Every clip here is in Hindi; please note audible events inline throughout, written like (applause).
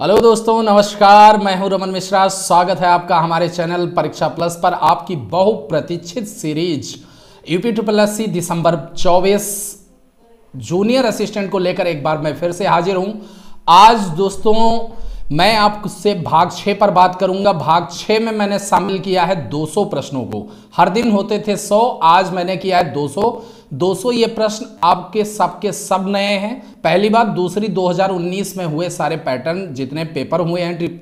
हेलो दोस्तों, नमस्कार। मैं हूँ रमन मिश्रा। स्वागत है आपका हमारे चैनल परीक्षा प्लस पर, आपकी बहुप्रतीक्षित series UP triple S C दिसंबर 24 जूनियर असिस्टेंट को लेकर एक बार मैं फिर से हाजिर हूँ। आज दोस्तों, मैं आपसे भाग छः पर बात करूँगा। भाग छः में मैंने शामिल किया है 200 प्रश्नों को। हर दिन होते थे 100 आज मैंने किया है 200 200 ये प्रश्न आपके सबके सब नए हैं। पहली बात, दूसरी 2019 में हुए सारे पैटर्न, जितने पेपर हुए हैं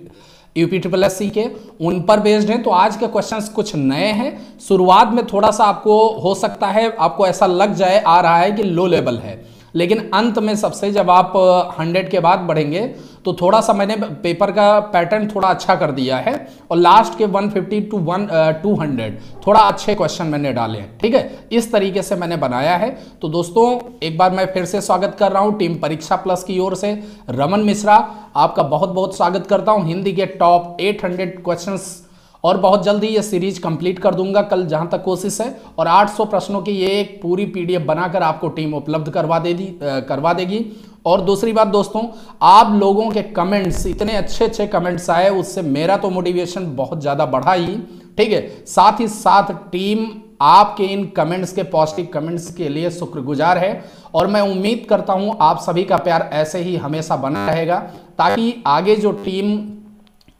यूपी ट्रिपल एस सी के, उन पर बेस्ड हैं। तो आज के क्वेश्चंस कुछ नए हैं। शुरुआत में थोड़ा सा आपको हो सकता है, आपको ऐसा लग जाए, आ रहा है कि लो लेवल है। लेकिन अंत में सबसे जब आप हंड्रेड के बाद बढ़ेंगे तो थोड़ा सा मैंने पेपर का पैटर्न थोड़ा अच्छा कर दिया है और लास्ट के 150 टू वन टू हंड्रेड, थोड़ा अच्छे क्वेश्चन मैंने डाले हैं, ठीक है? इस तरीके से मैंने बनाया है। तो दोस्तों, एक बार मैं फिर से स्वागत कर रहा हूँ टीम परीक्षा प्लस की ओर से। रमन मिश्रा, आपका बहुत बहुत स्वागत करता हूँ। हिंदी के टॉप 800 क्वेश्चंस और बहुत जल्दी ये सीरीज़ कंप्लीट कर दूँगा कल जहाँ तक कोशिश है। और 800 प्रश्नों की ये एक पूरी पीडीएफ बनाकर आपको टीम उपलब्ध करवा देगी करवा देगी। और दूसरी बात दोस्तों, आप लोगों के कमेंट्स, इतने अच्छे अच्छे कमेंट्स आए, उससे मेरा तो मोटिवेशन बहुत ज़्यादा बढ़ा ही। ठीक है, साथ ही साथ टीम आपके इन कमेंट्स के, पॉजिटिव कमेंट्स के लिए शुक्रगुजार है। और मैं उम्मीद करता हूँ आप सभी का प्यार ऐसे ही हमेशा बना रहेगा, ताकि आगे जो टीम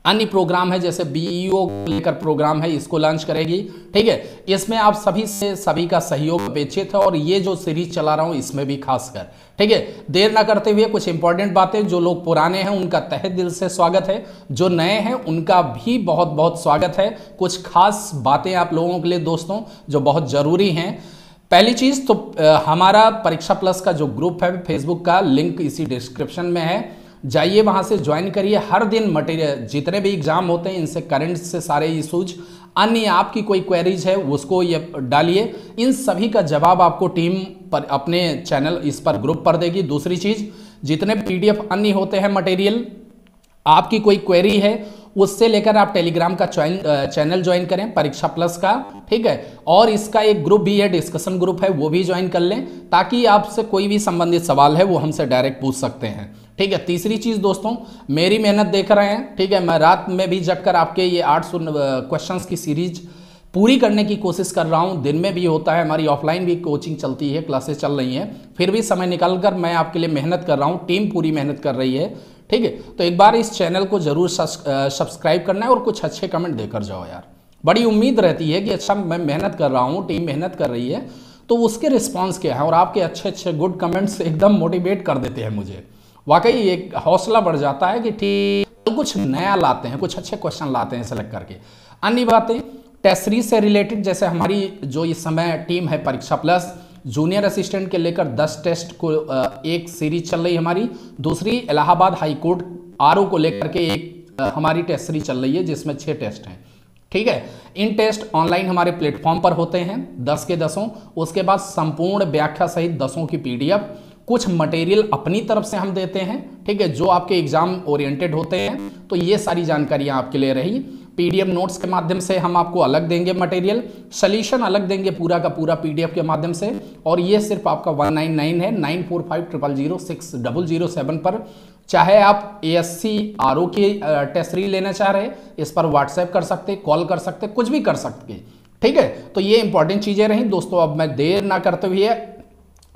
अन्य प्रोग्राम है, जैसे बीईओ e लेकर प्रोग्राम है, इसको लॉन्च करेगी। ठीक है? इसमें आप सभी से सभी का सहयोग अपेक्षित है और ये जो सीरीज़ चला रहा हूँ, इसमें भी खासकर। ठीक है? देर ना करते हुए कुछ इंपॉर्टेंट बातें, जो लोग पुराने हैं, उनका तहे दिल से स्वागत है। जो नए हैं, उनका भी बहुत बहुत स्वागत है। कुछ खास बातें आप लोगों के लिए दोस्तों, जो बहुत ज़रूरी हैं। पहली चीज़ तो हमारा परीक्षा प्लस का जो ग्रुप है फेसबुक का लिंक इसी डिस्क्रिप्शन में है। जाइए वहाँ से, ज्वाइन करिए। हर दिन मटेरियल जितने भी एग्ज़ाम होते हैं, इनसे करंट से सारे इशूज अन्य आपकी कोई क्वेरीज है, उसको ये डालिए। इन सभी का जवाब आपको टीम पर, अपने चैनल इस पर ग्रुप पर देगी। दूसरी चीज़, जितने पीडीएफ अन्य होते हैं मटेरियल आपकी कोई क्वेरी है, उससे लेकर आप टेलीग्राम का चैनल ज्वाइन करें, परीक्षा प्लस का, ठीक है? और इसका एक ग्रुप भी है डिस्कशन ग्रुप है, वो भी ज्वाइन कर लें, ताकि आपसे कोई भी संबंधित सवाल है, वो हमसे डायरेक्ट पूछ सकते हैं। ठीक है, तीसरी चीज़ दोस्तों, मेरी मेहनत देख रहे हैं, ठीक है, मैं रात में भी जगकर आपके ये आठ सौ क्वेश्चन की सीरीज़ पूरी करने की कोशिश कर रहा हूँ। दिन में भी होता है, हमारी ऑफलाइन भी कोचिंग चलती है क्लासेस चल रही हैं। फिर भी समय निकल कर मैं आपके लिए मेहनत कर रहा हूँ टीम पूरी मेहनत कर रही है, ठीक है। तो एक बार इस चैनल को ज़रूर सब्सक्राइब करना है और कुछ अच्छे कमेंट देकर जाओ यार। बड़ी उम्मीद रहती है कि अच्छा मैं मेहनत कर रहा हूँ टीम मेहनत कर रही है तो उसके रिस्पॉन्स क्या है? और आपके अच्छे अच्छे गुड कमेंट्स एकदम मोटिवेट कर देते हैं मुझे। वाकई एक हौसला बढ़ जाता है कि ठीक तो कुछ नया लाते हैं, कुछ अच्छे क्वेश्चन लाते हैं सेलेक्ट करके। अन्य बातें टेस्ट सीरीज़ से रिलेटेड जैसे हमारी जो इस समय टीम है परीक्षा प्लस जूनियर असिस्टेंट के लेकर 10 टेस्ट को एक सीरीज़ चल रही हमारी। दूसरी, इलाहाबाद हाई कोर्ट आर को लेकर के एक हमारी टेस्ट सीरीज़ चल रही है, जिसमें छह टेस्ट हैं। ठीक है? इन टेस्ट ऑनलाइन हमारे प्लेटफॉर्म पर होते हैं, दस के दसों, उसके बाद संपूर्ण व्याख्या सहित दसों की पीडीएफ कुछ मटेरियल अपनी तरफ़ से हम देते हैं, ठीक है, जो आपके एग्ज़ाम ओरिएंटेड होते हैं तो ये सारी जानकारियाँ आपके लिए रही। पीडीएफ नोट्स के माध्यम से हम आपको अलग देंगे मटेरियल सोल्यूशन अलग देंगे पूरा का पूरा पीडीएफ के माध्यम से, और ये सिर्फ़ आपका 199 है nine four five triple zero six double zero seven पर। चाहे आप A S C R O की टेस्ट री लेना चाह रहे इस पर व्हाट्सएप कर सकते कॉल कर सकते, कुछ भी कर सकते, ठीक है? तो ये इंपॉर्टेंट चीज़ें रही। दोस्तों, अब मैं देर ना करते हुए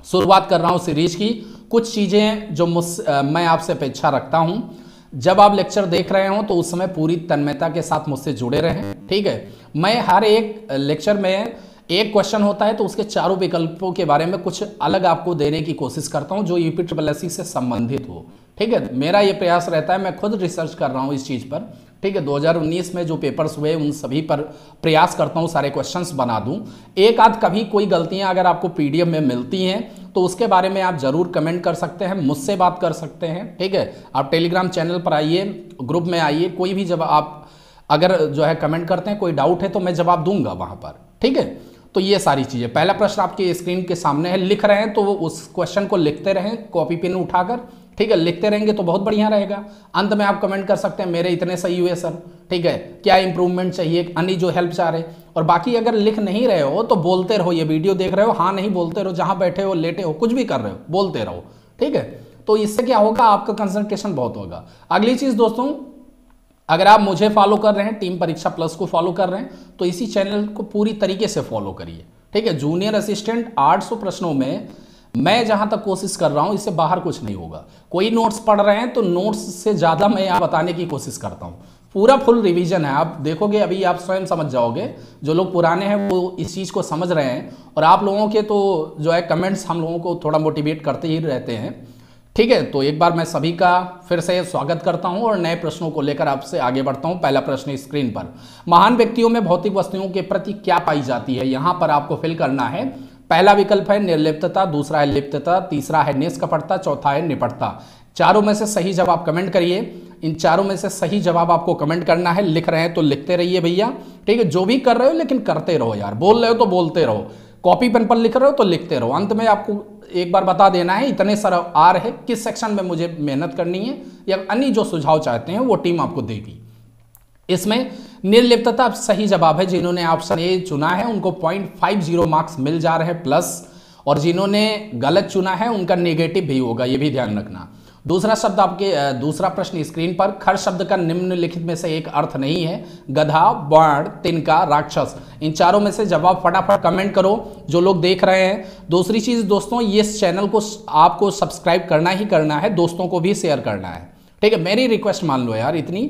शुरुआत कर रहा हूँ सीरीज़ की। कुछ चीज़ें जो मुझ मैं आपसे अपेक्षा रखता हूँ। जब आप लेक्चर देख रहे हो तो उस समय पूरी तन्मयता के साथ मुझसे जुड़े रहें, ठीक है? मैं हर एक लेक्चर में एक क्वेश्चन होता है तो उसके चारों विकल्पों के बारे में कुछ अलग आपको देने की कोशिश करता हूँ, जो यूपी ट्रिपल एस से संबंधित हो, ठीक है? मेरा ये प्रयास रहता है, मैं खुद रिसर्च कर रहा हूँ इस चीज़ पर। ठीक है 2019 में जो पेपर्स हुए, उन सभी पर प्रयास करता हूँ, सारे क्वेश्चंस बना दूँ। एक आध कभी कोई गलतियाँ अगर आपको पीडीएफ में मिलती हैं तो उसके बारे में आप ज़रूर कमेंट कर सकते हैं, मुझसे बात कर सकते हैं, ठीक है? आप टेलीग्राम चैनल पर आइए ग्रुप में आइए, कोई भी जब आप अगर जो है कमेंट करते हैं, कोई डाउट है तो मैं जवाब दूँगा वहाँ पर, ठीक है? तो ये सारी चीज़ें। पहला प्रश्न आपके स्क्रीन के सामने है, लिख रहे हैं तो उस क्वेश्चन को लिखते रहें कॉपी पेन उठाकर ठीक है, लिखते रहेंगे तो बहुत बढ़िया रहेगा। अंत में आप कमेंट कर सकते हैं, मेरे इतने सही हुए, सर। ठीक है, क्या इंप्रूवमेंट चाहिए? अन्य जो हेल्प चाह रहे। और बाकी अगर लिख नहीं रहे हो तो बोलते रहो, ये वीडियो देख रहे हो। हाँ नहीं, बोलते रहो। जहाँ बैठे हो, लेटे हो, कुछ भी कर रहे हो, बोलते रहो। ठीक है? तो इससे क्या होगा? आपका कंसंट्रेशन बहुत होगा। अगली चीज़ दोस्तों, अगर आप मुझे फॉलो कर रहे हैं टीम परीक्षा प्लस को फॉलो कर रहे हैं तो इसी चैनल को पूरी तरीके से फॉलो करिए। ठीक है? जूनियर असिस्टेंट 800 प्रश्नों में मैं जहाँ तक कोशिश कर रहा हूँ, इससे बाहर कुछ नहीं होगा। कोई नोट्स पढ़ रहे हैं तो नोट्स से ज़्यादा मैं यहाँ बताने की कोशिश करता हूँ। पूरा फुल रिवीजन है। आप देखोगे, अभी आप स्वयं समझ जाओगे। जो लोग पुराने हैं, वो इस चीज़ को समझ रहे हैं। और आप लोगों के तो जो है कमेंट्स हम लोगों को थोड़ा मोटिवेट करते ही रहते हैं। ठीक है तो एक बार मैं सभी का फिर से स्वागत करता हूँ और नए प्रश्नों को लेकर आपसे आगे बढ़ता हूँ। पहला प्रश्न स्क्रीन पर। महान व्यक्तियों में भौतिक वस्तुओं के प्रति क्या पाई जाती है? यहाँ पर आपको फिल करना है। पहला विकल्प है निर्लिप्तता, दूसरा है लिप्तता, तीसरा है निष्कपटता, चौथा है निपटता। चारों में से सही जवाब कमेंट करिए। इन चारों में से सही जवाब आपको कमेंट करना है। लिख रहे हैं तो लिखते रहिए भैया। ठीक है, जो भी कर रहे हो, लेकिन करते रहो यार। बोल रहे हो तो बोलते रहो। कॉपी पेन पर लिख रहे हो तो लिखते रहो। अंत में आपको एक बार बता देना है, इतने सर आर है, किस सेक्शन में मुझे मेहनत करनी है, या अन्य जो सुझाव चाहते हैं, वो टीम आपको देगी। इसमें निर्लिप्तता सही जवाब है, जिन्होंने ऑप्शन ए चुना है, उनको पॉइंट फाइव ज़ीरो मार्क्स मिल जा रहे हैं प्लस, और जिन्होंने गलत चुना है, उनका नेगेटिव भी होगा, ये भी ध्यान रखना। दूसरा शब्द आपके दूसरा प्रश्न स्क्रीन पर, खर शब्द का निम्नलिखित में से एक अर्थ नहीं है, गधा, बाण, तिनका, राक्षस। इन चारों में से जवाब फटाफट कमेंट करो, जो लोग देख रहे हैं। दूसरी चीज़ दोस्तों, ये चैनल को आपको सब्सक्राइब करना ही करना है, दोस्तों को भी शेयर करना है। ठीक है, मेरी रिक्वेस्ट मान लो यार, इतनी।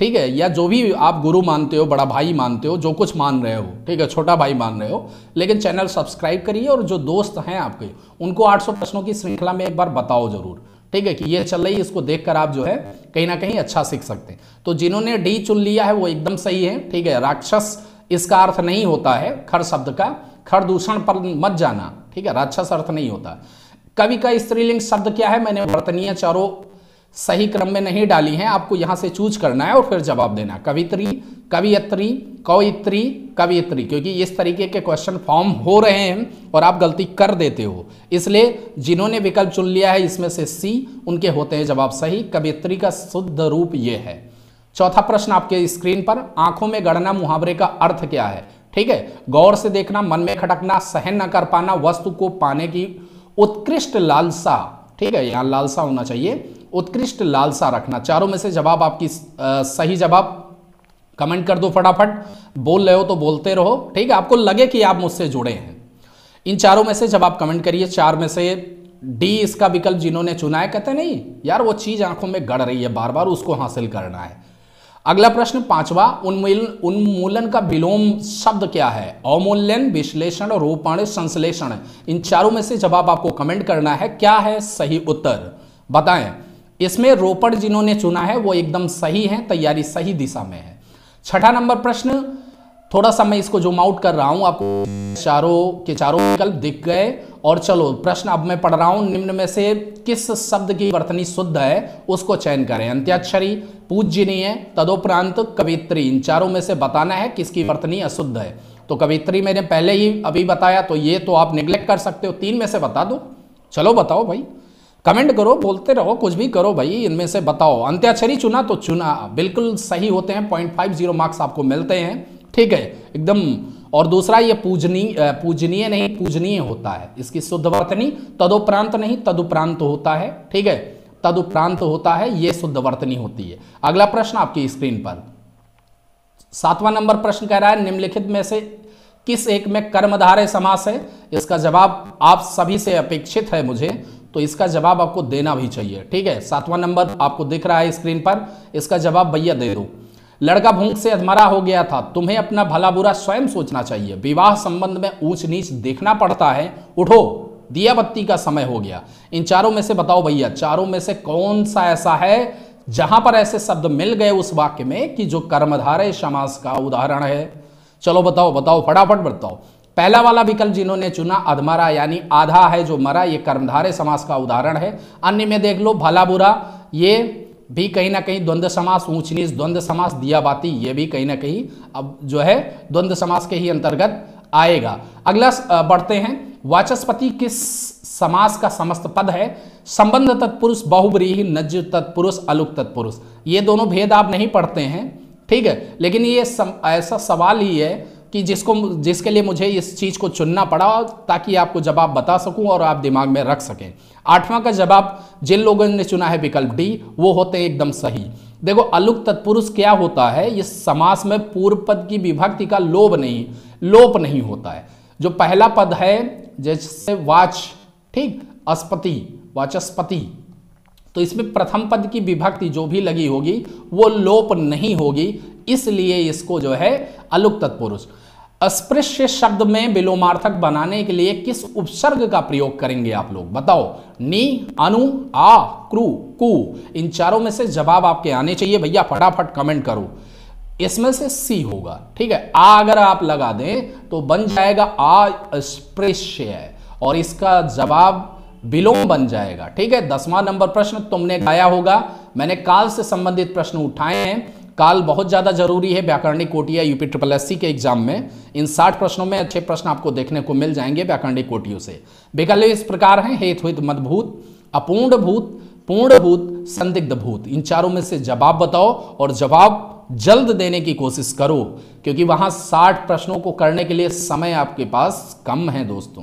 ठीक है? या जो भी आप गुरु मानते हो, बड़ा भाई मानते हो, जो कुछ मान रहे हो, ठीक है? छोटा भाई मान रहे हो, लेकिन चैनल सब्सक्राइब करिए और जो दोस्त हैं आपके, उनको 800 प्रश्नों की श्रृंखला में एक बार बताओ ज़रूर, ठीक है? कि ये चल रही है, इसको देखकर आप जो है कहीं ना कहीं अच्छा सीख सकते हैं। तो जिन्होंने डी चुन लिया है, वो एकदम सही है, ठीक है? राक्षस, इसका अर्थ नहीं होता है, खर शब्द का। खर दूषण पर मत जाना, ठीक है? राक्षस अर्थ नहीं होता। कवि का स्त्रीलिंग शब्द क्या है? मैंने वर्तनीय चारों सही क्रम में नहीं डाली हैं, आपको यहाँ से चूज़ करना है और फिर जवाब देना है। कवित्री, कवियत्री कवित्री कवियत्री, क्योंकि इस तरीके के क्वेश्चन फॉर्म हो रहे हैं और आप गलती कर देते हो। इसलिए जिन्होंने विकल्प चुन लिया है, इसमें से सी, उनके होते हैं जवाब सही। कवियत्री का शुद्ध रूप ये है। चौथा प्रश्न आपके स्क्रीन पर, आँखों में गणना मुहावरे का अर्थ क्या है? ठीक है, गौर से देखना, मन में खटकना, सहन न कर पाना, वस्तु को पाने की उत्कृष्ट लालसा। ठीक है, यहाँ लालसा होना चाहिए। उत्कृष्ट लालसा रखना। चारों में से जवाब आपकी सही जवाब। कमेंट कर दो फटाफट। बोल रहे हो तो बोलते रहो। ठीक है, आपको लगे कि आप मुझसे जुड़े हैं। इन चारों में से जब आप कमेंट करिए। चार में से डी इसका विकल्प जिन्होंने चुना है। कहते नहीं, यार वो चीज़ आँखों में गड़ रही है। बार बार उसको हासिल करना है। अगला प्रश्न पांचवा उन्मूलन उन्मूलन का विलोम शब्द क्या है? अवमूल्यन, विश्लेषण रोपण संश्लेषण। इन चारों में से जवाब आपको कमेंट करना है। क्या है? सही उत्तर। बताएँ। इसमें रोपड़ जिन्होंने चुना है, वो एकदम सही है, तैयारी सही दिशा में है। छठा नंबर प्रश्न, थोड़ा सा मैं इसको जूम आउट कर रहा हूँ, आपको चारों के चारों विकल्प दिख गए, और चलो, प्रश्न अब मैं पढ़ रहा हूँ, निम्न में से किस शब्द की वर्तनी शुद्ध है, उसको चयन करें। अंत्याक्षरी पूज्यनीय, तदोपरांत कवित्री, इन चारों में से बताना है किसकी वर्तनी अशुद्ध है। तो कवित्री मैंने पहले ही अभी बताया तो ये तो आप निग्लेक्ट कर सकते हो, तीन में से बता दो। चलो बताओ भाई। कमेंट करो, बोलते रहो, कुछ भी करो भाई, इनमें से बताओ। अंत्याक्षरी चुना तो चुना। बिल्कुल सही होते हैं पॉइंट फाइव ज़ीरो मार्क्स आपको मिलते हैं। ठीक है, एकदम। और दूसरा, ये पूजनीय पूजनीय नहीं, पूजनीय होता है। इसकी शुद्ध वर्तनी तदुपरांत नहीं, तदुपरांत होता है। ठीक है, तदुपरांत होता है, ये शुद्ध वर्तनी होती है। अगला प्रश्न आपकी स्क्रीन पर। सातवां नंबर प्रश्न कह रहा है, निम्नलिखित में से किस एक में कर्मधारय समास है? इसका जवाब आप सभी से अपेक्षित है मुझे। तो इसका जवाब आपको देना भी चाहिए। ठीक है? सातवां नंबर आपको दिख रहा है स्क्रीन पर। इसका जवाब भैया दे दो। लड़का भूख से अधमरा हो गया था। तुम्हें अपना भला बुरा स्वयं सोचना चाहिए। विवाह संबंध में ऊंच नीच देखना पड़ता है। उठो। दिया बत्ती का समय हो गया। इन चारों में से बताओ भैया, चारों में से कौन सा ऐसा है जहाँ पर ऐसे शब्द मिल गए उस वाक्य में कि जो कर्मधारय समास का उदाहरण है? चलो बताओ बताओ, फटाफट बताओ। पहला वाला विकल्प जिन्होंने चुना अधमरा यानी आधा है जो मरा ये कर्मधारे समास का उदाहरण है। अन्य में देख लो भला बुरा ये भी कहीं ना कहीं द्वंद्व समास ऊंच नीच द्वंद्व समास दिया बाती ये भी कहीं ना कहीं अब जो है द्वंद्व समास के ही अंतर्गत आएगा। अगला बढ़ते हैं। वाचस्पति किस समास का समस्त पद है? संबंध तत्पुरुष बहुब्रीही नज तत्पुरुष अलुक तत्पुरुष। ये दोनों भेद आप नहीं पढ़ते हैं ठीक है? लेकिन ये सम, ऐसा सवाल ही है कि जिसको जिसके लिए मुझे इस चीज़ को चुनना पड़ा ताकि आपको जवाब बता सकूँ और आप दिमाग में रख सकें। आठवां का जवाब, जिन लोगों ने चुना है विकल्प डी, वो होते हैं एकदम सही। देखो, अलुक तत्पुरुष क्या होता है? इस समास में पूर्व पद की विभक्ति का लोभ नहीं, लोप नहीं होता है। जो पहला पद है, जैसे वाच, ठीक, अस्पति, वाचस्पति तो इसमें प्रथम पद की विभक्ति जो भी लगी होगी, वो लोप नहीं होगी, इसलिए इसको जो है अलुक तत्पुरुष अस्पृश्य शब्द में विलोमार्थक बनाने के लिए किस उपसर्ग का प्रयोग करेंगे आप लोग? बताओ। नी, अनु, आ, क्रू, कु। इन चारों में से जवाब आपके आने चाहिए, भैया, फटाफट कमेंट करो। इसमें से सी होगा, ठीक है? आ अगर आप लगा दें तो बन जाएगा आ अस्पृश्य और इसका जवाब विलोम बन जाएगा। ठीक है? दसवां नंबर प्रश्न तुमने गाया होगा। मैंने काल से संबंधित प्रश्न उठाए हैं। काल बहुत ज़्यादा ज़रूरी है व्याकरणिक कोटिया यूपी ट्रिपल एस के एग्ज़ाम में। इन 60 प्रश्नों में अच्छे प्रश्न आपको देखने को मिल जाएँगे व्याकरणिक कोटियों से। विकल्प इस प्रकार हैं। हेत हुत मदभूत अपूर्ण भूत, पूर्ण भूत, संदिग्ध भूत। इन चारों में से जवाब बताओ और जवाब जल्द देने की कोशिश करो, क्योंकि वहाँ 60 प्रश्नों को करने के लिए समय आपके पास कम है दोस्तों।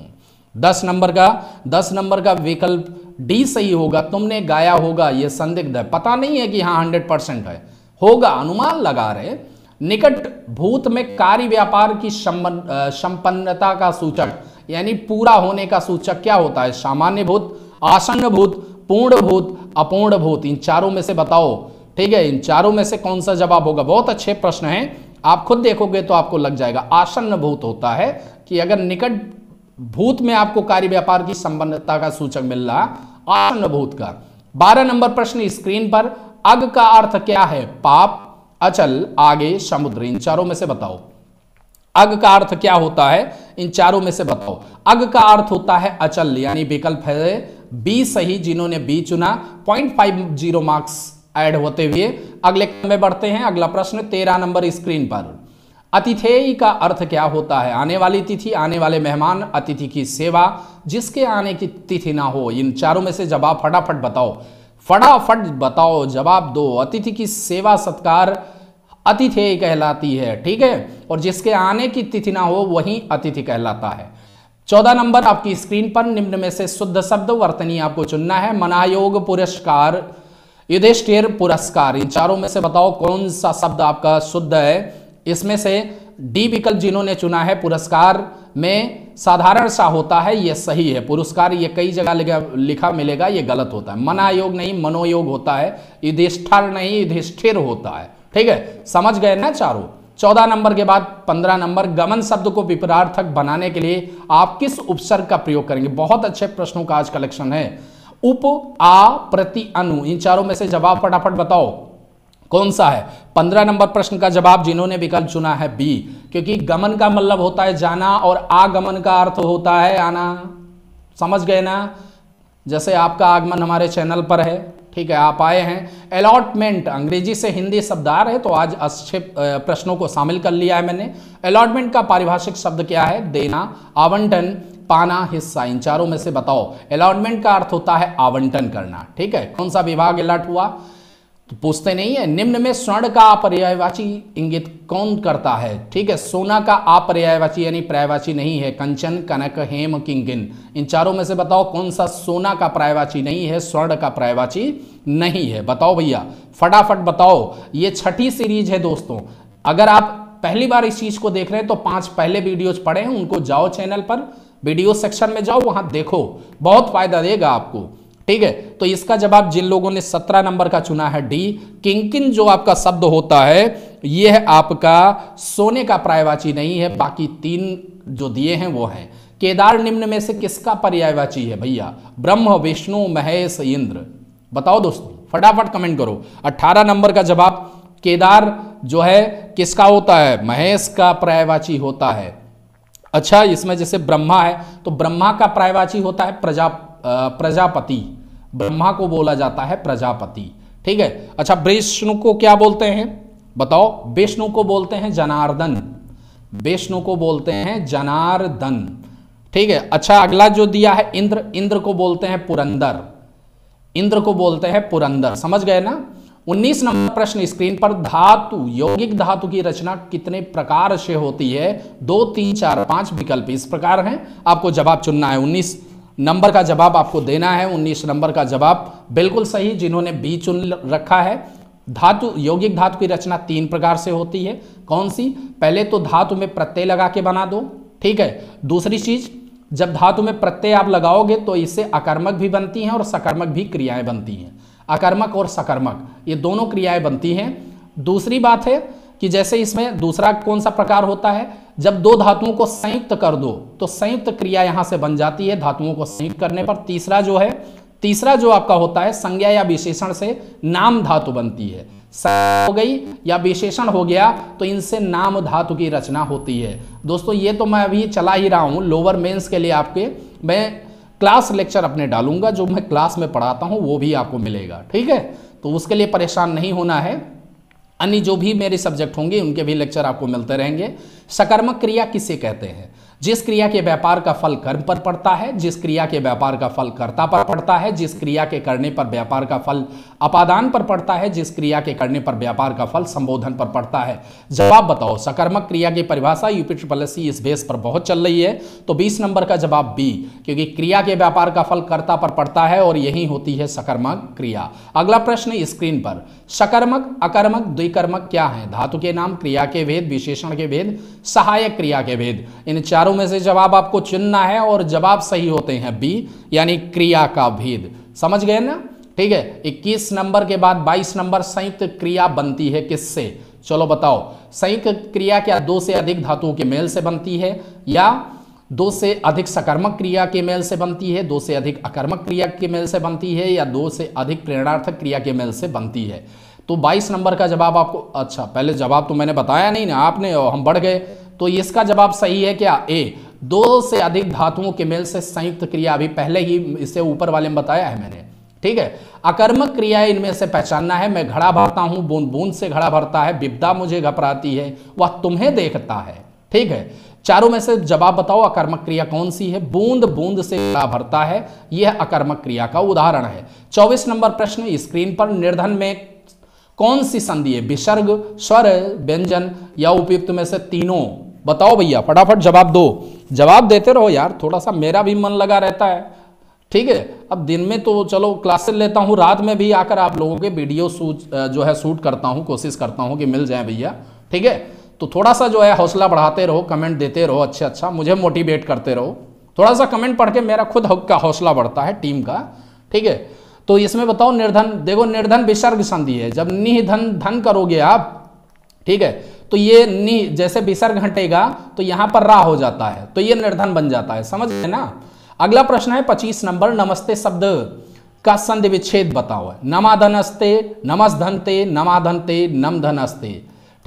दस नंबर का, दस नंबर का विकल्प डी सही होगा, तुमने गाया होगा यह संदिग्ध है। पता नहीं है कि हाँ हंड्रेड परसेंट है। होगा, अनुमान लगा रहे। निकट भूत में कार्य व्यापार की संपन्नता का सूचक, यानी पूरा होने का सूचक क्या होता है? सामान्य भूत, आसन्न भूत, पूर्ण भूत, अपूर्ण भूत, इन चारों में से बताओ। ठीक है, इन चारों में से कौन सा जवाब होगा? बहुत अच्छे प्रश्न हैं। आप खुद देखोगे तो आपको लग जाएगा, आसन्न भूत होता है कि अगर निकट भूत में आपको कार्य व्यापार की संबंधता का सूचक मिल रहा। आसन भूत का बारह नंबर प्रश्न स्क्रीन पर। अग का अर्थ क्या है? पाप, अचल, आगे, समुद्र। इन चारों में से बताओ। अग का अर्थ क्या होता है? इन चारों में से बताओ। अग का अर्थ होता है अचल, यानी विकल्प है बी सही, जिन्होंने बी चुना। Point five zero marks add होते हुए अगले में बढ़ते हैं। अगला प्रश्न तेरह नंबर स्क्रीन पर। अतिथेय का अर्थ क्या होता है? आने वाली तिथि, आने वाले मेहमान, अतिथि की सेवा, जिसके आने की तिथि ना हो, इन चारों में से जवाब फटाफट बताओ फटाफट बताओ जवाब दो, अतिथि की सेवा सत्कार अतिथेय कहलाती है, ठीक है? और जिसके आने की तिथि ना हो, वही अतिथि कहलाता है। चौदह नंबर आपकी स्क्रीन पर निम्न में से शुद्ध शब्द वर्तनी आपको चुनना है, मनायोग पुरस्कार, युधिष्ठिर पुरस्कार। इन चारों में से बताओ कौन सा शब्द आपका शुद्ध है? इसमें से डी विकल्प जिन्होंने चुना है, पुरस्कार में साधारण सा होता है यह सही है। पुरस्कार ये कई जगह लिखा मिलेगा, ये गलत होता है। मनायोग नहीं, मनोयोग होता है, युधिष्ठर नहीं, युधिष्ठिर होता है। ठीक है? समझ गए ना चारों? चौदह नंबर के बाद पंद्रह नंबर, गमन शब्द को विपरार्थक बनाने के लिए आप किस उपसर्ग का प्रयोग करेंगे? बहुत अच्छे प्रश्नों का आज कलेक्शन है। उप, आ, प्रति, अनु, इन चारों में से जवाब फटाफट बताओ। कौन सा है? पंद्रह नंबर प्रश्न का जवाब जिन्होंने विकल्प चुना है बी, क्योंकि गमन का मतलब होता है जाना और आगमन का अर्थ होता है आना। समझ गए ना? जैसे आपका आगमन हमारे चैनल पर है, ठीक है, आप आए हैं। अलॉटमेंट अंग्रेज़ी से हिंदी शब्द आ रहे तो आज अच्छे प्रश्नों को शामिल कर लिया है मैंने। अलॉटमेंट का पारिभाषिक शब्द क्या है? देना, आवंटन, पाना, हिस्सा, इन चारों में से बताओ। अलॉटमेंट का अर्थ होता है आवंटन करना, ठीक है? कौन सा विभाग अलर्ट हुआ? पूछते नहीं है, निम्न में स्वर्ण का अपर्यायवाची इंगित कौन करता है? ठीक है, सोना का अपर्यायवाची यानी पर्यायवाची नहीं है, कंचन, कनक, हेम, किंगिन। इन चारों में से बताओ कौन सा सोना का पर्यायवाची नहीं है, स्वर्ण का पर्यायवाची नहीं है। बताओ भैया, फटाफट बताओ, ये छठी सीरीज़ है दोस्तों। अगर आप पहली बार इस चीज़ को देख रहे हैं तो पाँच पहले वीडियोज़ पढ़े हैं, उनको जाओ चैनल पर वीडियो सेक्शन में जाओ, वहाँ देखो। बहुत फ़ायदा देगा आपको। ठीक है? तो इसका जवाब जिन लोगों ने सत्रह नंबर का चुना है, डी, किंकिन जो आपका शब्द होता है, यह आपका सोने का प्रायवाची नहीं है, बाकी तीन जो दिए हैं वो हैं। केदार निम्न में से किसका पर्यायवाची है भैया? ब्रह्म, विष्णु, महेश, इंद्र। बताओ दोस्तों, फटाफट कमेंट करो। 18 नंबर का जवाब, केदार जो है, किसका होता है? महेश का पर्यायवाची होता है। अच्छा इसमें जैसे ब्रह्मा है तो ब्रह्मा का प्रायवाची होता है प्रजा प्रजापति। ब्रह्मा को बोला जाता है प्रजापति। ठीक है? अच्छा विष्णु को क्या बोलते हैं? बताओ। विष्णु को बोलते हैं जनार्दन। विष्णु को बोलते हैं जनार्दन। ठीक है? अच्छा अगला जो दिया है इंद्र इंद्र को बोलते हैं पुरंदर। इंद्र को बोलते हैं पुरंदर। समझ गए ना? 19 नंबर प्रश्न स्क्रीन पर। धातु, यौगिक धातु की रचना कितने प्रकार से होती है? दो, तीन, चार, पाँच विकल्प इस प्रकार हैं। आपको जवाब चुनना है 19 नंबर का जवाब आपको देना है 19 नंबर का जवाब। बिल्कुल सही, जिन्होंने बी चुन रखा है। धातु, यौगिक धातु की रचना तीन प्रकार से होती है। कौन सी? पहले तो धातु में प्रत्यय लगा के बना दो, ठीक है? दूसरी चीज़, जब धातु में प्रत्यय आप लगाओगे तो इससे अकर्मक भी बनती हैं और सकर्मक भी क्रियाएँ बनती हैं। अकर्मक और सकर्मक, ये दोनों क्रियाएँ बनती हैं। दूसरी बात है कि जैसे इसमें दूसरा कौन सा प्रकार होता है? जब दो धातुओं को संयुक्त कर दो तो संयुक्त क्रिया यहाँ से बन जाती है धातुओं को संयुक्त करने पर। तीसरा जो है, तीसरा जो आपका होता है, संज्ञा या विशेषण से नाम धातु बनती है। हो गई या विशेषण हो गया तो इनसे नाम धातु की रचना होती है। दोस्तों, ये तो मैं अभी चला ही रहा हूँ लोअर मेंस के लिए आपके मैं क्लास लेक्चर अपने डालूँगा, जो मैं क्लास में पढ़ाता हूँ, वो भी आपको मिलेगा, ठीक है? तो उसके लिए परेशान नहीं होना है। अन्य जो भी मेरे सब्जेक्ट होंगे, उनके भी लेक्चर आपको मिलते रहेंगे। सकर्मक क्रिया किसे कहते हैं? जिस क्रिया के व्यापार का फल कर्म पर पड़ता है, जिस क्रिया के व्यापार का फल कर्ता पर पड़ता है, जिस क्रिया के करने पर व्यापार का फल अपादान पर पड़ता है, जिस क्रिया के करने पर व्यापार का फल संबोधन पर पड़ता है। जवाब बताओ सकर्मक क्रिया की परिभाषा यूपी ट्रिपल इस बेस पर बहुत चल रही है? तो बीस नंबर का जवाब बी, क्योंकि क्रिया के व्यापार का फल कर्ता पर पड़ता है और यही होती है सकर्मक क्रिया। अगला प्रश्न स्क्रीन पर सकर्मक अकर्मक, द्विकर्मक क्या है? धातु के नाम, क्रिया के भेद, विशेषण के भेद, सहायक क्रिया के भेद। इन चारों में से जवाब आपको चुनना है और जवाब सही होते हैं बी, यानी क्रिया का भेद। समझ गए ना? ठीक है? 21 नंबर के बाद 22 नंबर संयुक्त क्रिया बनती है किससे? चलो बताओ। संयुक्त क्रिया क्या दो से अधिक धातुओं के मेल से बनती है या दो से अधिक सकर्मक क्रिया के मेल से बनती है, दो से अधिक अकर्मक क्रिया के मेल से बनती है या दो से अधिक प्रेरणार्थक क्रिया के मेल से बनती है? तो 22 नंबर का जवाब आपको अच्छा पहले जवाब तो मैंने बताया नहीं ना आपने हम बढ़ गए। तो इसका जवाब सही है क्या? ए, दो से अधिक धातुओं के मेल से संयुक्त क्रिया, अभी पहले ही इससे ऊपर वाले में बताया है मैंने। ठीक है? अकर्मक क्रिया इनमें से पहचानना है। मैं घड़ा भरता हूँ बूंद बूंद से घड़ा भरता है विपदा मुझे घबराती है, वह तुम्हें देखता है। ठीक है? चारों में से जवाब बताओ, अकर्मक क्रिया कौन सी है? बूंद बूंद से घड़ा भरता है, यह अकर्मक क्रिया का उदाहरण है। चौबीस नंबर प्रश्न, स्क्रीन पर निर्धन में कौन सी संधि है? विसर्ग, स्वर, व्यंजन या उपयुक्त में से तीनों? बताओ भैया, फटाफट जवाब दो। जवाब देते रहो यार, थोड़ा सा मेरा भी मन लगा रहता है। ठीक है? अब दिन में तो चलो क्लासेस लेता हूँ, रात में भी आकर आप लोगों के वीडियो शूट जो है शूट करता हूँ, कोशिश करता हूँ कि मिल जाए भैया, ठीक है? तो थोड़ा सा जो है हौसला बढ़ाते रहो कमेंट देते रहो अच्छा अच्छा मुझे मोटिवेट करते रहो। थोड़ा सा कमेंट पढ़ के मेरा खुद हक का हौसला बढ़ता है टीम का, ठीक है? तो इसमें बताओ निर्धन, देखो निर्धन विसर्ग संधि है, जब निधन धन करोगे आप, ठीक है? तो ये नि, जैसे विसर्ग हटेगा तो यहाँ पर रा हो जाता है तो ये निर्धन बन जाता है, समझ गए ना? अगला प्रश्न है, पच्चीस नंबर, नमस्ते शब्द का संधि विच्छेद बताओ। नमाधनस्ते नमस्धनते नमाधनते नम धनस्ते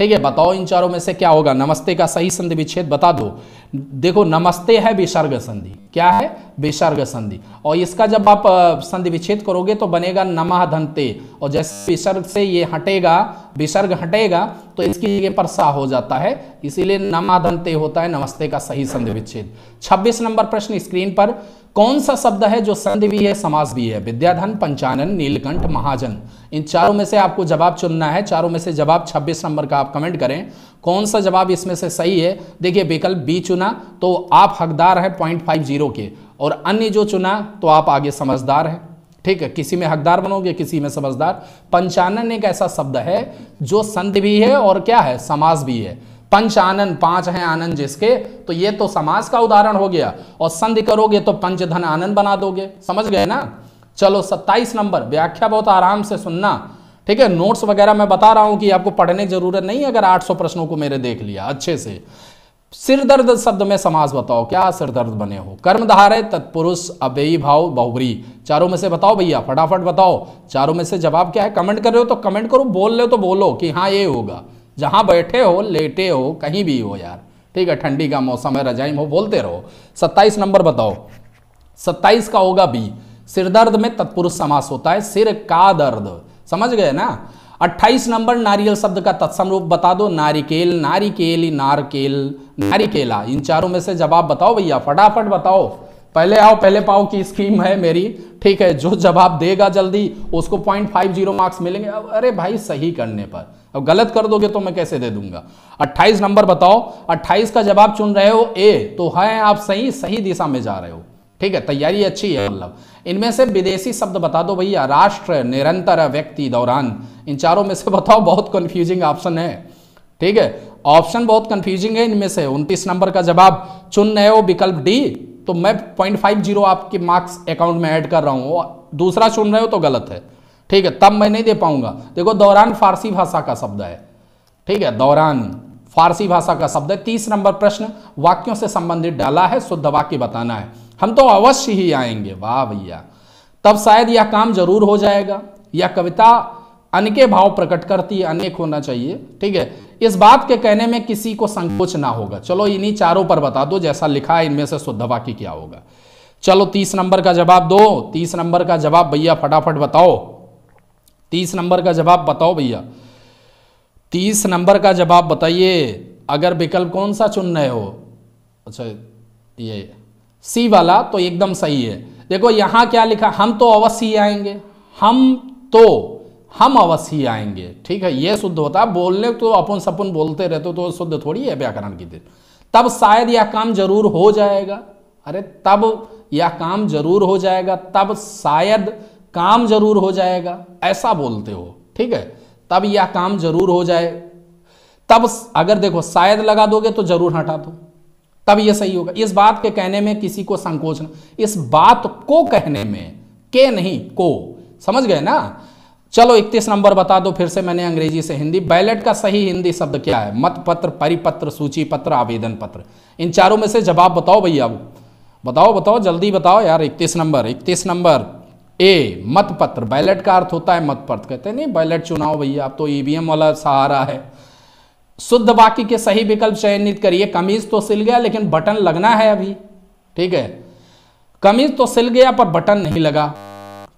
ठीक है, बताओ इन चारों में से क्या होगा? नमस्ते का सही संधि विच्छेद बता दो। देखो, नमस्ते है विसर्ग संधि। क्या है? विसर्ग संधि। और इसका जब आप संधि विच्छेद करोगे तो बनेगा नमः धनते। और जैसे विसर्ग से ये हटेगा, विसर्ग हटेगा तो इसकी जगह पर सा हो जाता है। इसीलिए नमाधनते होता है, नमस्ते का सही संधि विच्छेद। 26 नंबर प्रश्न स्क्रीन पर। कौन सा शब्द है जो संधि भी है, समास भी है? विद्याधन, पंचानन, नीलकंठ, महाजन। इन चारों में से आपको जवाब चुनना है। चारों में से जवाब 26 नंबर का आप कमेंट करें। कौन सा जवाब इसमें से सही है? देखिए, विकल्प बी चुना तो आप हकदार हैं पॉइंट फाइव ज़ीरो के। और अन्य जो चुना तो आप आगे समझदार हैं। ठीक है? किसी में हकदार बनोगे, किसी में समझदार। पंचानन एक ऐसा शब्द है जो संधि भी है और क्या है? समास भी है। पंच आनंद, पाँच हैं आनंद जिसके तो ये तो समाज का उदाहरण हो गया। और संधि करोगे तो पंच धन आनंद बना दोगे। समझ गए ना? चलो, सत्ताईस नंबर, व्याख्या बहुत आराम से सुनना। ठीक है, नोट्स वगैरह मैं बता रहा हूँ कि आपको पढ़ने की ज़रूरत नहीं, अगर 800 प्रश्नों को मेरे देख लिया, अच्छे से। सिर दर्द शब्द में समाज बताओ, क्या सिर दर्द बने हो? कर्म धारे, तत्पुरुष, अव्ययी भाव बहुबरी चारों में से बताओ भैया, फटाफट बताओ। चारों में से जवाब क्या है? कमेंट कर रहे हो तो कमेंट करो, बोल रहे हो तो बोलो कि हाँ ये होगा। जहाँ बैठे हो, लेटे हो, कहीं भी हो यार। ठीक है, ठंडी का मौसम है, रजाई हो, बोलते रहो। सत्ताईस नंबर बताओ। सत्ताईस का होगा बी। सिर दर्द में तत्पुरुष समास होता है, सिर का दर्द। समझ गए ना? अट्ठाईस नंबर नारियल शब्द का तत्सम रूप बता दो। नारिकेल नारिकेल, नारकेल, नारिकेला। इन चारों में से जवाब बताओ भैया, फटाफट बताओ। पहले आओ, पहले पाओ की स्कीम है मेरी। ठीक है, जो जवाब देगा जल्दी, उसको पॉइंट फाइव ज़ीरो मार्क्स मिलेंगे। अरे भाई, सही करने पर। अब गलत कर दोगे तो मैं कैसे दे दूँगा? 28 नंबर बताओ। 28 का जवाब चुन रहे हो ए तो है आप सही सही दिशा में जा रहे हो। ठीक है, तैयारी अच्छी है मतलब। इनमें से विदेशी शब्द बता दो भैया। राष्ट्र, निरंतर व्यक्ति, दौरान। इन चारों में से बताओ, बहुत कंफ्यूजिंग ऑप्शन है। ठीक है ऑप्शन बहुत कंफ्यूजिंग है इनमें से। उनतीस नंबर का जवाब, चुन रहे हो विकल्प डी तो मैं पॉइंट फाइव ज़ीरो आपके मार्क्स अकाउंट में ऐड कर रहा हूँ। दूसरा चुन रहे हो तो गलत है। ठीक है, तब मैं नहीं दे पाऊँगा। देखो, दौरान फारसी भाषा का शब्द है। ठीक है, दौरान फारसी भाषा का शब्द है। तीस नंबर प्रश्न, वाक्यों से संबंधित डाला है, शुद्ध वाक्य बताना है। हम तो अवश्य ही आएँगे। वाह भैया। तब शायद यह काम ज़रूर हो जाएगा। यह कविता अनके भाव प्रकट करती है, अनेक होना चाहिए। ठीक है, इस बात के कहने में किसी को संकोच ना होगा। चलो, इन्हीं चारों पर बता दो, जैसा लिखा है, इनमें से शुद्ध वाक्य क्या होगा। चलो, तीस नंबर का जवाब दो। तीस नंबर का जवाब, भैया, फटाफट बताओ। तीस नंबर का जवाब बताओ भैया। तीस नंबर का जवाब बताइए, अगर विकल्प कौन सा चुन रहे हो? अच्छा ये सी वाला तो एकदम सही है। देखो, यहाँ क्या लिखा, हम तो अवश्य ही आएँगे। हम तो हम अवश्य ही आएँगे। ठीक है, ये शुद्ध होता बोलने तो अपन सपन बोलते रहते हो तो शुद्ध थोड़ी है व्याकरण की दिन। तब शायद यह काम ज़रूर हो जाएगा। अरे, तब यह काम ज़रूर हो जाएगा। तब शायद काम ज़रूर हो जाएगा, ऐसा बोलते हो, ठीक है? तब यह काम ज़रूर हो जाए। तब अगर देखो, शायद लगा दोगे तो ज़रूर हटा दो। तब यह सही होगा। इस बात के कहने में किसी को संकोच न, इस बात को कहने में, के नहीं, को, समझ गए ना? चलो, इकतीस नंबर बता दो, फिर से मैंने अंग्रेज़ी से हिंदी, बैलेट का सही हिंदी शब्द क्या है? मत पत्र, परिपत्र, सूची पत्र, आवेदन पत्र। इन चारों में से जवाब बताओ भैया बताओ बताओ, जल्दी बताओ यार, इकतीस नंबर इकतीस नंबर। ए मत पत्र बैलेट का अर्थ होता है मत पत्र कहते नहीं, बैलेट चुनाव भैया, अब तो ईवीएम वाला सहारा है। शुद्ध वाक्य के सही विकल्प चयनित करिए। कमीज तो सिल गया, लेकिन बटन लगना है अभी। ठीक है? कमीज तो सिल गया, पर बटन नहीं लगा।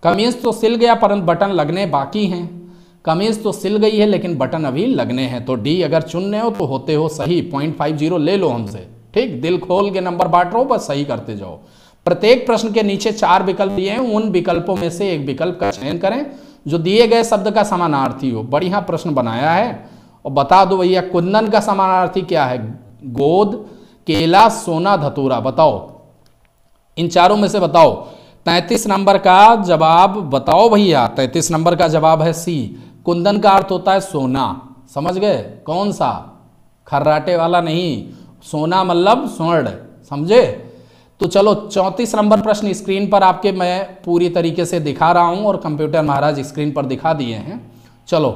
कमीज तो सिल गया, पर बटन लगने बाकी हैं। कमीज तो सिल गई है, लेकिन बटन अभी लगने हैं। तो डी अगर चुनने हो तो होते हो सही। पॉइंट ले लो हमसे। ठीक? दिल खोल के नंबर बांट रहो बस सही करते जाओ। प्रत्येक प्रश्न के नीचे चार विकल्प दिए हैं, उन विकल्पों में से एक विकल्प का चयन करें, जो दिए गए शब्द का समानार्थी हो। बढ़िया प्रश्न बनाया है। और बता दो भैया, कुंदन का समानार्थी क्या है? गोद, केला, सोना, धतूरा। बताओ। इन चारों में से बताओ। तैतीस नंबर का जवाब बताओ भैया। तैतीस नंबर का जवाब है सी। कुंदन का अर्थ होता है सोना। समझ गए? कौन सा? खर्राटे वाला नहीं। सोना मतलब स्वर्ण। समझे? तो चलो चौंतीस नंबर प्रश्न स्क्रीन पर आपके मैं पूरी तरीके से दिखा रहा हूँ और कंप्यूटर महाराज स्क्रीन पर दिखा दिए हैं। चलो,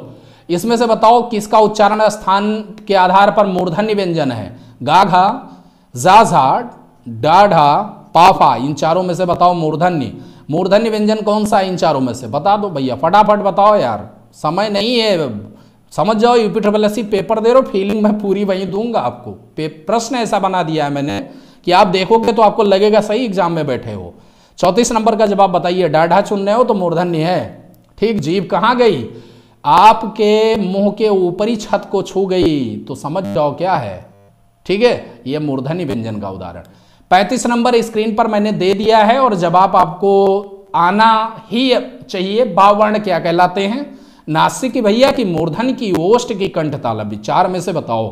इसमें से बताओ किसका उच्चारण स्थान के आधार पर मूर्धन्य व्यंजन है? गाघा जाझा डाढ़ा, पाफा, इन चारों में से बताओ मूर्धन्य। मूर्धन्य व्यंजन कौन सा इन चारों में से? बता दो भैया, फटाफट बताओ यार। समय नहीं है, समझ जाओ, यूपी ट्रिपल एस पेपर दे रहे हो फीलिंग मैं पूरी वहीं दूँगा आपको। प्रश्न ऐसा बना दिया है मैंने कि आप देखोगे तो आपको लगेगा सही एग्ज़ाम में बैठे हो। चौतीस नंबर का जवाब बताइए, डाढ़ा चुन रहे हो तो मूर्धन्य है। ठीक जीव कहाँ गई? आपके मुँह के ऊपरी छत को छू गई। तो समझ जाओ क्या है। ठीक है यह मूर्धन्य व्यंजन का उदाहरण। पैंतीस नंबर स्क्रीन पर मैंने दे दिया है और जवाब आपको आना ही चाहिए। बावर्ण क्या कहलाते हैं? नासिक भैया की मूर्धन की ओष्ट की कंठ ताला विचार में से बताओ।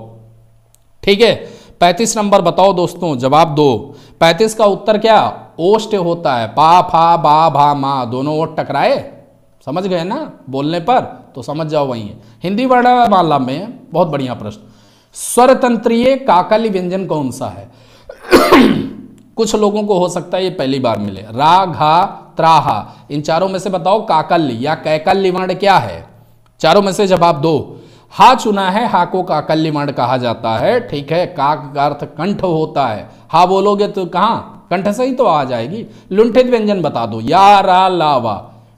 ठीक है पैंतीस नंबर बताओ दोस्तों, जवाब दो। पैंतीस का उत्तर क्या? ओष्ट होता है। पा, फा, बा, भा, मा, दोनों ओट टकराए। समझ गए ना? बोलने पर तो समझ जाओ वही। है हिंदी वर्णमाला में बहुत बढ़िया प्रश्न। स्वर तंत्रीय काकली व्यंजन कौन सा है? (clears throat) कुछ लोगों को हो सकता है ये पहली बार मिले। रा, घा, त्राहा। इन चारों में से बताओ काकल्य या कैकल्य वर्ण क्या है? चारों में से जवाब दो। हा चुना है हा को काकल्य वर्ण कहा जाता है। ठीक है काक का अर्थ कंठ होता है। हा बोलोगे तो कहा? कंठ से ही तो आ जाएगी। लुंठित व्यंजन बता दो। यारा लावा।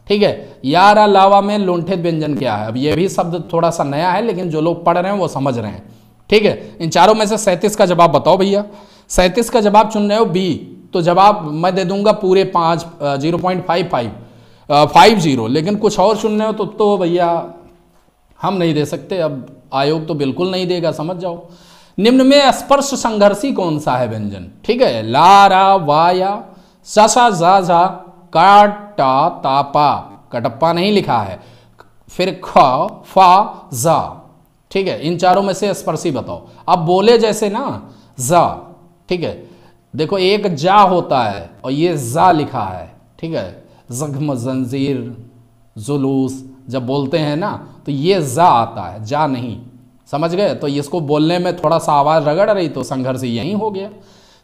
ठीक है या रा लावा में लुंठित व्यंजन क्या है? अब ये भी शब्द थोड़ा सा नया है लेकिन जो लोग पढ़ रहे हैं वो समझ रहे हैं। ठीक है इन चारों में से सैंतीस का जवाब बताओ भैया। सैंतीस का जवाब चुन रहे हो बी। तो जवाब मैं दे दूँगा पूरे पाँच zero point five five five zero. लेकिन कुछ और चुन रहे हो तो, तो भैया हम नहीं दे सकते, अब आयोग तो बिल्कुल नहीं देगा, समझ जाओ। निम्न में स्पर्श संघर्षी कौन सा है व्यंजन? ठीक है ला रा वा या जा जा काटा तापा, कटप्पा नहीं लिखा है। फिर ख, फा, जा। ठीक है, इन चारों में से स्पर्शी बताओ। अब बोले जैसे ना, जा। ठीक है, देखो एक जा होता है और ये जा लिखा है। ठीक है, जख्म, जंजीर, जुलूस जब बोलते हैं ना तो ये जा आता है, जा नहीं। समझ गए? तो इसको बोलने में थोड़ा सा आवाज़ रगड़ रही तो संघर्ष यही हो गया।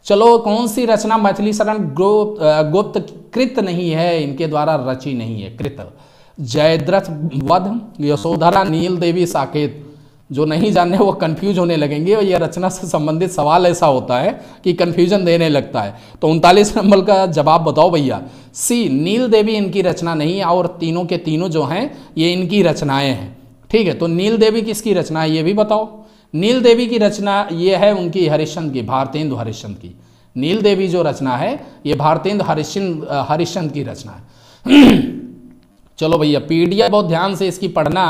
चलो कौन सी रचना मैथिली शरण गुप्त कृत नहीं है? इनके द्वारा रची नहीं है कृत। जयद्रथ वध, यशोधरा, नील देवी साकेत। जो नहीं जानने वो कंफ्यूज होने लगेंगे और यह रचना से संबंधित सवाल ऐसा होता है कि कंफ्यूजन देने लगता है। तो उनतालीस नंबर का जवाब बताओ भैया। सी, नील देवी इनकी रचना नहीं है और तीनों के तीनों जो हैं, ये इनकी रचनाएँ हैं। ठीक है तो नील देवी किसकी रचना है, ये भी बताओ। नील देवी की रचना ये है उनकी हरिश्चंद की, भारतेंदु हरिश्चंद की। नील देवी जो रचना है, ये भारतेंदु हरिश्चंद हरिश्चंद की रचना है। (clears throat) चलो भैया, पीडीएफ बहुत ध्यान से इसकी पढ़ना।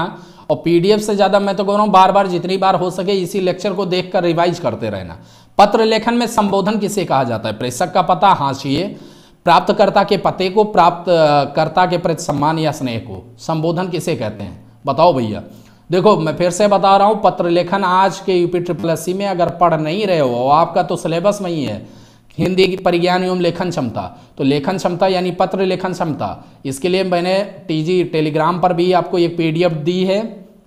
और पीडीएफ से ज़्यादा मैं तो कह रहा हूँ बार बार जितनी बार हो सके इसी लेक्चर को देखकर रिवाइज करते रहना। पत्र लेखन में संबोधन किसे कहा जाता है? प्रेषक का पता हाशिए प्राप्तकर्ता के पते को प्राप्त कर्ता के प्रति सम्मान या स्नेह को। संबोधन किसे कहते हैं? बताओ भैया। देखो, मैं फिर से बता रहा हूँ, पत्र लेखन आज के यूपी ट्रिपल एस में अगर पढ़ नहीं रहे हो, आपका तो सिलेबस में ही है। हिंदी की परिज्ञान एवं लेखन क्षमता। तो लेखन क्षमता यानी पत्र लेखन क्षमता। इसके लिए मैंने टीजी टेलीग्राम पर भी आपको एक पीडीएफ दी है।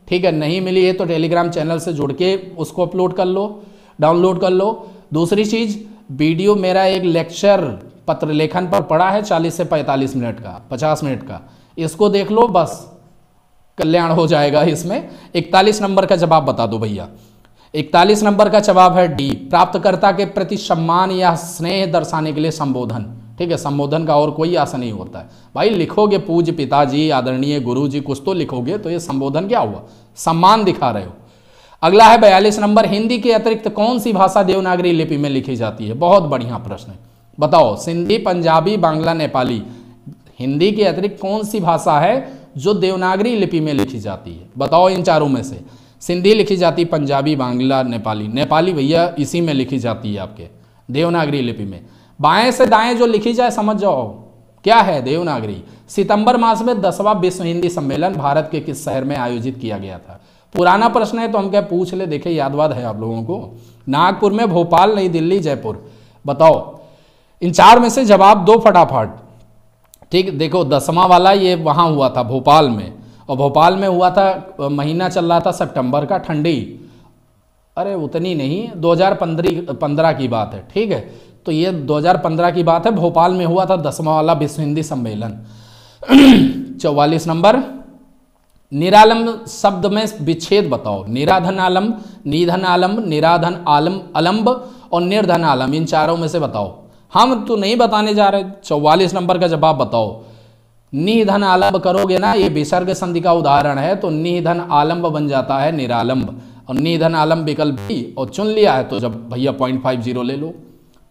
ठीक है, नहीं मिली है तो टेलीग्राम चैनल से जुड़ के उसको अपलोड कर लो डाउनलोड कर लो। दूसरी चीज़ वीडियो मेरा एक लेक्चर पत्र लेखन पर पड़ा है 40 से 45 मिनट का 50 मिनट का। इसको देख लो बस, कल्याण हो जाएगा इसमें। 41 नंबर का जवाब बता दो भैया। इकतालीस नंबर का जवाब है डी प्राप्तकर्ता के प्रति सम्मान या स्नेह दर्शाने के लिए संबोधन। ठीक है, संबोधन का और कोई आशा नहीं होता है। भाई, लिखोगे पूज पिताजी, आदरणीय गुरु जी कुछ तो लिखोगे तो ये संबोधन क्या हुआ? सम्मान दिखा रहे हो। अगला है बयालीस नंबर, हिंदी के अतिरिक्त कौन सी भाषा देवनागरी लिपि में लिखी जाती है? बहुत बढ़िया प्रश्न है। बताओ, सिंधी, पंजाबी, बांग्ला, नेपाली, हिंदी के अतिरिक्त कौन सी भाषा है जो देवनागरी लिपि में लिखी जाती है? बताओ इन चारों में से। सिंधी लिखी जाती, पंजाबी, बांग्ला, नेपाली। नेपाली भैया, इसी में लिखी जाती है आपके, देवनागरी लिपि में। बाएँ से दाएँ जो लिखी जाए, समझ जाओ। क्या है, देवनागरी? सितंबर मास में दसवां विश्व हिंदी सम्मेलन भारत के किस शहर में आयोजित किया गया था? पुराना प्रश्न है तो हम क्या पूछ ले, देखे, यादवाद है आप लोगों को। नागपुर में भोपाल, नई दिल्ली, जयपुर। बताओ। इन चार में से जवाब दो फटाफट। ठीक, देखो, दसवां वाला ये वहाँ हुआ था, भोपाल में। और भोपाल में हुआ था महीना चल रहा था सितंबर का, ठंडी। अरे, उतनी नहीं 2015 पंद्रह की बात है, ठीक है? तो ये 2015 की बात है। भोपाल में हुआ था दसवां वाला विश्व हिंदी सम्मेलन। (clears throat) चौवालीस नंबर, निरालम शब्द में विच्छेद बताओ। निराधन आलम, निधन आलम, निराधन आलम, अलम्ब और निर्धन आलम, इन चारों में से बताओ। हम तो नहीं बताने जा रहे। चौवालीस नंबर का जवाब बताओ। निधन आलंब करोगे ना, ये विसर्ग संधि का उदाहरण है तो निधन आलम्ब बन जाता है निरालंब और निधन आलम विकल्प भी, और चुन लिया है तो जब भैया पॉइंट फाइव ज़ीरो ले लो।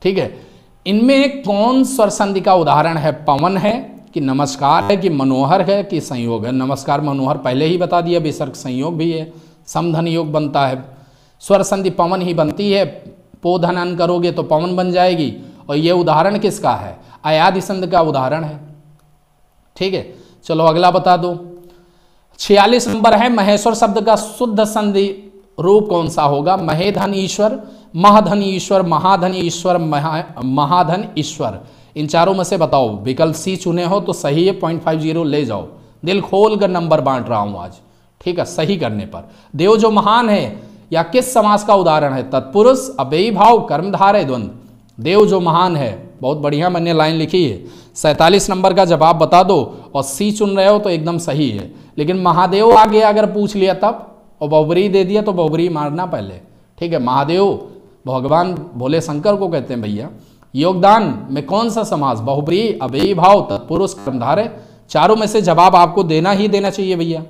ठीक है? इनमें कौन स्वर संधि का उदाहरण है? पवन है, कि नमस्कार है, कि मनोहर है, कि संयोग है। नमस्कार, मनोहर पहले ही बता दिया विसर्ग संयोग भी है। समधन योग बनता है। स्वर संधि पवन ही बनती है। पोधन करोगे तो पवन बन जाएगी। और ये उदाहरण किसका है? अयादि संध का उदाहरण है। ठीक है? चलो अगला बता दो। छियालीस नंबर है, महेश्वर शब्द का शुद्ध संधि रूप कौन सा होगा? महेधन ईश्वर महाधन ईश्वर महाधन ईश्वर, महा, महाधन ईश्वर। इन चारों में से बताओ विकल्प सी चुने हो तो सही है पॉइंट फाइव ज़ीरो ले जाओ। दिल खोल कर नंबर बांट रहा हूँ आज। ठीक है, सही करने पर। देव जो महान है, या किस समाज का उदाहरण है? तत्पुरुष अबेई भाव कर्मधारे, द्वंद। देव जो महान है, बहुत बढ़िया मैंने लाइन लिखी है। सैतालीस नंबर का जवाब बता दो, और सी चुन रहे हो तो एकदम सही है। लेकिन महादेव आगे अगर पूछ लिया तब, और बहुबरी दे दिया तो बहुबरी मारना पहले। ठीक है, महादेव भगवान भोले शंकर को कहते हैं, भैया, योगदान में कौन सा समाज बहुबरी अभय भाव तत्पुरुष, कर्मधारे चारों में से जवाब आपको देना ही देना चाहिए, भैया।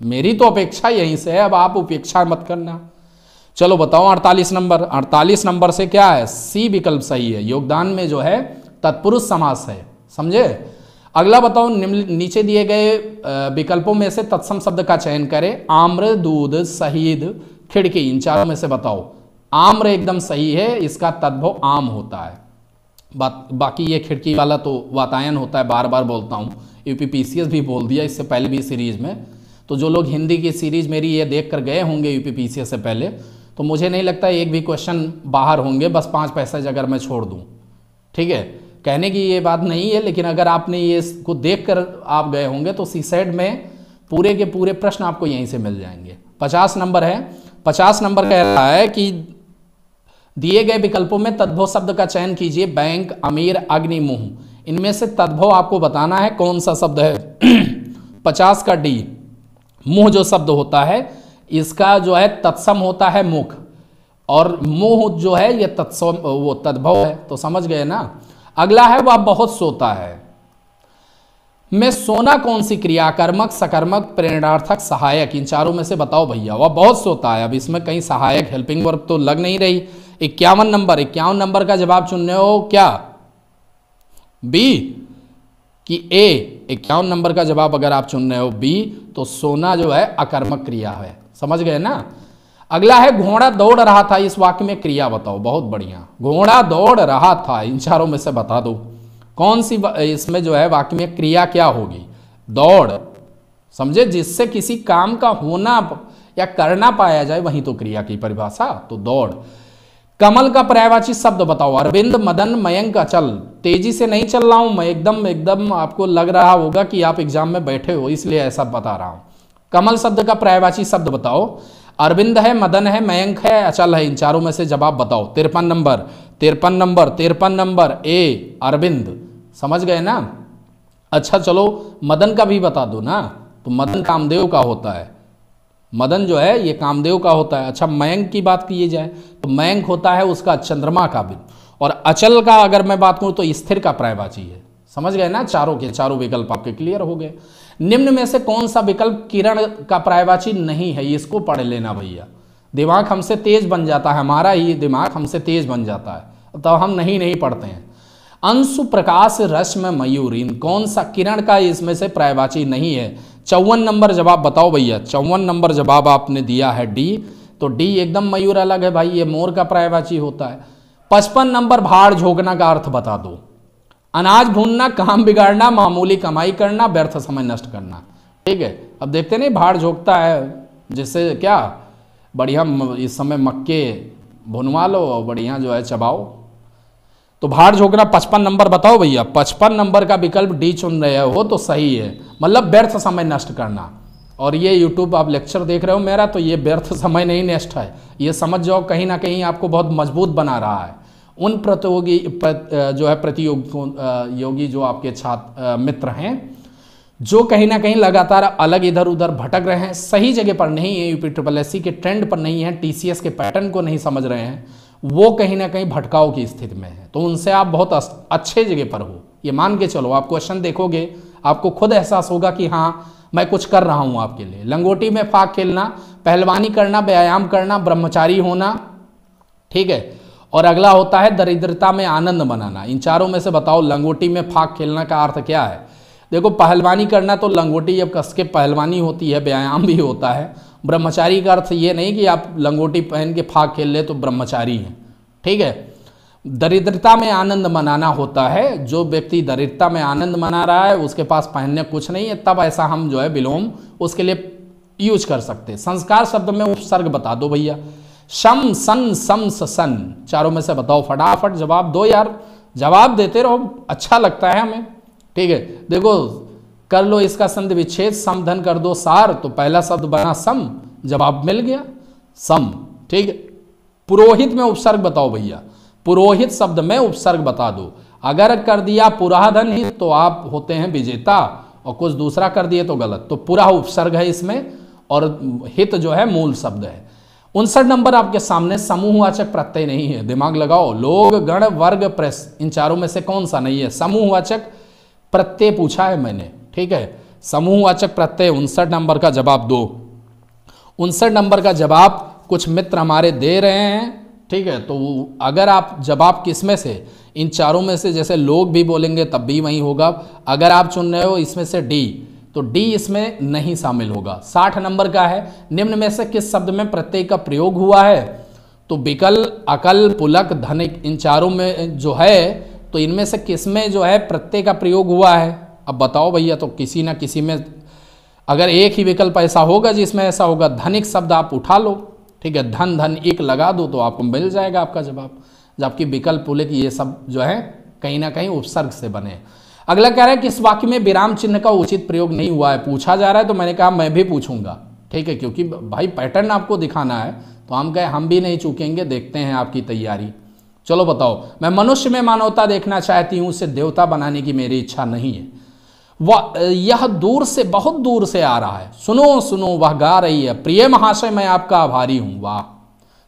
मेरी तो अपेक्षा यहीं से है, अब आप उपेक्षा मत करना। चलो बताओ, अड़तालीस नंबर अड़तालीस नंबर से क्या है? सी विकल्प सही है। योगदान में जो है, तत्पुरुष समास है। समझे? अगला बताओ नीचे दिए गए विकल्पों में से तत्सम शब्द का चयन करें। आम्र, दूध, शहीद, खिड़की, इन चारों में से बताओ। आम्र एकदम सही है, इसका तद्भव आम होता है। बात, बाकी ये खिड़की वाला तो वातायन होता है बार बार बोलता हूँ। यूपीपीसीएस भी बोल दिया इससे पहले भी सीरीज़ में। तो जो लोग हिंदी की सीरीज़ मेरी ये देख कर गए होंगे यूपीपीसीएस से पहले तो मुझे नहीं लगता एक भी क्वेश्चन बाहर होंगे, बस पाँच पैसेज अगर मैं छोड़ दूँ। ठीक है? कहने की ये बात नहीं है, लेकिन अगर आपने ये इसको देख कर आप गए होंगे तो सी सेट में पूरे के पूरे प्रश्न आपको यहीं से मिल जाएँगे। पचास नंबर है। पचास नंबर कह रहा है कि दिए गए विकल्पों में तद्भव शब्द का चयन कीजिए, बैंक, अमीर अग्निमुह इनमें से तद्भव आपको बताना है कौन सा शब्द है। (clears throat) पचास का डी। मुँह जो शब्द होता है, इसका जो है तत्सम होता है मुख। और मुँह जो है, ये तत्सम, वो तद्भव है। तो समझ गए ना? अगला है, वह बहुत सोता है। में सोना कौन सी क्रिया, कर्मक, सकर्मक, प्रेरणार्थक, सहायक? इन चारों में से बताओ भैया, वह बहुत सोता है। अब इसमें कहीं सहायक हेल्पिंग वर्ब तो लग नहीं रही। इक्यावन नंबर इक्यावन नंबर का जवाब चुन रहे हो क्या? बी कि ए इक्यावन नंबर का जवाब अगर आप चुन रहे हो बी तो सोना जो है अकर्मक क्रिया है। समझ गए ना? अगला है, घोड़ा दौड़ रहा था, इस वाक्य में क्रिया बताओ, बहुत बढ़िया। घोड़ा दौड़ रहा था, इन चारों में से बता दो। कौन सी इसमें जो है वाक्य में क्रिया क्या होगी? दौड़। समझे, जिससे किसी काम का होना या करना पाया जाए, वही तो क्रिया की परिभाषा तो दौड़। कमल का पर्यायवाची शब्द बताओ। अरविंद मदन मयंक अचल। तेज़ी से नहीं चल रहा हूँ, मैं एकदम एकदम आपको लग रहा होगा कि आप एग्ज़ाम में बैठे हो, इसलिए ऐसा बता रहा हूँ। कमल शब्द का पर्यायवाची शब्द बताओ। अरविंद है, मदन है, मयंक है, अचल है, इन चारों में से जवाब बताओ। तिरपन नंबर तिरपन नंबर तिरपन नंबर, ए, अरविंद। समझ गए ना? अच्छा चलो, मदन का भी बता दो ना। तो मदन कामदेव का होता है। मदन जो है, ये कामदेव का होता है। अच्छा मयंक की बात की जाए तो मयंक होता है उसका चंद्रमा का भी और अचल का अगर मैं बात करूँ तो स्थिर का प्रायवाची है। समझ गए ना? चारों के, चारों विकल्प आपके क्लियर हो गए। निम्न में से कौन सा विकल्प किरण का प्रायवाची नहीं है? इसको पढ़ लेना भैया। दिमाग हमसे तेज बन जाता है, हमारा ही दिमाग हमसे तेज बन जाता है। तो हम नहीं नहीं पढ़ते हैं। अंशु प्रकाश रश्म मयूरीन कौन सा किरण का इसमें से प्रायवाची नहीं है? चौवन नंबर जवाब बताओ भैया, चौवन नंबर जवाब आपने दिया है डी। तो डी एकदम मयूर अलग है भाई, ये मोर का प्रायवाची होता है। पचपन नंबर भाड़ झोंकना का अर्थ बता दो। अनाज भूनना, काम बिगाड़ना, मामूली कमाई करना, व्यर्थ समय नष्ट करना। ठीक है, अब देखते नहीं, भाड़ झोंकता है, जिससे क्या, बढ़िया इस समय मक्के भुनवा लो और बढ़िया जो है चबाओ। तो भाड़ झोंकना पचपन नंबर बताओ भैया, पचपन नंबर का विकल्प डी चुन रहे हो तो सही है। मतलब व्यर्थ समय नष्ट करना। और ये यूट्यूब आप लेक्चर देख रहे हो, मेरा तो ये व्यर्थ समय नहीं नष्ट है। ये समझ जाओ, कहीं ना कहीं आपको बहुत मज़बूत बना रहा है। उन प्रतियोगी जो है प्रतियोगी योगी जो आपके छात्र मित्र हैं, जो कहीं ना कहीं लगातार अलग इधर उधर भटक रहे हैं, सही जगह पर नहीं है यूपी ट्रिपल एससी के ट्रेंड पर नहीं है टीसीएस के पैटर्न को नहीं समझ रहे हैं। वो कहीं ना कहीं भटकाव की स्थिति में है। तो उनसे आप बहुत अच्छे जगह पर हो। ये मान के चलो, आप क्वेश्चन देखोगे, आपको खुद एहसास होगा कि हाँ मैं कुछ कर रहा हूँ आपके लिए। लंगोटी में फाक खेलना, पहलवानी करना, व्यायाम करना, ब्रह्मचारी होना, ठीक है? और अगला होता है दरिद्रता में आनंद मनाना इन चारों में से बताओ, लंगोटी में फाक खेलना का अर्थ क्या है? देखो, पहलवानी करना तो लंगोटी जब कस के पहलवानी होती है, व्यायाम भी होता है। ब्रह्मचारी का अर्थ ये नहीं कि आप लंगोटी पहन के फाक खेल ले तो ब्रह्मचारी हैं। ठीक है? दरिद्रता में आनंद मनाना होता है। जो व्यक्ति दरिद्रता में आनंद मना रहा है, उसके पास पहनने कुछ नहीं है, तब ऐसा हम जो है विलोम उसके लिए यूज़ कर सकते संस्कार शब्द में उपसर्ग बता दो भैया। शम, सन, सम सन। चारों में से बताओ फटाफट जवाब दो यार। जवाब देते रहो अच्छा लगता है हमें। ठीक है? देखो कर लो इसका संधि विच्छेद समधन कर दो सार। तो पहला शब्द बना सम, जवाब मिल गया। सम, ठीक है? पुरोहित में उपसर्ग बताओ भैया। पुरोहित शब्द में उपसर्ग बता दो। अगर कर दिया पुराधन ही तो आप होते हैं विजेता। और कुछ दूसरा कर दिए तो गलत। तो पूरा उपसर्ग है इसमें, और हित जो है मूल शब्द है। उनसठ नंबर आपके सामने समूहवाचक प्रत्यय नहीं है। दिमाग लगाओ। लोग, गण, वर्ग, प्रेस, इन चारों में से कौन सा नहीं है? समूहवाचक प्रत्यय पूछा है मैंने। ठीक है? समूहवाचक प्रत्यय, उनसठ नंबर का जवाब दो। उनसठ नंबर का जवाब कुछ मित्र हमारे दे रहे हैं, ठीक है? तो अगर आप जवाब किसमें से? इन चारों में से, जैसे लोग भी बोलेंगे तब भी वही होगा। अगर आप चुन रहे हो, इसमें से डी। तो डी इसमें नहीं शामिल होगा। साठ नंबर का है, निम्न में से किस शब्द में प्रत्यय का प्रयोग हुआ है? तो विकल अकल, पुलक, धनिक, इन चारों में जो है तो इनमें से किसमें जो है प्रत्यय का प्रयोग हुआ है? अब बताओ भैया तो किसी ना किसी में, अगर एक ही विकल्प ऐसा होगा जिसमें ऐसा होगा, धनिक शब्द आप उठा लो, ठीक है, धन धन एक लगा दो तो आपको मिल जाएगा आपका जवाब। जबकि विकल्प बोले कि ये सब जो है, कहीं ना कहीं उपसर्ग से बने। अगला कह रहा है कि इस वाक्य में विराम चिन्ह का उचित प्रयोग नहीं हुआ है। पूछा जा रहा है तो मैंने कहा, मैं भी पूछूँगा, ठीक है, क्योंकि भाई पैटर्न आपको दिखाना है तो हम कहे, हम भी नहीं चूकेंगे, देखते हैं आपकी तैयारी। चलो बताओ, मैं मनुष्य में मानवता देखना चाहती हूँ, उसे देवता बनाने की मेरी इच्छा नहीं है। वह यह दूर से, बहुत दूर से आ रहा है। सुनो सुनो, वह गा रही है, प्रिय महाशय, मैं आपका आभारी हूँ, वाह।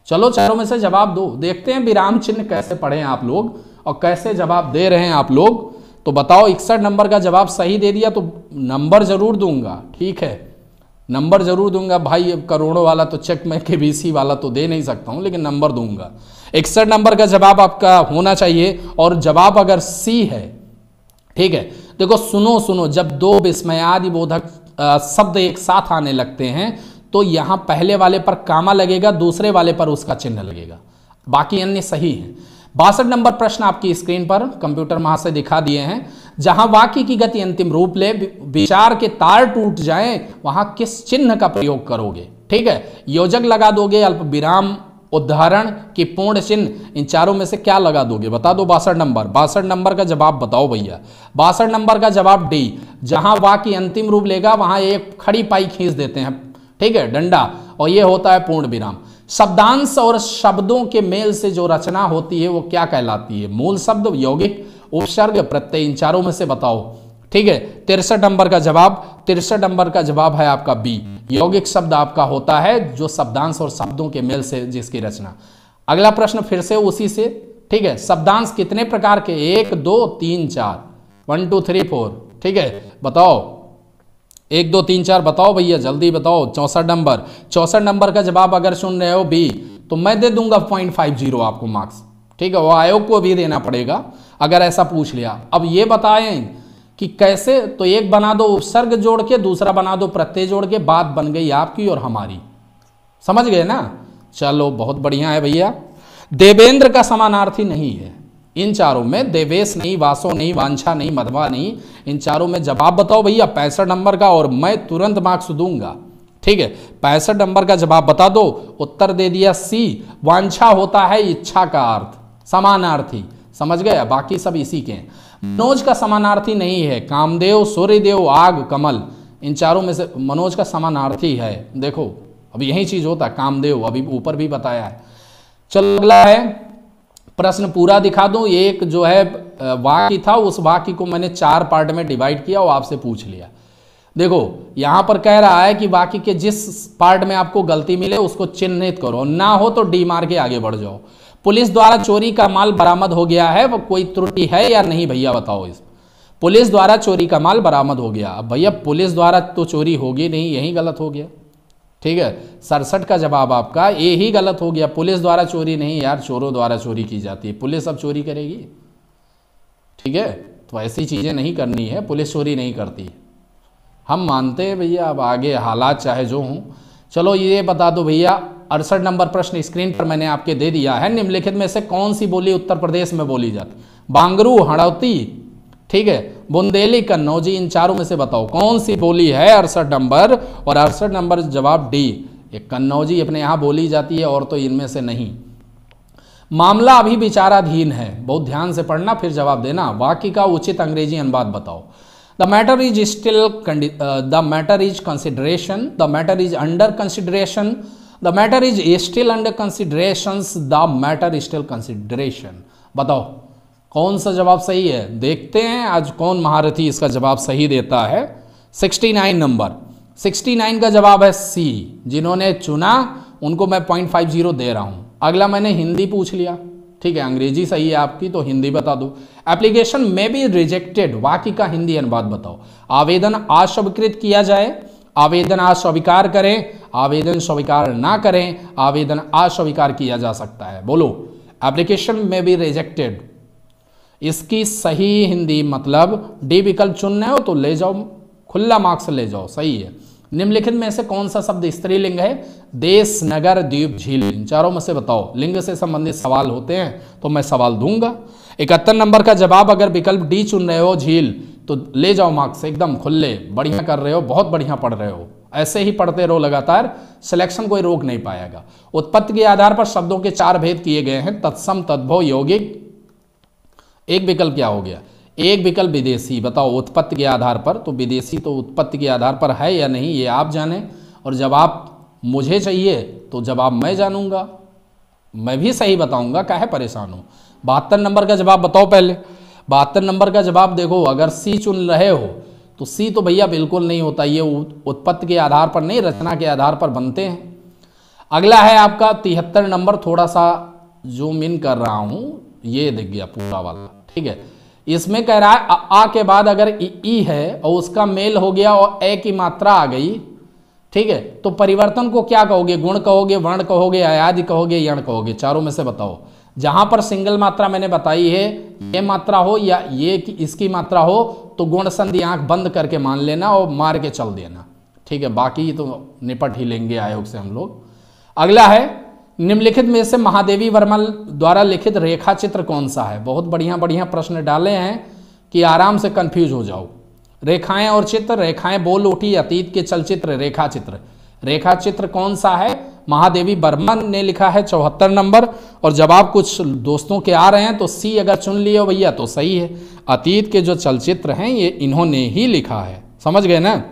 चलो, चारों में से जवाब दो। देखते हैं विराम चिन्ह कैसे पढ़े आप लोग, और कैसे जवाब दे रहे हैं आप लोग। तो बताओ, इकसठ नंबर का जवाब सही दे दिया तो नंबर ज़रूर दूँगा, ठीक है? नंबर ज़रूर दूँगा, भाई, अब करोड़ों वाला तो चेक मैं के बीसी वाला तो दे नहीं सकता हूँ, लेकिन नंबर दूँगा। इकसठ नंबर का जवाब आपका होना चाहिए, और जवाब अगर सी है, ठीक है देखो, सुनो सुनो, जब दो विस्मयादि बोधक शब्द एक साथ आने लगते हैं तो यहाँ पहले वाले पर कामा लगेगा, दूसरे वाले पर उसका चिन्ह लगेगा। बाकी अन्य सही है। बासठ नंबर प्रश्न आपकी स्क्रीन पर, कंप्यूटर महाशय दिखा दिए हैं। जहाँ वाक्य की गति अंतिम रूप ले विचार के तार टूट जाएँ, वहाँ किस चिन्ह का प्रयोग करोगे? ठीक है? योजक लगा दोगे, अल्प विराम उदाहरण की पूर्ण चिन्ह, इन चारों में से क्या लगा दोगे? बता दो बासठ नंबर। बासठ नंबर का जवाब बताओ भैया। बासठ नंबर का जवाब डी। जहाँ वाक्य अंतिम रूप लेगा, वहाँ एक खड़ी पाई खींच देते हैं। ठीक है, डंडा। और ये होता है पूर्ण विराम। शब्दांश और शब्दों के मेल से जो रचना होती है, वो क्या कहलाती है? मूल शब्द, यौगिक, उपसर्ग, प्रत्यय, इन चारों में से बताओ। ठीक है? तिरसठ नंबर का जवाब, तिरसठ नंबर का जवाब है आपका बी। यौगिक शब्द आपका होता है जो शब्दांश और शब्दों के मेल से जिसकी रचना। अगला प्रश्न फिर से उसी से, ठीक है? शब्दांश कितने प्रकार के? एक, दो, तीन, चार। वन टू थ्री फोर ठीक है? बताओ। एक, दो, तीन, चार बताओ भैया, जल्दी बताओ। चौसठ नंबर। चौसठ नंबर का जवाब अगर सुन रहे हो बी तो मैं दे दूँगा पॉइंट फाइव ज़ीरो आपको मार्क्स। ठीक है? वो आयोग को भी देना पड़ेगा। अगर ऐसा पूछ लिया। अब ये बताएँ कि कैसे? तो एक बना दो उपसर्ग जोड़ के, दूसरा बना दो प्रत्यय जोड़ के, बात बन गई आपकी और हमारी। समझ गए ना? चलो, बहुत बढ़िया है भैया। देवेंद्र का समानार्थी नहीं है। इन चारों में देवेश नहीं, वासो नहीं, वांछा नहीं मधवा नहीं। इन चारों में जवाब बताओ भैया, पैंसठ नंबर का और मैं तुरंत मार्क्स दूँगा। ठीक है? पैंसठ नंबर का जवाब बता दो। उत्तर दे दिया सी वांछा होता है इच्छा का अर्थ, समानार्थी। समझ गया बाकी सब इसी के हैं। मनोज का समानार्थी नहीं है। कामदेव, सूर्यदेव, आग, कमल, इन चारों में से मनोज का समानार्थी है। देखो, अब यही चीज़ होता है। कामदेव अभी ऊपर भी बताया है। चलो, अगला है। प्रश्न पूरा दिखा दूँ। एक जो है, वाक्य था, उस वाक्य को मैंने चार पार्ट में डिवाइड किया और आपसे पूछ लिया। देखो, यहाँ पर कह रहा है कि वाक्य के जिस पार्ट में आपको गलती मिले, उसको चिन्हित करो। ना हो तो डी मार के आगे बढ़ जाओ। पुलिस द्वारा चोरी का माल बरामद हो गया है, वो कोई त्रुटि है या नहीं भैया बताओ इस पुलिस द्वारा चोरी का माल बरामद हो गया। अब भैया पुलिस द्वारा तो चोरी होगी नहीं, यही गलत हो गया। ठीक है? सड़सठ का जवाब आपका, ये ही गलत हो गया। पुलिस द्वारा चोरी नहीं यार, चोरों द्वारा चोरी की जाती है। पुलिस अब चोरी करेगी। ठीक है? तो ऐसी चीज़ें नहीं करनी है, पुलिस चोरी नहीं करती। हम मानते हैं भैया, अब आगे हालात चाहे जो हों। चलो ये बता दो भैया अड़सठ नंबर प्रश्न स्क्रीन पर मैंने आपके दे दिया है। निम्नलिखित में से कौन सी बोली उत्तर प्रदेश में बोली जाती? बांगरू, हड़ौती, ठीक है? बुंदेली, कन्नौजी, इन चारों में से बताओ। कौन सी बोली है अड़सठ नंबर? और अड़सठ नंबर जवाब डी। कन्नौजी अपने यहाँ बोली जाती है, और तो इनमें से नहीं। मामला अभी विचाराधीन है। बहुत ध्यान से पढ़ना, फिर जवाब देना। वाक्य का उचित अंग्रेज़ी अनुवाद बताओ। The matter is still the matter is consideration the matter is under consideration the matter is still under consideration the matter still consideration बताओ, कौन सा जवाब सही है? देखते हैं आज कौन महारथी इसका जवाब सही देता है। 69 नंबर। 69 का जवाब है सी जिन्होंने चुना, उनको मैं 0.50 दे रहा हूँ। अगला मैंने हिंदी पूछ लिया। ठीक है, अंग्रेज़ी सही है आपकी तो हिंदी बता दो। एप्लीकेशन में बी रिजेक्टेड वाक्य का हिंदी अनुवाद बताओ। आवेदन अस्वीकृत किया जाए। आवेदन अस्वीकार करें, आवेदन स्वीकार ना करें, आवेदन अस्वीकार किया जा सकता है। बोलो एप्लीकेशन में बी रिजेक्टेड इसकी सही हिंदी मतलब डी विकल्प चुनने हो तो ले जाओ, खुला मार्क्स ले जाओ, सही है। निम्नलिखित में से कौन सा शब्द स्त्रीलिंग है? देश नगर द्वीप, झील। इन चारों में से बताओ, लिंग से संबंधित सवाल होते हैं तो मैं सवाल दूँगा। इकहत्तर नंबर का जवाब, अगर विकल्प डी चुन रहे हो, झील तो ले जाओ मार्क्स एकदम खुले, बढ़िया कर रहे हो, बहुत बढ़िया पढ़ रहे हो। ऐसे ही पढ़ते रहो लगातार सिलेक्शन कोई रोक नहीं पाएगा। उत्पत्ति के आधार पर शब्दों के चार भेद किए गए हैं, तत्सम, तद्भव, यौगिक। एक विकल्प क्या हो गया? एक विकल्प विदेशी, बताओ उत्पत्ति के आधार पर। तो विदेशी तो उत्पत्ति के आधार पर है या नहीं, ये आप जाने। और जवाब मुझे चाहिए तो जवाब मैं जानूँगा। मैं भी सही बताऊँगा क्या है परेशान हूँ? बहत्तर नंबर का जवाब बताओ पहले। बहत्तर नंबर का जवाब देखो अगर सी चुन रहे हो तो सी तो भैया बिल्कुल नहीं होता ये उत्पत्ति के आधार पर नहीं रचना के आधार पर बनते हैं। अगला है आपका तिहत्तर नंबर थोड़ा सा जूम इन कर रहा हूँ ये दिख गया पूरा वाला ठीक है। इसमें कह रहा है आ, आ के बाद अगर ई, है और उसका मेल हो गया और ए की मात्रा आ गई ठीक है तो परिवर्तन को क्या कहोगे? गुण कहोगे वर्ण कहोगे अयादि कहोगे यण कहोगे चारों में से बताओ। जहाँ पर सिंगल मात्रा मैंने बताई है, ये मात्रा हो या ये इसकी मात्रा हो तो गुण संधि आँख बंद करके मान लेना और मार के चल देना। ठीक है, बाकी तो निपट ही लेंगे आयोग से हम लोग। अगला है, निम्नलिखित में से महादेवी वर्मा द्वारा लिखित रेखा चित्र कौन सा है? बहुत बढ़िया बढ़िया प्रश्न डाले हैं कि आराम से कंफ्यूज हो जाओ। रेखाएँ और चित्र, रेखाएँ बोल उठी, अतीत के चलचित्र रेखा चित्र रेखा चित्र कौन सा है? महादेवी वर्मा ने लिखा है चौहत्तर नंबर। और जवाब कुछ दोस्तों के आ रहे हैं तो सी अगर चुन लिए हो भैया तो सही है। अतीत के जो चलचित्र हैं, ये इन्होंने ही लिखा है। समझ गए ना?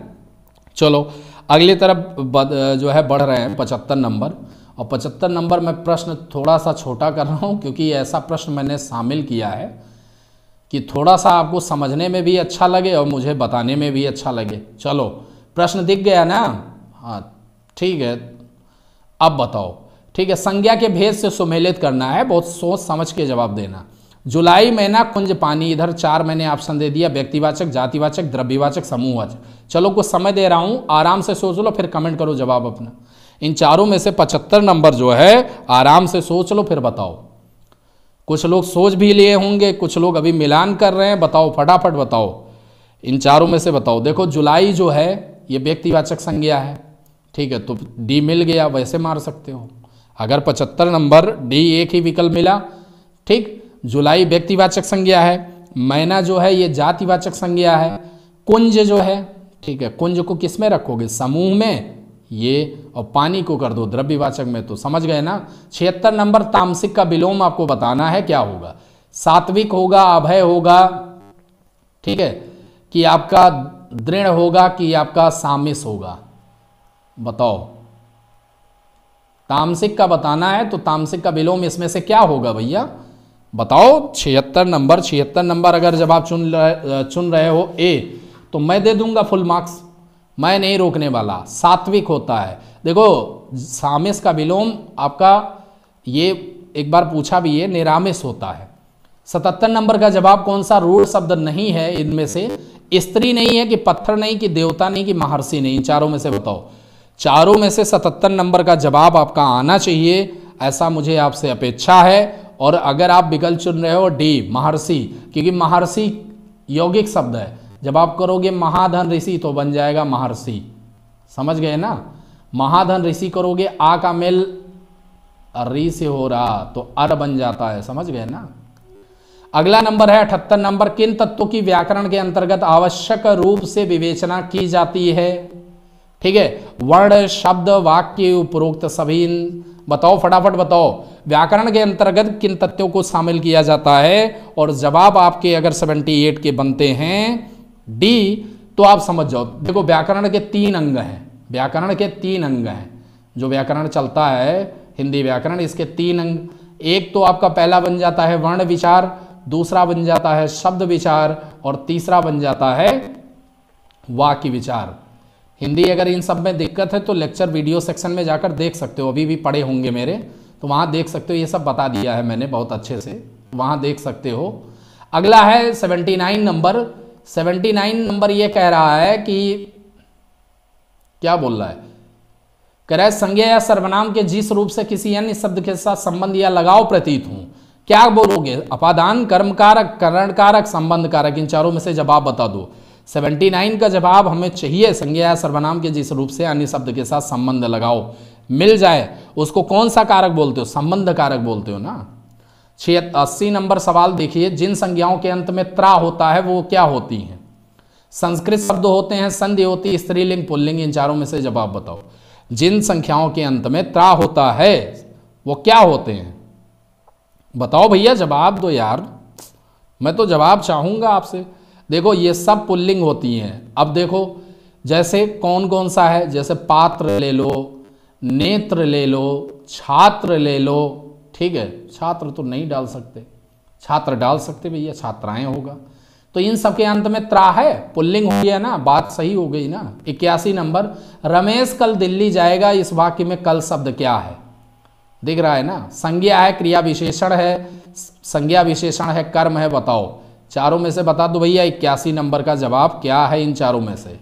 चलो, अगली तरफ़ जो है, बढ़ रहे हैं पचहत्तर नंबर। और पचहत्तर नंबर में प्रश्न थोड़ा सा छोटा कर रहा हूँ, क्योंकि ऐसा प्रश्न मैंने शामिल किया है कि थोड़ा सा आपको समझने में भी अच्छा लगे और मुझे बताने में भी अच्छा लगे। चलो, प्रश्न दिख गया ना? हाँ ठीक है, अब बताओ। ठीक है, संज्ञा के भेद से सुमेलित करना है, बहुत सोच समझ के जवाब देना। जुलाई महीना कुंज पानी, इधर चार महीने ऑप्शन दे दिया, व्यक्तिवाचक, जातिवाचक, द्रव्यवाचक, समूहवाचक। चलो, कुछ समय दे रहा हूँ, आराम से सोच लो, फिर कमेंट करो जवाब अपना। इन चारों में से पचहत्तर नंबर जो है, आराम से सोच लो, फिर बताओ। कुछ लोग सोच भी लिए होंगे, कुछ लोग अभी मिलान कर रहे हैं, बताओ, फटाफट बताओ। इन चारों में से बताओ। देखो, जुलाई जो है, ये व्यक्तिवाचक संज्ञा है। ठीक है तो डी मिल गया, वैसे मार सकते हो। अगर पचहत्तर नंबर डी एक ही विकल्प मिला, ठीक, जुलाई व्यक्तिवाचक संज्ञा है, मैना जो है, ये जातिवाचक संज्ञा है, कुंज जो है, ठीक है, कुंज को किसमें रखोगे? समूह में। ये, और पानी को कर दो, द्रव्यवाचक में। तो समझ गए ना? छिहत्तर नंबर तामसिक का विलोम आपको बताना है, क्या होगा? सात्विक होगा, अभय होगा, ठीक है, कि आपका दृढ़ होगा, कि आपका सामिस होगा। बताओ। तामसिक का बताना है तो तामसिक का विलोम इसमें से क्या होगा भैया? बताओ, छिहत्तर नंबर छिहत्तर नंबर अगर जब आप चुन रहे चुन रहे हो ए तो मैं दे दूँगा फुल मार्क्स मैं नहीं रोकने वाला, सात्विक होता है। देखो, सामिस का विलोम आपका ये एक बार पूछा भी है, निरामिस होता है। सतहत्तर नंबर का जवाब कौन सा रूढ़ शब्द नहीं है इनमें से? स्त्री नहीं है कि पत्थर नहीं, कि देवता नहीं, कि महर्षि नहीं, चारों में से बताओ। चारों में से सतहत्तर नंबर का जवाब आपका आना चाहिए, ऐसा मुझे आपसे अपेक्षा है। और अगर आप विकल्प चुन रहे हो, डी, महर्षि, क्योंकि महर्षि यौगिक शब्द है। जब आप करोगे महाधन ऋषि तो बन जाएगा महर्षि। समझ गए ना? महाधन ऋषि करोगे, आ का मेल री से हो रहा तो अर बन जाता है। समझ गए ना? अगला नंबर है अठहत्तर नंबर। किन तत्वों की व्याकरण के अंतर्गत आवश्यक रूप से विवेचना की जाती है? ठीक है? वर्ण, शब्द, वाक्य, उपरोक्त सभी बताओ, फटाफट बताओ। व्याकरण के अंतर्गत किन तथ्यों को शामिल किया जाता है? और जवाब आपके अगर 78 के बनते हैं डी तो आप समझ जाओ। देखो, व्याकरण के तीन अंग हैं। व्याकरण के तीन अंग हैं। जो व्याकरण चलता है, हिंदी व्याकरण, इसके तीन अंग। एक तो आपका पहला बन जाता है वर्ण विचार, दूसरा बन जाता है शब्द विचार, और तीसरा बन जाता है वाक्य विचार। हिंदी अगर इन सब में दिक्कत है तो लेक्चर वीडियो सेक्शन में जाकर देख सकते हो। अभी भी पढ़े होंगे मेरे तो वहाँ देख सकते हो। ये सब बता दिया है मैंने बहुत अच्छे से। वहाँ देख सकते हो। अगला है 79 नंबर 79 नंबर ये कह रहा है कि क्या बोल रहा है? कह रहा है, संज्ञा या सर्वनाम के जिस रूप से किसी अन्य शब्द के साथ संबंध या लगाव प्रतीत हूँ, क्या बोलोगे? अपादान, कर्मकारक करण कारक संबंध कारक इन चारों में से जवाब बता दो। 79 का जवाब हमें चाहिए। संज्ञा या सर्वनाम के जिस रूप से अन्य शब्द के साथ संबंध लगाओ। मिल जाए, उसको कौन सा कारक बोलते हो? संबंध कारक बोलते हो ना? छियत अस्सी नंबर सवाल देखिए, जिन संज्ञाओं के अंत में त्रा होता है, वो क्या होती हैं? संस्कृत शब्द होते हैं, संधि होती स्त्रीलिंग, पुल्लिंग, इन चारों में से जवाब बताओ। जिन संख्याओं के अंत में त्रा होता है, वो क्या होते हैं? बताओ भैया, जवाब दो यार। मैं तो जवाब चाहूँगा आपसे। देखो, ये सब पुल्लिंग होती हैं। अब देखो, जैसे कौन कौन सा है? जैसे पात्र ले लो, नेत्र ले लो, छात्र ले लो, ठीक है? छात्र तो नहीं डाल सकते। छात्र डाल सकते भैया, छात्राएँ होगा। तो इन सब के अंत में त्रा है? पुल्लिंग हो गया ना? बात सही हो गई ना? इक्यासी नंबर, रमेश कल दिल्ली जाएगा, इस वाक्य में कल शब्द क्या है? दिख रहा है ना? संज्ञा है क्रिया विशेषण है, संज्ञा विशेषण है, कर्म है, बताओ। चारों में से बता दो भैया, इक्यासी नंबर का जवाब क्या है इन चारों में से?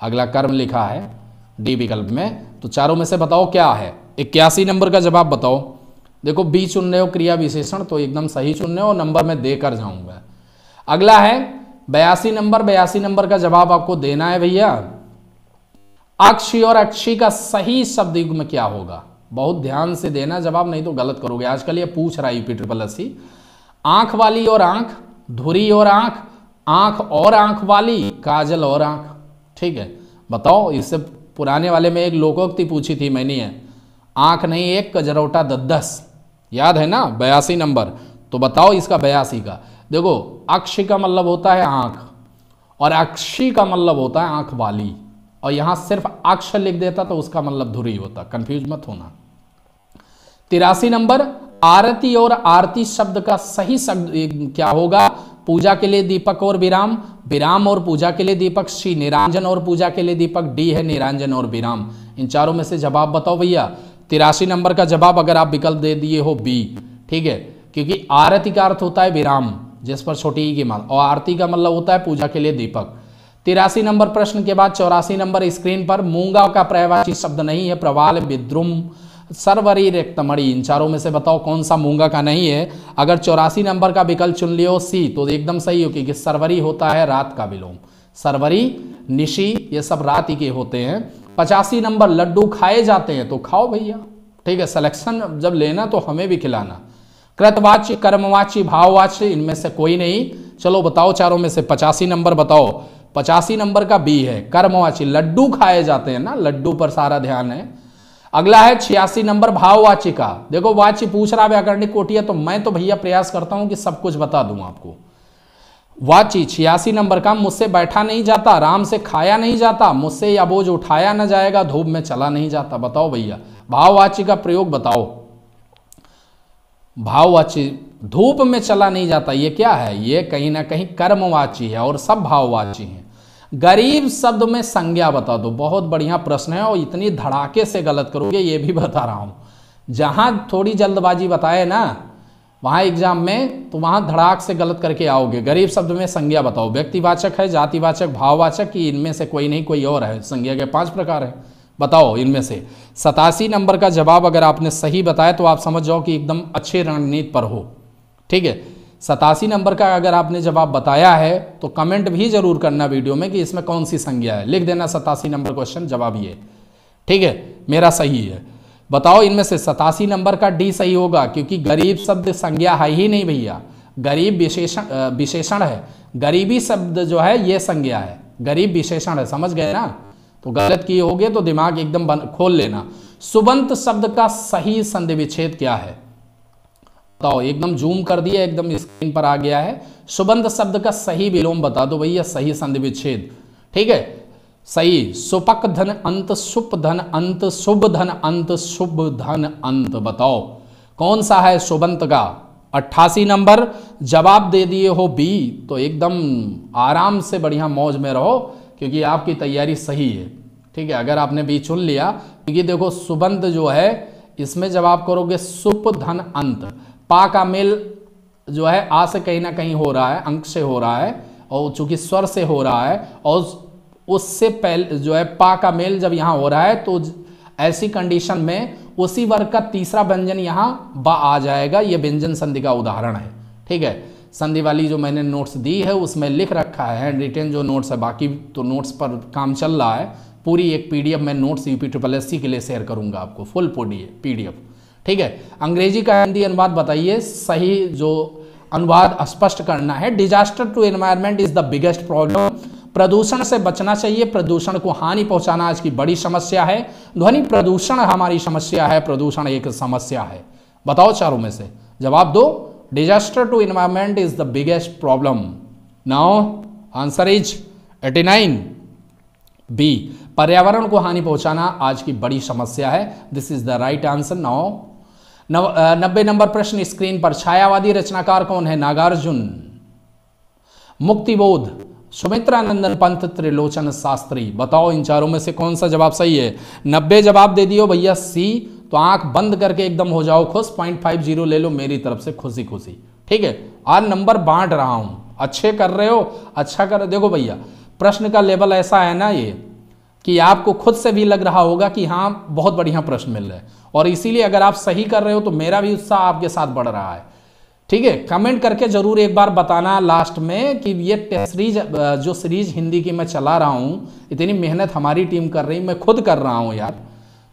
अगला कर्म लिखा है डी विकल्प में तो चारों में से बताओ क्या है? इक्यासी नंबर का जवाब बताओ। देखो, बी चुन रहे हो, क्रिया विशेषण तो एकदम सही चुन रहे हो, नंबर में देकर जाऊँगा। अगला है, बयासी नंबर बयासी नंबर का जवाब आपको देना है भैया। अक्षी और अक्षी का सही शब्द युग्म क्या होगा? बहुत ध्यान से देना, जवाब नहीं तो गलत करोगे। आजकल ये पूछ रहा है यूपी ट्रिपल एस आँख वाली और आँख धुरी और आँख आँख और आँख वाली, काजल और आँख। ठीक है, बताओ, इससे पुराने वाले में एक लोकोक्ति पूछी थी मैंने। आँख नहीं, एक कजरौटा दस याद है ना, बयासी नंबर। तो बताओ इसका बयासी का। देखो, अक्ष का मतलब होता है आँख, और अक्षी का मतलब होता है आँख वाली। और यहाँ सिर्फ़ अक्ष लिख देता तो उसका मतलब धुरी होता। कंफ्यूज मत होना। तिरासी नंबर आरती और आरती शब्द का सही शब्द क्या होगा? पूजा के लिए दीपक और विराम विराम और पूजा के लिए दीपक, श्री निरांजन और पूजा के लिए दीपक, डी है निरांजन और विराम। इन चारों में से जवाब बताओ भैया। तिरासी नंबर का जवाब अगर आप विकल्प दे दिए हो बी। ठीक है? क्योंकि आरती का अर्थ होता है विराम, जिस पर छोटी ई की मान और आरती का मतलब होता है पूजा के लिए दीपक। तिरासी नंबर प्रश्न के बाद चौरासी नंबर स्क्रीन पर मूँगा का प्रवाची शब्द नहीं है, प्रवाल विद्रुम। सरवरी रेक्तमणि इन चारों में से बताओ कौन सा मूँगा का नहीं है? अगर चौरासी नंबर का विकल्प चुन लियो, सी तो एकदम सही हो, क्योंकि सरवरी होता है रात का विलोम। सरवरी, निशी, ये सब रात ही के होते हैं। पचासी नंबर, लड्डू खाए जाते हैं तो खाओ भैया। ठीक है सिलेक्शन जब लेना तो हमें भी खिलाना। कृतवाच्य, कर्मवाच्य, भाववाच्य, इनमें से कोई नहीं। चलो बताओ चारों में से पचासी नंबर बताओ। पचासी नंबर का बी है कर्मवाची लड्डू खाए जाते हैं ना, लड्डू पर सारा ध्यान है। अगला है छियासी नंबर भाववाची का देखो, वाच्य पूछ रहा व्याकरणिक कोटिया तो मैं तो भैया प्रयास करता हूँ कि सब कुछ बता दूँ आपको। वाची छियासी नंबर का, मुझसे बैठा नहीं जाता, आराम से खाया नहीं जाता, मुझसे या बोझ उठाया ना जाएगा, धूप में चला नहीं जाता। बताओ भैया भाववाची का प्रयोग बताओ। भाववाची धूप में चला नहीं जाता, ये क्या है? ये कहीं ना कहीं कर्मवाची है और सब भाववाची हैं। गरीब शब्द में संज्ञा बता दो। बहुत बढ़िया प्रश्न है और इतनी धड़ाके से गलत करोगे, ये भी बता रहा हूँ। जहाँ थोड़ी जल्दबाजी बताए ना, वहाँ एग्ज़ाम में तो वहाँ धड़ाक से गलत करके आओगे। गरीब शब्द में संज्ञा बताओ। व्यक्तिवाचक है, जातिवाचक, भाववाचक, कि इनमें से कोई नहीं, कोई और है। संज्ञा के पाँच प्रकार है। बताओ इनमें से। सतासी नंबर का जवाब अगर आपने सही बताया तो आप समझ जाओ कि एकदम अच्छे रणनीति पर हो। ठीक है? सतासी नंबर का अगर आपने जवाब बताया है तो कमेंट भी ज़रूर करना वीडियो में कि इसमें कौन सी संज्ञा है। लिख देना सतासी नंबर क्वेश्चन, जवाब ये। ठीक है? मेरा सही है। बताओ इनमें से सतासी नंबर का डी सही होगा, क्योंकि गरीब शब्द संज्ञा है ही नहीं भैया। गरीब विशेषण विशेषण है। गरीबी शब्द जो है, ये संज्ञा है। गरीब विशेषण है, समझ गए ना? तो गलत किए होगे तो दिमाग एकदम खोल लेना। सुबंत शब्द का सही संधि विच्छेद क्या है? बताओ, एकदम जूम कर दिया, एकदम स्क्रीन पर आ गया है। सुबंध शब्द का सही विलोम बता दो भैया, सही संधि विच्छेद। ठीक है? सही, सुपक धन अंत, सुप धन अंत, शुभ धन अंत, शुभ धन अंत, बताओ। कौन सा है सुबंत का? अट्ठासी नंबर, जवाब दे दिए हो बी तो एकदम आराम से बढ़िया मौज में रहो, क्योंकि आपकी तैयारी सही है। ठीक है, अगर आपने बी चुन लिया, क्योंकि देखो सुबंत जो है, इसमें जवाब करोगे सुप धन अंत। पा का मेल जो है, आ से कहीं ना कहीं हो रहा है, अंक से हो रहा है, और चूँकि स्वर से हो रहा है, और उससे पहले जो है, पा का मेल जब यहाँ हो रहा है तो ऐसी कंडीशन में उसी वर्ग का तीसरा व्यंजन यहाँ बा आ जाएगा। ये व्यंजन संधि का उदाहरण है। ठीक है? संधि वाली जो मैंने नोट्स दी है, उसमें लिख रखा है रिटेन जो नोट्स है, बाकी तो नोट्स पर काम चल रहा है। पूरी एक पीडीएफ मैं नोट्स यूपी ट्रिपल एस के लिए शेयर करूँगा आपको फुल पीडीएफ ठीक है? अंग्रेज़ी का हिंदी अनुवाद बताइए, सही जो अनुवाद स्पष्ट करना है। Disaster to environment is the biggest problem प्रदूषण से बचना चाहिए, प्रदूषण को हानि पहुंचाना आज की बड़ी समस्या है। ध्वनि प्रदूषण हमारी समस्या है, प्रदूषण एक समस्या है। बताओ चारों में से। जवाब दो disaster to environment is the biggest problem now answer is 89 B पर्यावरण को हानि पहुंचाना आज की बड़ी समस्या है। This is the right answer now नब्बे नंबर प्रश्न स्क्रीन पर, छायावादी रचनाकार कौन है? नागार्जुन, मुक्तिबोध, सुमित्रानंदन पंत, त्रिलोचन शास्त्री। बताओ इन चारों में से कौन सा जवाब सही है? नब्बे जवाब दे दियो भैया सी तो आँख बंद करके एकदम हो जाओ खुश पॉइंट फाइव ज़ीरो ले लो मेरी तरफ़ से खुशी खुशी ठीक है? आज नंबर बांट रहा हूँ। अच्छे कर रहे हो अच्छा कर, देखो भैया, प्रश्न का लेवल ऐसा है ना ये कि आपको खुद से भी लग रहा होगा कि हाँ बहुत बढ़िया प्रश्न मिल रहे हैं। और इसीलिए अगर आप सही कर रहे हो तो मेरा भी उत्साह आपके साथ बढ़ रहा है। ठीक है कमेंट करके ज़रूर एक बार बताना लास्ट में कि ये टेस्ट सीरीज़ जो सीरीज़ हिंदी की मैं चला रहा हूँ, इतनी मेहनत हमारी टीम कर रही मैं खुद कर रहा हूँ यार।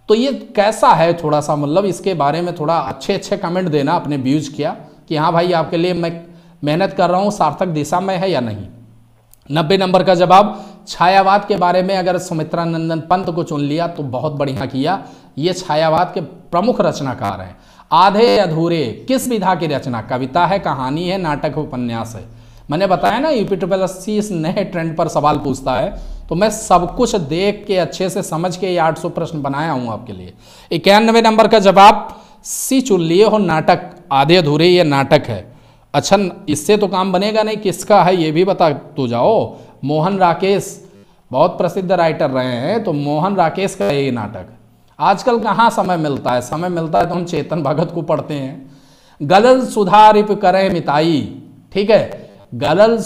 तो ये कैसा है थोड़ा सा मतलब इसके बारे में थोड़ा अच्छे अच्छे कमेंट देना, अपने व्यूज़ किया कि हाँ भाई, आपके लिए मैं मेहनत कर रहा हूँ, सार्थक दिशा में है या नहीं। नब्बे नंबर का जवाब छायावाद के बारे में अगर सुमित्रानंदन पंत को चुन लिया तो बहुत बढ़िया किया। ये छायावाद के प्रमुख रचनाकार हैं। आधे अधूरे किस विधा की रचना? कविता है, कहानी है, नाटक उपन्यास है। मैंने बताया ना, यूपी ट्रिपल अस्सी इस नए ट्रेंड पर सवाल पूछता है तो मैं सब कुछ देख के, अच्छे से समझ के ये आठ सौ प्रश्न बनाया हूँ आपके लिए। इक्यानवे नंबर का जवाब, सी चुन लिए हो नाटक, आधे अधूरे ये नाटक है। अच्छा इससे तो काम बनेगा नहीं, किसका है ये भी बता तो जाओ। मोहन राकेश, बहुत प्रसिद्ध राइटर रहे हैं तो मोहन राकेश का ये नाटक। आजकल कहाँ समय मिलता है? समय मिलता है तो हम चेतन भगत को पढ़ते हैं। गलल सुधारिप करें मिताई, ठीक है? गलल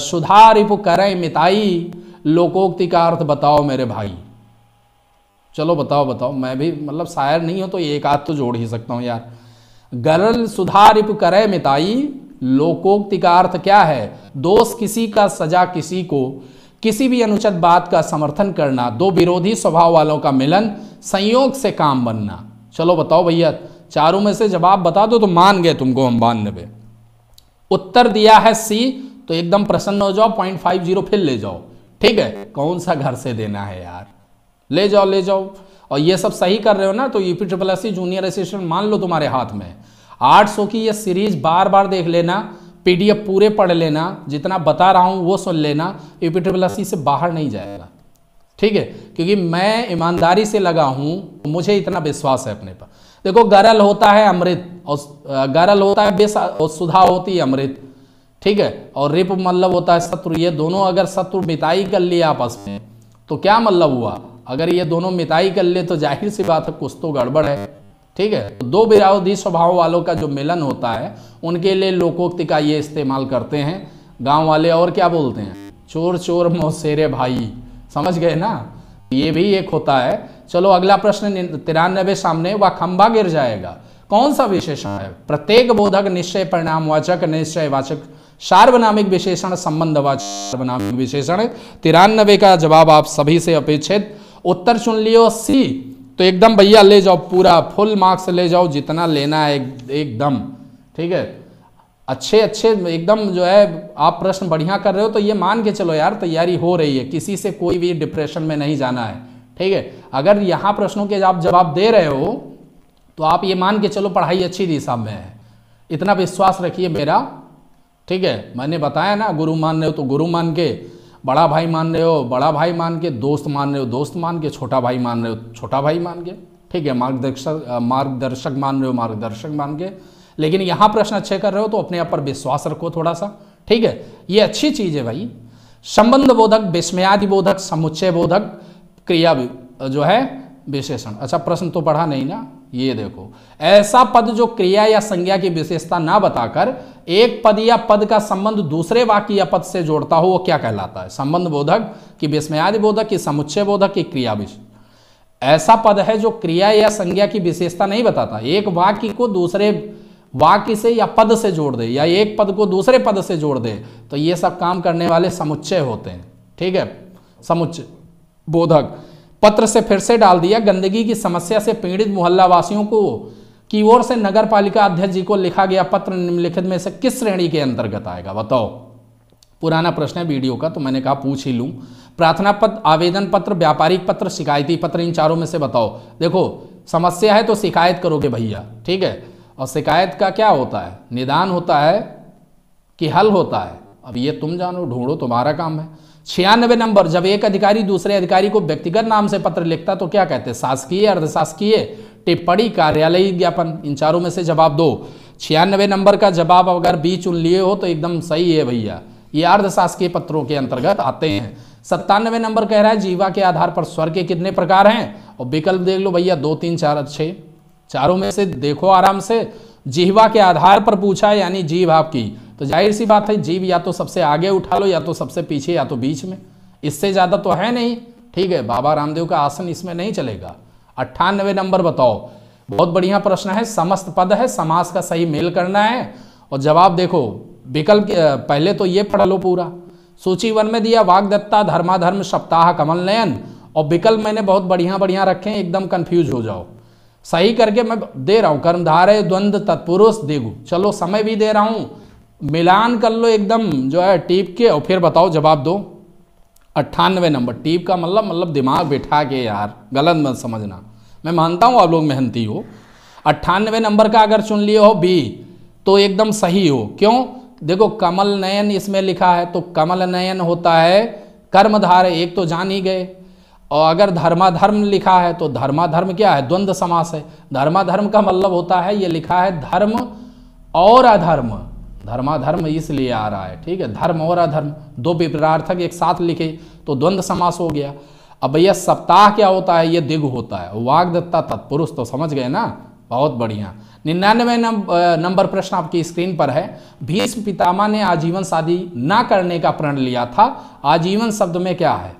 सुधारिप करें मिताई लोकोक्ति का अर्थ बताओ मेरे भाई। चलो बताओ बताओ, मैं भी मतलब शायर नहीं हूँ तो एक आध तो जोड़ ही सकता हूँ यार। गरल सुधारिप करे मिताई लोकोक्ति का अर्थ क्या है? दोष किसी का, सजा किसी को। किसी भी अनुचित बात का समर्थन करना, दो विरोधी स्वभाव वालों का मिलन, संयोग से काम बनना। चलो बताओ भैया, चारों में से जवाब बता दो तो मान गए तुमको हम बानबे। उत्तर दिया है सी तो एकदम प्रसन्न हो जाओ, पॉइंट फाइव ज़ीरो फिर ले जाओ। ठीक है, कौन सा घर से देना है यार? ले जाओ ले जाओ। और ये सब सही कर रहे हो ना तो UP triple S junior assistant मान लो तुम्हारे हाथ में। 800 की ये सीरीज़ बार बार देख लेना पीडीएफ पूरे पढ़ लेना, जितना बता रहा हूँ वो सुन लेना ट्रिपल से बाहर नहीं जाएगा। ठीक है? क्योंकि मैं ईमानदारी से लगा हूँ, मुझे इतना विश्वास है अपने पर। देखो, गरल होता है अमृत, और गरल होता है बेस, और सुधा होती है अमृत। ठीक है? और रिप मतलब होता है शत्रु। ये दोनों अगर शत्रु मिताई कर लिए आपस में तो क्या मतलब हुआ? अगर ये दोनों मिताई कर ले तो ज़ाहिर सी बात है कुछ तो गड़बड़ है। ठीक है? तो दो विरोधी स्वभाव वालों का जो मिलन होता है, उनके लिए लोकोक्ति का ये इस्तेमाल करते हैं। गाँव वाले और क्या बोलते हैं? चोर चोर, मोसेरे भाई। समझ गए ना? ये भी एक होता है। चलो, अगला प्रश्न तिरानबे सामने, वह खंबा गिर जाएगा। कौन सा विशेषण है? प्रत्येक बोधक निश्चय परिणामवाचक, निश्चयवाचक, सार्वनामिक विशेषण, संबंधवाचक, सार्वनामिक विशेषण। तिरानबे का जवाब आप सभी से अपेक्षित। उत्तर चुन लियो सी। तो एकदम भैया ले जाओ, पूरा फुल मार्क्स ले जाओ, जितना लेना है एकदम, ठीक है? अच्छे अच्छे, एकदम जो है, आप प्रश्न बढ़िया कर रहे हो तो ये मान के चलो यार, तैयारी हो रही है, किसी से कोई भी डिप्रेशन में नहीं जाना है, ठीक है? अगर यहाँ प्रश्नों के आप जवाब दे रहे हो तो आप ये मान के चलो पढ़ाई अच्छी दिशा में है। इतना विश्वास रखिए मेरा, ठीक है? मैंने बताया ना, गुरु मान रहे हो तो गुरु मान के बड़ा भाई मान रहे हो, बड़ा भाई मान के दोस्त मान रहे हो, दोस्त मान के छोटा भाई मान रहे हो, छोटा भाई मान के, ठीक है, मार्गदर्शक मार्गदर्शक मान रहे हो, मार्गदर्शक मान के। लेकिन यहाँ प्रश्न अच्छे कर रहे हो तो अपने आप पर विश्वास रखो थोड़ा सा ठीक है? ये अच्छी चीज़ है भाई। संबंध बोधक विस्मयादि बोधक समुच्चय बोधक क्रिया जो है, विशेषण। अच्छा प्रश्न तो पढ़ा नहीं ना? ये देखो, ऐसा पद जो क्रिया या संज्ञा की विशेषता ना बताकर एक पद या पद का संबंध दूसरे वाक्य या पद से जोड़ता हो, वो क्या कहलाता है? संबंध बोधक की विस्मयादि बोधक की समुच्चय बोधक की क्रिया ऐसा पद है जो क्रिया या संज्ञा की विशेषता नहीं बताता। एक वाक्य को दूसरे वाक्य से या पद से जोड़ दे या एक पद को दूसरे पद से जोड़ दे तो ये सब काम करने वाले समुच्चय होते हैं। ठीक है? समुच्चय बोधक। पत्र से फिर से डाल दिया, गंदगी की समस्या से पीड़ित मोहल्ला वासियों को। की ओर से नगर पालिका अध्यक्ष जी को लिखा गया पत्र निम्नलिखित में से किस श्रेणी के अंतर्गत आएगा, बताओ। पुराना प्रश्न है वीडियो का तो मैंने कहा पूछ ही लूँ। प्रार्थना पत्र आवेदन पत्र, व्यापारिक पत्र, शिकायती पत्र, इन चारों में से बताओ। देखो, समस्या है तो शिकायत करोगे भैया, ठीक है? और शिकायत का क्या होता है? निदान होता है कि हल होता है। अब ये तुम जानो, ढूंढो, तुम्हारा काम है। छियानवे नंबर, जब एक अधिकारी दूसरे अधिकारी को व्यक्तिगत नाम से पत्र लिखता तो क्या कहते? हैं शासकीय, अर्धशासकीय? टिप्पणी कार्यालय ज्ञापन, इन चारों में से जवाब दो। छियानवे नंबर का जवाब अगर बी चुन लिए हो तो एकदम सही है भैया। ये अर्धशासकीय पत्रों के अंतर्गत आते हैं। सत्तानवे नंबर कह रहा है, जीवा के आधार पर स्वर के कितने प्रकार हैं? और विकल्प देख लो भैया, दो, तीन, चार छः चारों में से देखो आराम से। जीवा के आधार पर पूछा, यानी जीव आपकी। तो ज़ाहिर सी बात है, जीव या तो सबसे आगे उठा लो, या तो सबसे पीछे, या तो बीच में। इससे ज़्यादा तो है नहीं। ठीक है, बाबा रामदेव का आसन इसमें नहीं चलेगा। अट्ठानवे नंबर बताओ। बहुत बढ़िया प्रश्न है, समस्त पद है, समास का सही मेल करना है। और जवाब देखो, विकल्प पहले तो ये पढ़ लो पूरा। सूची वन में दिया वागदत्ता, धर्माधर्म, सप्ताह, कमल नयन। और विकल्प मैंने बहुत बढ़िया बढ़िया रखे एकदम कंफ्यूज हो जाओ। सही करके मैं दे रहा हूँ, कर्मधारय, द्वंद, तत्पुरुष, देगु। चलो, समय भी दे रहा हूँ। मिलान कर लो एकदम, जो है, टीप के, और फिर बताओ जवाब दो। अट्ठानवे नंबर, टीप का मतलब मतलब दिमाग बैठा के यार, गलत मत समझना। मैं मानता हूँ आप लोग मेहनती हो। अट्ठानवे नंबर का अगर चुन लिए हो बी तो एकदम सही हो। क्यों? देखो, कमल नयन इसमें लिखा है तो कमल नयन होता है कर्मधार, एक तो जान ही गए। और अगर धर्माधर्म लिखा है तो धर्माधर्म क्या है? द्वंद्व समास है। धर्माधर्म का मतलब होता है, ये लिखा है धर्म और अधर्म। धर्माधर्म इसलिए आ रहा है, ठीक है? धर्म और अधर्म, दो विपरार्थक एक साथ लिखे तो द्वंद्व समास हो गया। अब भैया, सप्ताह क्या होता है? ये दिग होता है। वागदत्ता तत्पुरुष तो समझ गए ना? बहुत बढ़िया। निन्यानवे नंबर प्रश्न आपकी स्क्रीन पर है। भीष्म पितामह ने आजीवन शादी ना करने का प्रण लिया था। आजीवन शब्द में क्या है?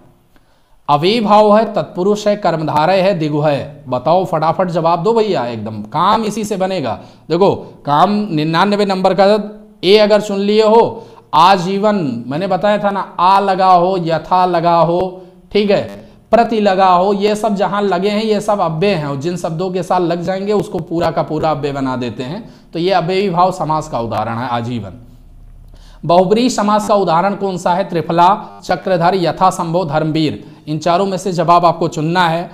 अविभाव है, तत्पुरुष है, कर्मधारय है, दिगु है। बताओ, फटाफट जवाब दो भैया, एकदम। काम इसी से बनेगा। देखो, काम निन्यानवे नंबर का ए अगर चुन लिए हो, आजीवन, मैंने बताया था ना, आ लगा हो, यथा लगा हो, ठीक है, प्रति लगा हो, ये सब जहाँ लगे हैं, ये सब अव्यय हैं, और जिन शब्दों के साथ लग जाएँगे, उसको पूरा का पूरा अव्यय बना देते हैं। तो ये अव्ययी भाव समास का उदाहरण है, आजीवन। बहुब्री समास का उदाहरण कौन सा है? त्रिफला, चक्रधर, यथा संभव, धर्मवीर। इन चारों में से जवाब आपको चुनना है।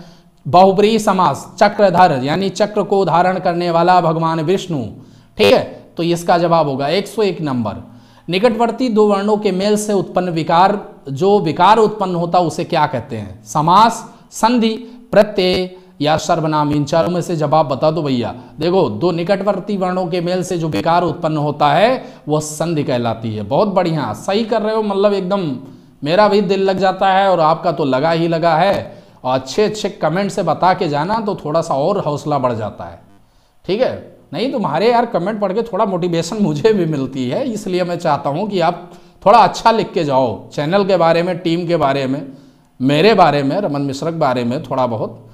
बहुब्री समास, चक्रधर, यानी चक्र को धारण करने वाला भगवान विष्णु, ठीक है? तो इसका जवाब होगा 101 नंबर। निकटवर्ती दो वर्णों के मेल से उत्पन्न विकार, जो विकार उत्पन्न होता, उसे क्या कहते हैं? समास, संधि, प्रत्यय या सर्वनाम, इन चारों में से जवाब बता दो भैया। देखो, दो निकटवर्ती वर्णों के मेल से जो विकार उत्पन्न होता है वह संधि कहलाती है। बहुत बढ़िया। सही कर रहे हो मतलब एकदम मेरा भी दिल लग जाता है और आपका तो लगा ही लगा है। और अच्छे अच्छे कमेंट से बता के जाना तो थोड़ा सा और हौसला बढ़ जाता है। ठीक है? नहीं, तुम्हारे यार कमेंट पढ़ के थोड़ा मोटिवेशन मुझे भी मिलती है, इसलिए मैं चाहता हूँ कि आप थोड़ा अच्छा लिख के जाओ चैनल के बारे में टीम के बारे में, मेरे बारे में, रमन मिश्र के बारे में थोड़ा बहुत।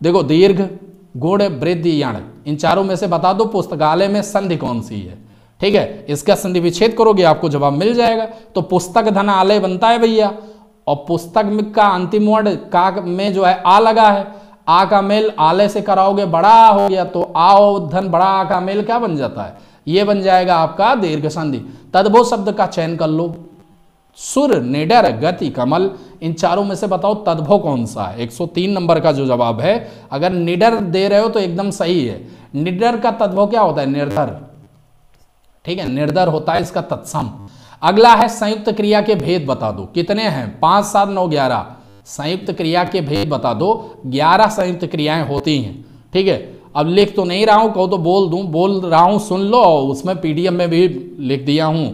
देखो, दीर्घ, गुण, वृद्धि, यण, इन चारों में से बता दो, पुस्तकालय में संधि कौन सी है? ठीक है, इसका संधि विच्छेद करोगे, आपको जवाब मिल जाएगा। तो पुस्तक धनालय बनता है भैया, और पुस्तक का अंतिम वर्ड का में जो है आ लगा है। आ का मेल आले से कराओगे, बड़ा हो गया तो आओ, धन बड़ा आ का मेल, क्या बन जाता है? ये बन जाएगा आपका दीर्घ संधि तदभो शब्द का चयन कर लो। सुर, निडर, गति, कमल, इन चारों में से बताओ तदभो कौन सा है? 103 नंबर का जो जवाब है, अगर निडर दे रहे हो तो एकदम सही है। निडर का तद्भव क्या होता है? निर्धर। ठीक है, निर्धर होता है इसका तत्सम। अगला है संयुक्त क्रिया के भेद बता दो। कितने हैं? पाँच, सात, नौ, ग्यारह। संयुक्त क्रिया के भेद बता दो। ग्यारह संयुक्त क्रियाएँ होती हैं। ठीक है? अब लिख तो नहीं रहा हूँ, कहो तो बोल दूँ। बोल रहा हूँ, सुन लो उसमें पीडीएफ में भी लिख दिया हूँ।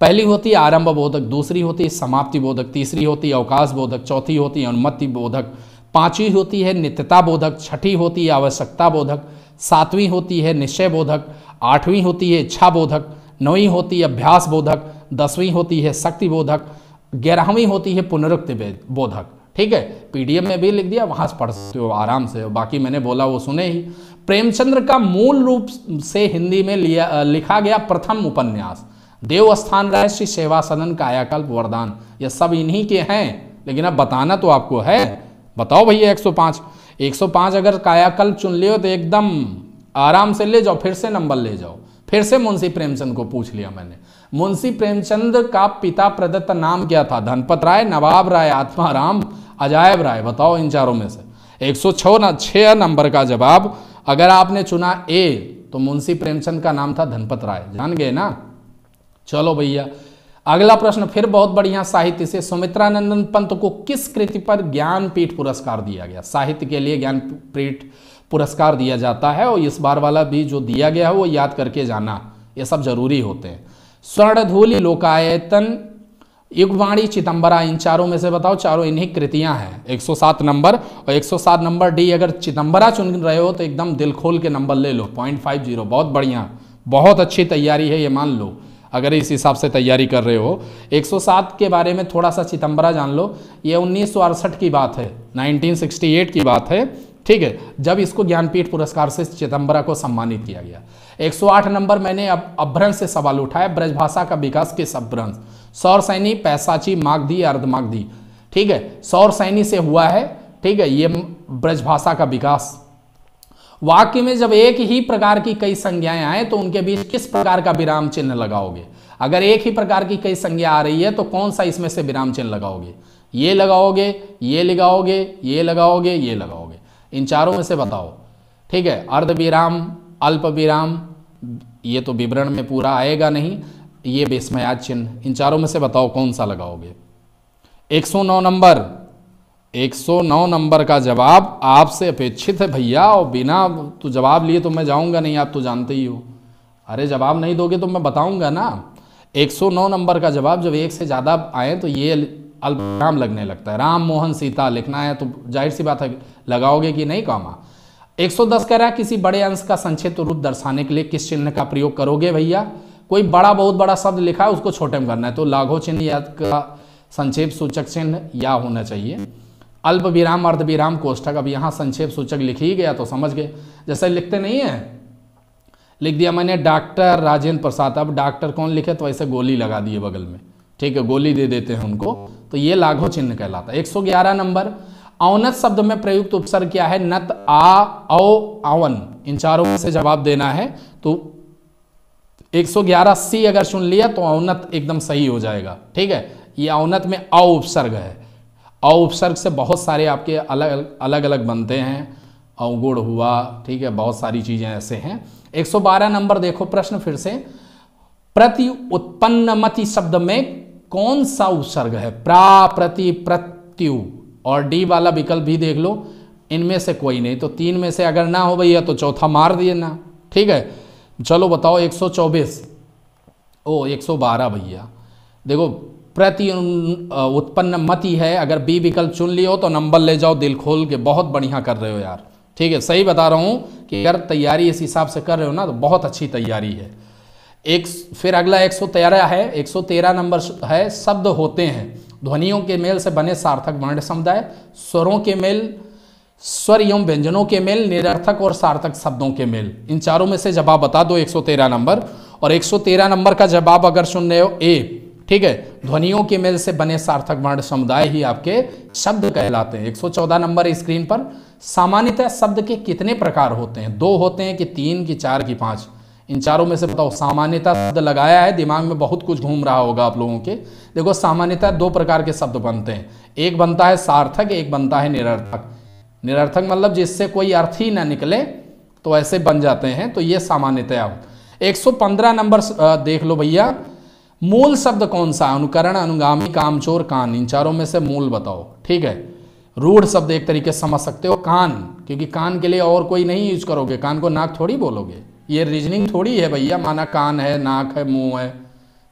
पहली होती है आरंभ बोधक, दूसरी होती है समाप्ति बोधक, तीसरी होती अवकाश बोधक, चौथी होती है अनुमति बोधक, पांचवी होती है नित्यता बोधक, छठी होती है आवश्यकता बोधक, सातवीं होती है निश्चय बोधक, आठवीं होती है इच्छा बोधक, नौवीं होती है अभ्यास बोधक, दसवीं होती है शक्ति बोधक, ग्यारहवीं होती है पुनरुक्ति बोधक। ठीक है? पीडीएफ में भी लिख दिया, वहाँ से पढ़ सकते हो आराम से। बाकी मैंने बोला, वो सुने ही। प्रेमचंद्र का मूल रूप से हिंदी में लिया लिखा गया प्रथम उपन्यास। देवस्थान श्री सेवा सदन कायाकल्प वरदान। ये सब इन्हीं के हैं। लेकिन अब बताना तो आपको है। बताओ भैया 105 105 अगर कायाकल्प चुन लियो तो एकदम आराम से ले जाओ, फिर से नंबर ले जाओ। फिर से मुंशी प्रेमचंद को पूछ लिया मैंने। मुंशी प्रेमचंद का पिता प्रदत्त नाम क्या था? धनपत राय, नवाब राय आत्माराम अजायब राय, बताओ इन चारों में से। एक सौ छः नंबर का जवाब, अगर आपने चुना ए तो मुंशी प्रेमचंद का नाम था धनपत राय। जान गए ना? चलो भैया, अगला प्रश्न फिर बहुत बढ़िया, साहित्य से। सुमित्रानंदन पंत को किस कृति पर ज्ञानपीठ पुरस्कार दिया गया? साहित्य के लिए ज्ञानपीठ पुरस्कार दिया जाता है और इस बार वाला भी जो दिया गया है वो याद करके जाना, ये सब ज़रूरी होते हैं। स्वर्णधूलि लोकायतन, युगवाणी चिदम्बरा इन चारों में से बताओ, चारों इन्हीं कृतियाँ हैं। 107 नंबर और 107 नंबर डी, अगर चिदम्बरा चुन रहे हो तो एकदम दिल खोल के नंबर ले लो, पॉइंट फाइव ज़ीरो, बहुत बढ़िया, बहुत अच्छी तैयारी है ये मान लो, अगर इस हिसाब से तैयारी कर रहे हो। 107 के बारे में थोड़ा सा चिदम्बरा जान लो, ये उन्नीस सौ अड़सठ की बात है 1968 की बात है ठीक है, जब इसको ज्ञानपीठ पुरस्कार से चिदम्बरा को सम्मानित किया गया। 108 नंबर मैंने अब अभ्रंश से सवाल उठाया, ब्रजभाषा का विकास किस अभ्रंश? सौर सैनी, पैसाची, मागधी, अर्धमागधी। ठीक है, सौर सैनी से हुआ है, ठीक है, ये ब्रजभाषा का विकास। वाक्य में जब एक ही प्रकार की कई संज्ञाएँ आए तो उनके बीच किस प्रकार का विराम चिन्ह लगाओगे? अगर एक ही प्रकार की कई संज्ञा आ रही है तो कौन सा इसमें से विराम चिन्ह लगाओगे? ये लगाओगे ये लगाओगे ये लगाओगे ये लगाओगे। इन चारों में से बताओ। ठीक है अर्ध विराम अल्प विराम ये तो विवरण में पूरा आएगा नहीं, ये विस्मयाद चिन्ह, इन चारों में से बताओ कौन सा लगाओगे। 109 नंबर 109 नंबर का जवाब आपसे अपेक्षित है भैया, और बिना तो जवाब लिए तो मैं जाऊँगा नहीं, आप तो जानते ही हो। अरे जवाब नहीं दोगे तो मैं बताऊँगा ना। 109 नंबर का जवाब जब एक से ज़्यादा आए तो ये अल्पराम लगने लगता है। राम मोहन सीता लिखना है तो ज़ाहिर सी बात है लगाओगे कि नहीं, कामा? 110 कह रहा है, किसी बड़े अंश का संक्षिप्त रूप दर्शाने के लिए किस चिन्ह का प्रयोग करोगे भैया? कोई बड़ा, बहुत बड़ा शब्द लिखा है, उसको छोटे में करना है तो लाघो चिन्ह या का संक्षेप सूचक चिन्ह या होना चाहिए। अल्प विराम, अर्ध विराम, कोष्ठक, अब यहाँ संक्षेप सूचक लिख ही गया तो समझ गए। जैसे लिखते नहीं है? लिख दिया मैंने डॉक्टर राजेंद्र प्रसाद, अब डॉक्टर कौन लिखे? तो ऐसे गोली लगा दिए बगल में। ठीक है, गोली दे देते हैं उनको। तो ये लाघो चिन्ह कहलाता है। 111 नंबर औनत शब्द में प्रयुक्त उपसर्ग क्या है? नत, आ, औ, आवन। इन चारों से जवाब देना है। तो 111 सी अगर सुन लिया तो औनत एकदम सही हो जाएगा। ठीक है? ये औनत में अ उपसर्ग है। अ उपसर्ग से बहुत सारे आपके अलग अलग अलग बनते हैं। अवगुण हुआ, ठीक है? बहुत सारी चीज़ें ऐसे हैं। 112 नंबर देखो प्रश्न फिर से। प्रति उत्पन्न मति शब्द में कौन सा उपसर्ग है? प्रा, प्रति, प्रत्यु। और डी वाला विकल्प भी देख लो, इनमें से कोई नहीं। तो तीन में से अगर ना हो भैया तो चौथा मार दिए ना। ठीक है? चलो बताओ 124 ओ 112 भैया। देखो, प्रति उत्पन्न मति है। अगर बी विकल्प चुन लियो तो नंबर ले जाओ, दिल खोल के। बहुत बढ़िया कर रहे हो यार। ठीक है? सही बता रहा हूँ कि अगर तैयारी इस हिसाब से कर रहे हो ना तो बहुत अच्छी तैयारी है। एक, फिर अगला 113 है। 113 नंबर है, शब्द होते हैं। ध्वनियों के मेल से बने सार्थक वर्ण समुदाय, स्वरों के मेल, स्वर एवं व्यंजनों के मेल, निरर्थक और सार्थक शब्दों के मेल। इन चारों में से जवाब बता दो 113 नंबर। और 113 नंबर का जवाब अगर सुन रहे हो, ए, ठीक है, ध्वनियों के मेल से बने सार्थक वर्ण समुदाय ही आपके शब्द कहलाते हैं। 114 नंबर स्क्रीन पर। सामान्यतः शब्द के कितने प्रकार होते हैं? दो होते हैं कि तीन, की चार, की पाँच? इन चारों में से बताओ, सामान्यता शब्द लगाया है, दिमाग में बहुत कुछ घूम रहा होगा आप लोगों के। देखो, सामान्यता दो प्रकार के शब्द बनते हैं। एक बनता है सार्थक, एक बनता है निरर्थक। निरर्थक मतलब जिससे कोई अर्थ ही ना निकले तो ऐसे बन जाते हैं तो ये सामान्यतया 115 नंबर देख लो भैया। मूल शब्द कौन सा? अनुकरण, अनुगामी, कामचोर, कान। इन चारों में से मूल बताओ, ठीक है? रूढ़ शब्द एक तरीके से समझ सकते हो, कान। क्योंकि कान के लिए और कोई नहीं यूज़ करोगे, कान को नाक थोड़ी बोलोगे। ये रीजनिंग थोड़ी है भैया, माना कान है, नाक है, मुँह है।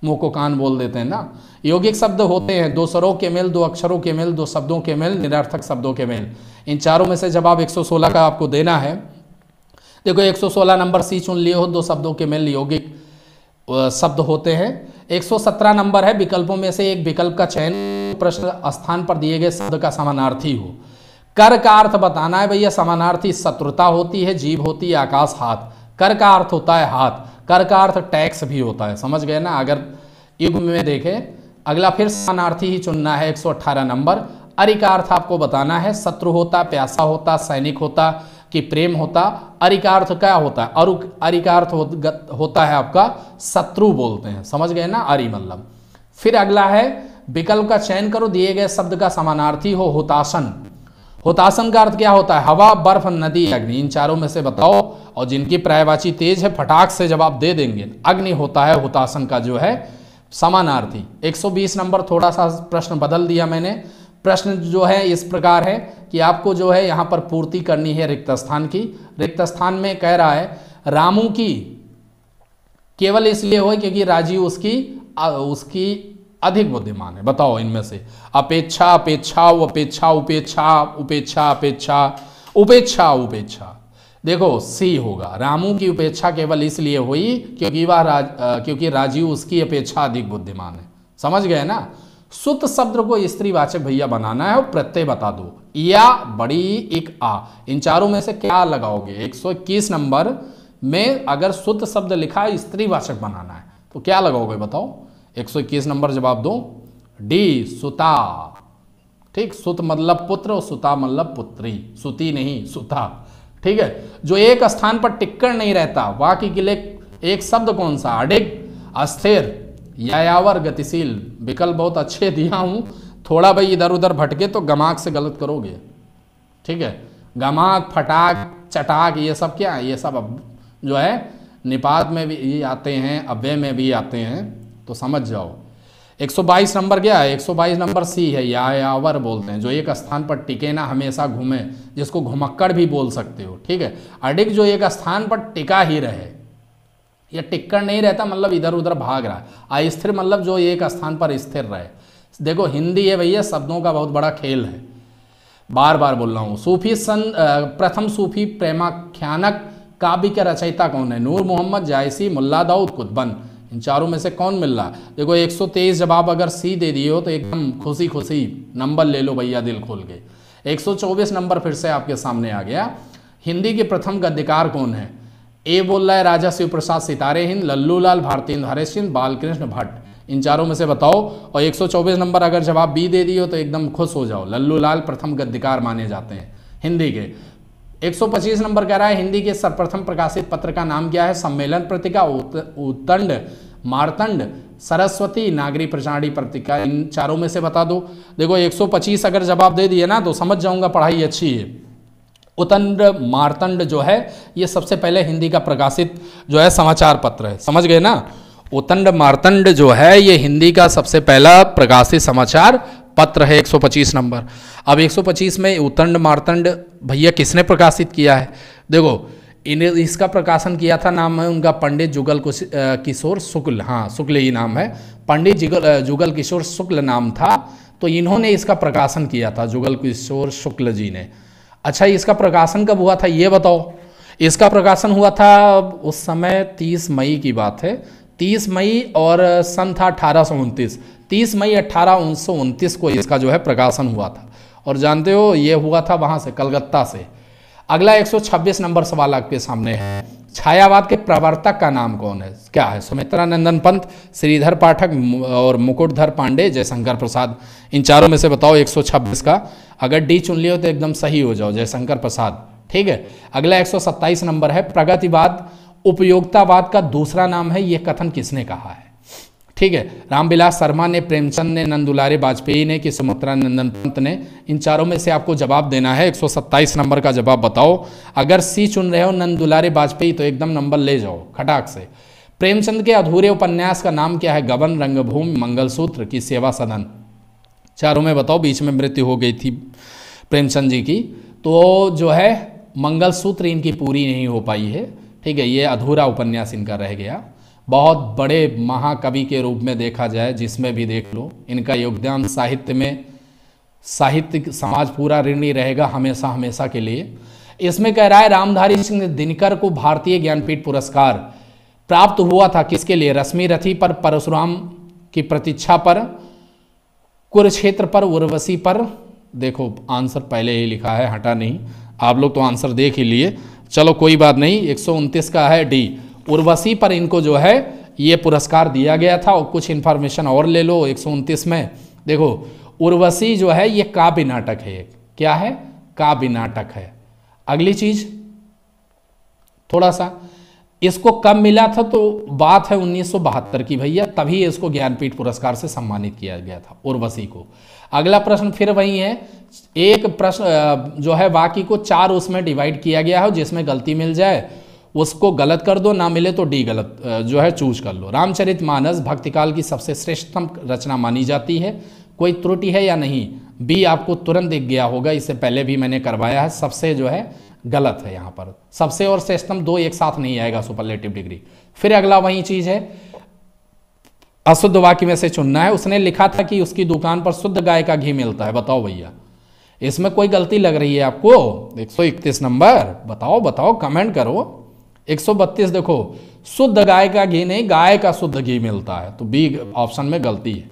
मुँह को कान बोल देते हैं ना। यौगिक शब्द होते हैं, दो स्वरों के मेल, दो अक्षरों के मेल, दो शब्दों के मेल, निरर्थक शब्दों के मेल। इन चारों में से जवाब 116 का आपको देना है। देखो 116 नंबर सी चुन लिए हो दो शब्दों के मेल यौगिक शब्द होते हैं। 117 नंबर है, विकल्पों में से एक विकल्प का चयन, प्रश्न स्थान पर दिए गए शब्द का समानार्थी हो। कर का अर्थ बताना है भैया, समानार्थी शत्रुता होती है, जीव होती है, आकाश हाथ। कर का अर्थ होता है हाथ, कर का अर्थ टैक्स भी होता है, समझ गए ना? अगर युग में देखें, अगला फिर समानार्थी ही चुनना है 118 नंबर। अरि का अर्थ आपको बताना है, शत्रु होता, प्यासा होता, सैनिक होता, कि प्रेम होता। अरि का अर्थ क्या होता है? अरु, अरि का अर्थ होता है आपका, शत्रु बोलते हैं, समझ गए ना? अरि मतलब। फिर अगला है, विकल्प का चयन करो, दिए गए शब्द का समानार्थी हो हुतासन हुतासन का अर्थ क्या होता है? हवा, बर्फ़, नदी, अग्नि, इन चारों में से बताओ और जिनकी प्रायवाची तेज है, फटाक से जवाब दे देंगे। अग्नि होता है हुतासन का जो है, समानार्थी। 120 नंबर थोड़ा सा प्रश्न बदल दिया मैंने। प्रश्न जो है, इस प्रकार है कि आपको जो है, यहाँ पर पूर्ति करनी है रिक्त स्थान की। रिक्त स्थान में कह रहा है, रामू की केवल इसलिए हो क्योंकि राजीव उसकी उसकी अधिक बुद्धिमान है। बताओ इनमें से। अपेक्षा अपेक्षा अपेक्षा, उपेक्षा उपेक्षा, अपेक्षा, उपेक्षा उपेक्षा। देखो सी होगा। रामू की उपेक्षा केवल इसलिए हुई क्योंकि वह राज, क्योंकि राजीव उसकी अपेक्षा अधिक बुद्धिमान है। समझ गए ना? सुत शब्द को स्त्रीवाचक भैया बनाना है और प्रत्यय बता दो। या बड़ी एक आ। इन चारों में से क्या लगाओगे? 121 नंबर में अगर सुत शब्द लिखा है स्त्रीवाचक बनाना है। तो क्या लगाओगे बताओ? 121 नंबर जवाब दो। डी सुता। ठीक सुत मतलब पुत्र और सुता मतलब पुत्री। सुती नहीं सुता। ठीक है? जो एक स्थान पर टिक्कर नहीं रहता वाक्य के लिए एक शब्द कौन सा? अडिग, अस्थिर, यायावर, गतिशील। विकल्प बहुत अच्छे दिया हूँ। थोड़ा भाई इधर उधर भटके तो गमाक से गलत करोगे। ठीक है? गमाक, फटाक, चटाक, ये सब क्या है? ये सब अब जो है, निपात में भी आते हैं, अव्यय में भी आते हैं तो समझ जाओ। 122 नंबर क्या है? 122 नंबर सी है, या यावर बोलते हैं, जो एक स्थान पर टिके ना, हमेशा घूमे, जिसको घुमक्कड़ भी बोल सकते हो, ठीक है? अडिक जो एक स्थान पर टिका ही रहे, या टिक्कर नहीं रहता मतलब इधर उधर भाग रहा है, अस्थिर मतलब जो एक स्थान पर स्थिर रहे। देखो, हिंदी है भैया, शब्दों का बहुत बड़ा खेल है। बार बार बोल रहा हूँ, सूफी सन प्रथम सूफी प्रेमाख्यानक काव्य के रचयिता कौन है? नूर मोहम्मद जायसी मुल्ला दाऊद, कुतबन। इन चारों में से कौन मिल रहा है? देखो 123 जवाब अगर सी दे दिए हो तो एकदम खुशी खुशी नंबर ले लो भैया दिल खोल के। 124 नंबर फिर से आपके सामने आ गया। हिंदी के प्रथम गद्यकार कौन है? ए बोल रहा है राजा शिव प्रसाद सितारे हिंद, लल्लू लाल, भारती हरेश सिंह बालकृष्ण भट्ट। इन चारों में से बताओ। और 124 नंबर अगर जवाब बी दे दिए हो तो एकदम खुश हो जाओ। लल्लू लाल प्रथम गद्यकार माने जाते हैं हिंदी के। 125 नंबर कह रहा है, हिंदी के सर्वप्रथम प्रकाशित पत्र का नाम क्या है? सम्मेलन पत्रिका उत्तंड, मारतंड, सरस्वती, नागरी प्रचारी पत्रिका इन चारों में से बता दो। देखो 125 अगर जवाब दे दिए ना तो समझ जाऊँगा, पढ़ाई अच्छी है। उत्तंड, मारतंड जो है, ये सबसे पहले हिंदी का प्रकाशित जो है, समाचार पत्र है। समझ गए ना? उत्तंड, मारतंड जो है, ये हिंदी का सबसे पहला प्रकाशित समाचार पत्र है 125 नंबर। अब 125 में उत्तंड मारतंड भैया किसने प्रकाशित किया है? देखो इन इसका प्रकाशन किया था नाम है उनका पंडित जुगल किशोर शुक्ल। हाँ शुक्ल ही नाम है। पंडित जुगल जुगल किशोर शुक्ल नाम था तो इन्होंने इसका प्रकाशन किया था, जुगल किशोर शुक्ल जी ने। अच्छा इसका प्रकाशन कब हुआ था, ये बताओ। इसका प्रकाशन हुआ था उस समय 30 मई की बात है 30 मई और सन था अठारह सौ उनतीस। तीस मई अट्ठारह को इसका जो है प्रकाशन हुआ था। और जानते हो, ये हुआ था वहाँ से, कलकत्ता से। अगला 126 नंबर सवाल आपके सामने है। छायावाद के प्रवर्तक का नाम कौन है? क्या है? सुमित्रा नंदन पंत, श्रीधर पाठक और मुकुटधर पांडे, जयशंकर प्रसाद। इन चारों में से बताओ 126 का। अगर डी चुन लियो तो एकदम सही हो जाओ, जयशंकर प्रसाद। ठीक है? अगला 127 नंबर है, प्रगतिवाद उपयोगितावाद का दूसरा नाम है, यह कथन किसने कहा है? ठीक है, रामविलास शर्मा ने, प्रेमचंद ने, नंदुलारे वाजपेयी ने कि सुमित्रा नंदन पंत ने, इन चारों में से आपको जवाब देना है 127 नंबर का जवाब बताओ। अगर सी चुन रहे हो नंदुलारे वाजपेयी तो एकदम नंबर ले जाओ, खटाक से। प्रेमचंद के अधूरे उपन्यास का नाम क्या है? गबन, रंगभूमि, मंगलसूत्र की सेवा सदन। चारों में बताओ, बीच में मृत्यु हो गई थी प्रेमचंद जी की। तो जो है, मंगलसूत्र इनकी पूरी नहीं हो पाई है। ठीक है, ये अधूरा उपन्यास इनका रह गया। बहुत बड़े महाकवि के रूप में देखा जाए, जिसमें भी देख लो, इनका योगदान साहित्य में, साहित्य समाज पूरा ऋणी रहेगा हमेशा हमेशा के लिए। इसमें कह रहा है, रामधारी सिंह दिनकर को भारतीय ज्ञानपीठ पुरस्कार प्राप्त हुआ था किसके लिए? रश्मि रथी पर, परशुराम की प्रतीक्षा पर, कुरुक्षेत्र पर, उर्वशी पर। देखो, आंसर पहले ही लिखा है, हटा नहीं। आप लोग तो आंसर देख ही लिए। चलो कोई बात नहीं, एक का है डी उर्वशी पर इनको जो है, ये पुरस्कार दिया गया था और कुछ इन्फॉर्मेशन और ले लो, एक में। देखो, उर्वशी जो है, ये काव्य नाटक है। क्या है? काव्य नाटक है। अगली चीज़ थोड़ा सा इसको कब मिला था तो बात है 1972 की भैया, तभी इसको ज्ञानपीठ पुरस्कार से सम्मानित किया गया था, उर्वशी को। अगला प्रश्न फिर वही है। एक प्रश्न जो है बाकी को चार उसमें डिवाइड किया गया है, जिसमें गलती मिल जाए, उसको गलत कर दो, ना मिले तो डी गलत जो है चूज़ कर लो। रामचरित मानस भक्तिकाल की सबसे श्रेष्ठतम रचना मानी जाती है। कोई त्रुटि है या नहीं? बी आपको तुरंत दिख गया होगा इससे पहले भी मैंने करवाया है। सबसे जो है गलत है यहाँ पर। सबसे और श्रेष्ठतम दो एक साथ नहीं आएगा सुपरलेटिव डिग्री फिर अगला वही चीज़ है। अशुद्ध वाक्य में से चुनना है। उसने लिखा था कि उसकी दुकान पर शुद्ध गाय का घी मिलता है। बताओ भैया, इसमें कोई गलती लग रही है आपको? 131 नंबर। बताओ बताओ कमेंट करो। 132 देखो, शुद्ध गाय का घी नहीं, गाय का शुद्ध घी मिलता है। तो बी ऑप्शन में गलती है।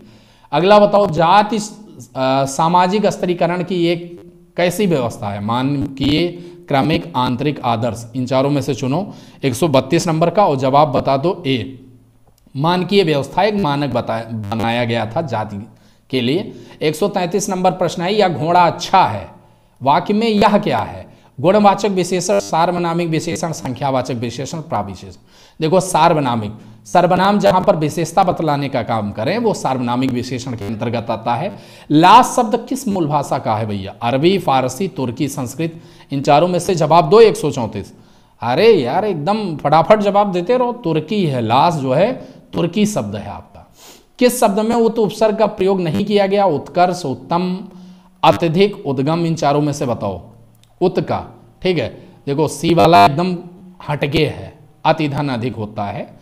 अगला बताओ, जाति सामाजिक स्तरीकरण की एक कैसी व्यवस्था है? मानकीय क्रमिक, आंतरिक, आदर्श। इन चारों में से चुनो। 132 नंबर का और जवाब बता दो ए। मानकीय व्यवस्था एक मानक बताया, बनाया गया था जाति के लिए। 133 नंबर प्रश्न है, यह घोड़ा अच्छा है? वाक्य में यह क्या है? गुणवाचक विशेषण, सार्वनामिक विशेषण, संख्यावाचक विशेषण, प्राविशेषण। देखो, सार्वनामिक। सर्वनाम जहाँ पर विशेषता बतलाने का काम करें, वो सार्वनामिक विशेषण के अंतर्गत आता है। लास्ट शब्द किस मूल भाषा का है भैया? अरबी, फारसी, तुर्की, संस्कृत, इन चारों में से जवाब दो, एक अरे यार, एकदम फटाफट जवाब देते रहो, तुर्की है, लास्ट जो है तुर्की शब्द है आपका। किस शब्द में उत उपसर्ग का प्रयोग नहीं किया गया? उत्कर्ष, उत्तम, अत्यधिक, उद्गम, इन चारों में से बताओ। उत का, ठीक है? देखो, सी वाला एकदम हटके है, अति धन अधिक होता है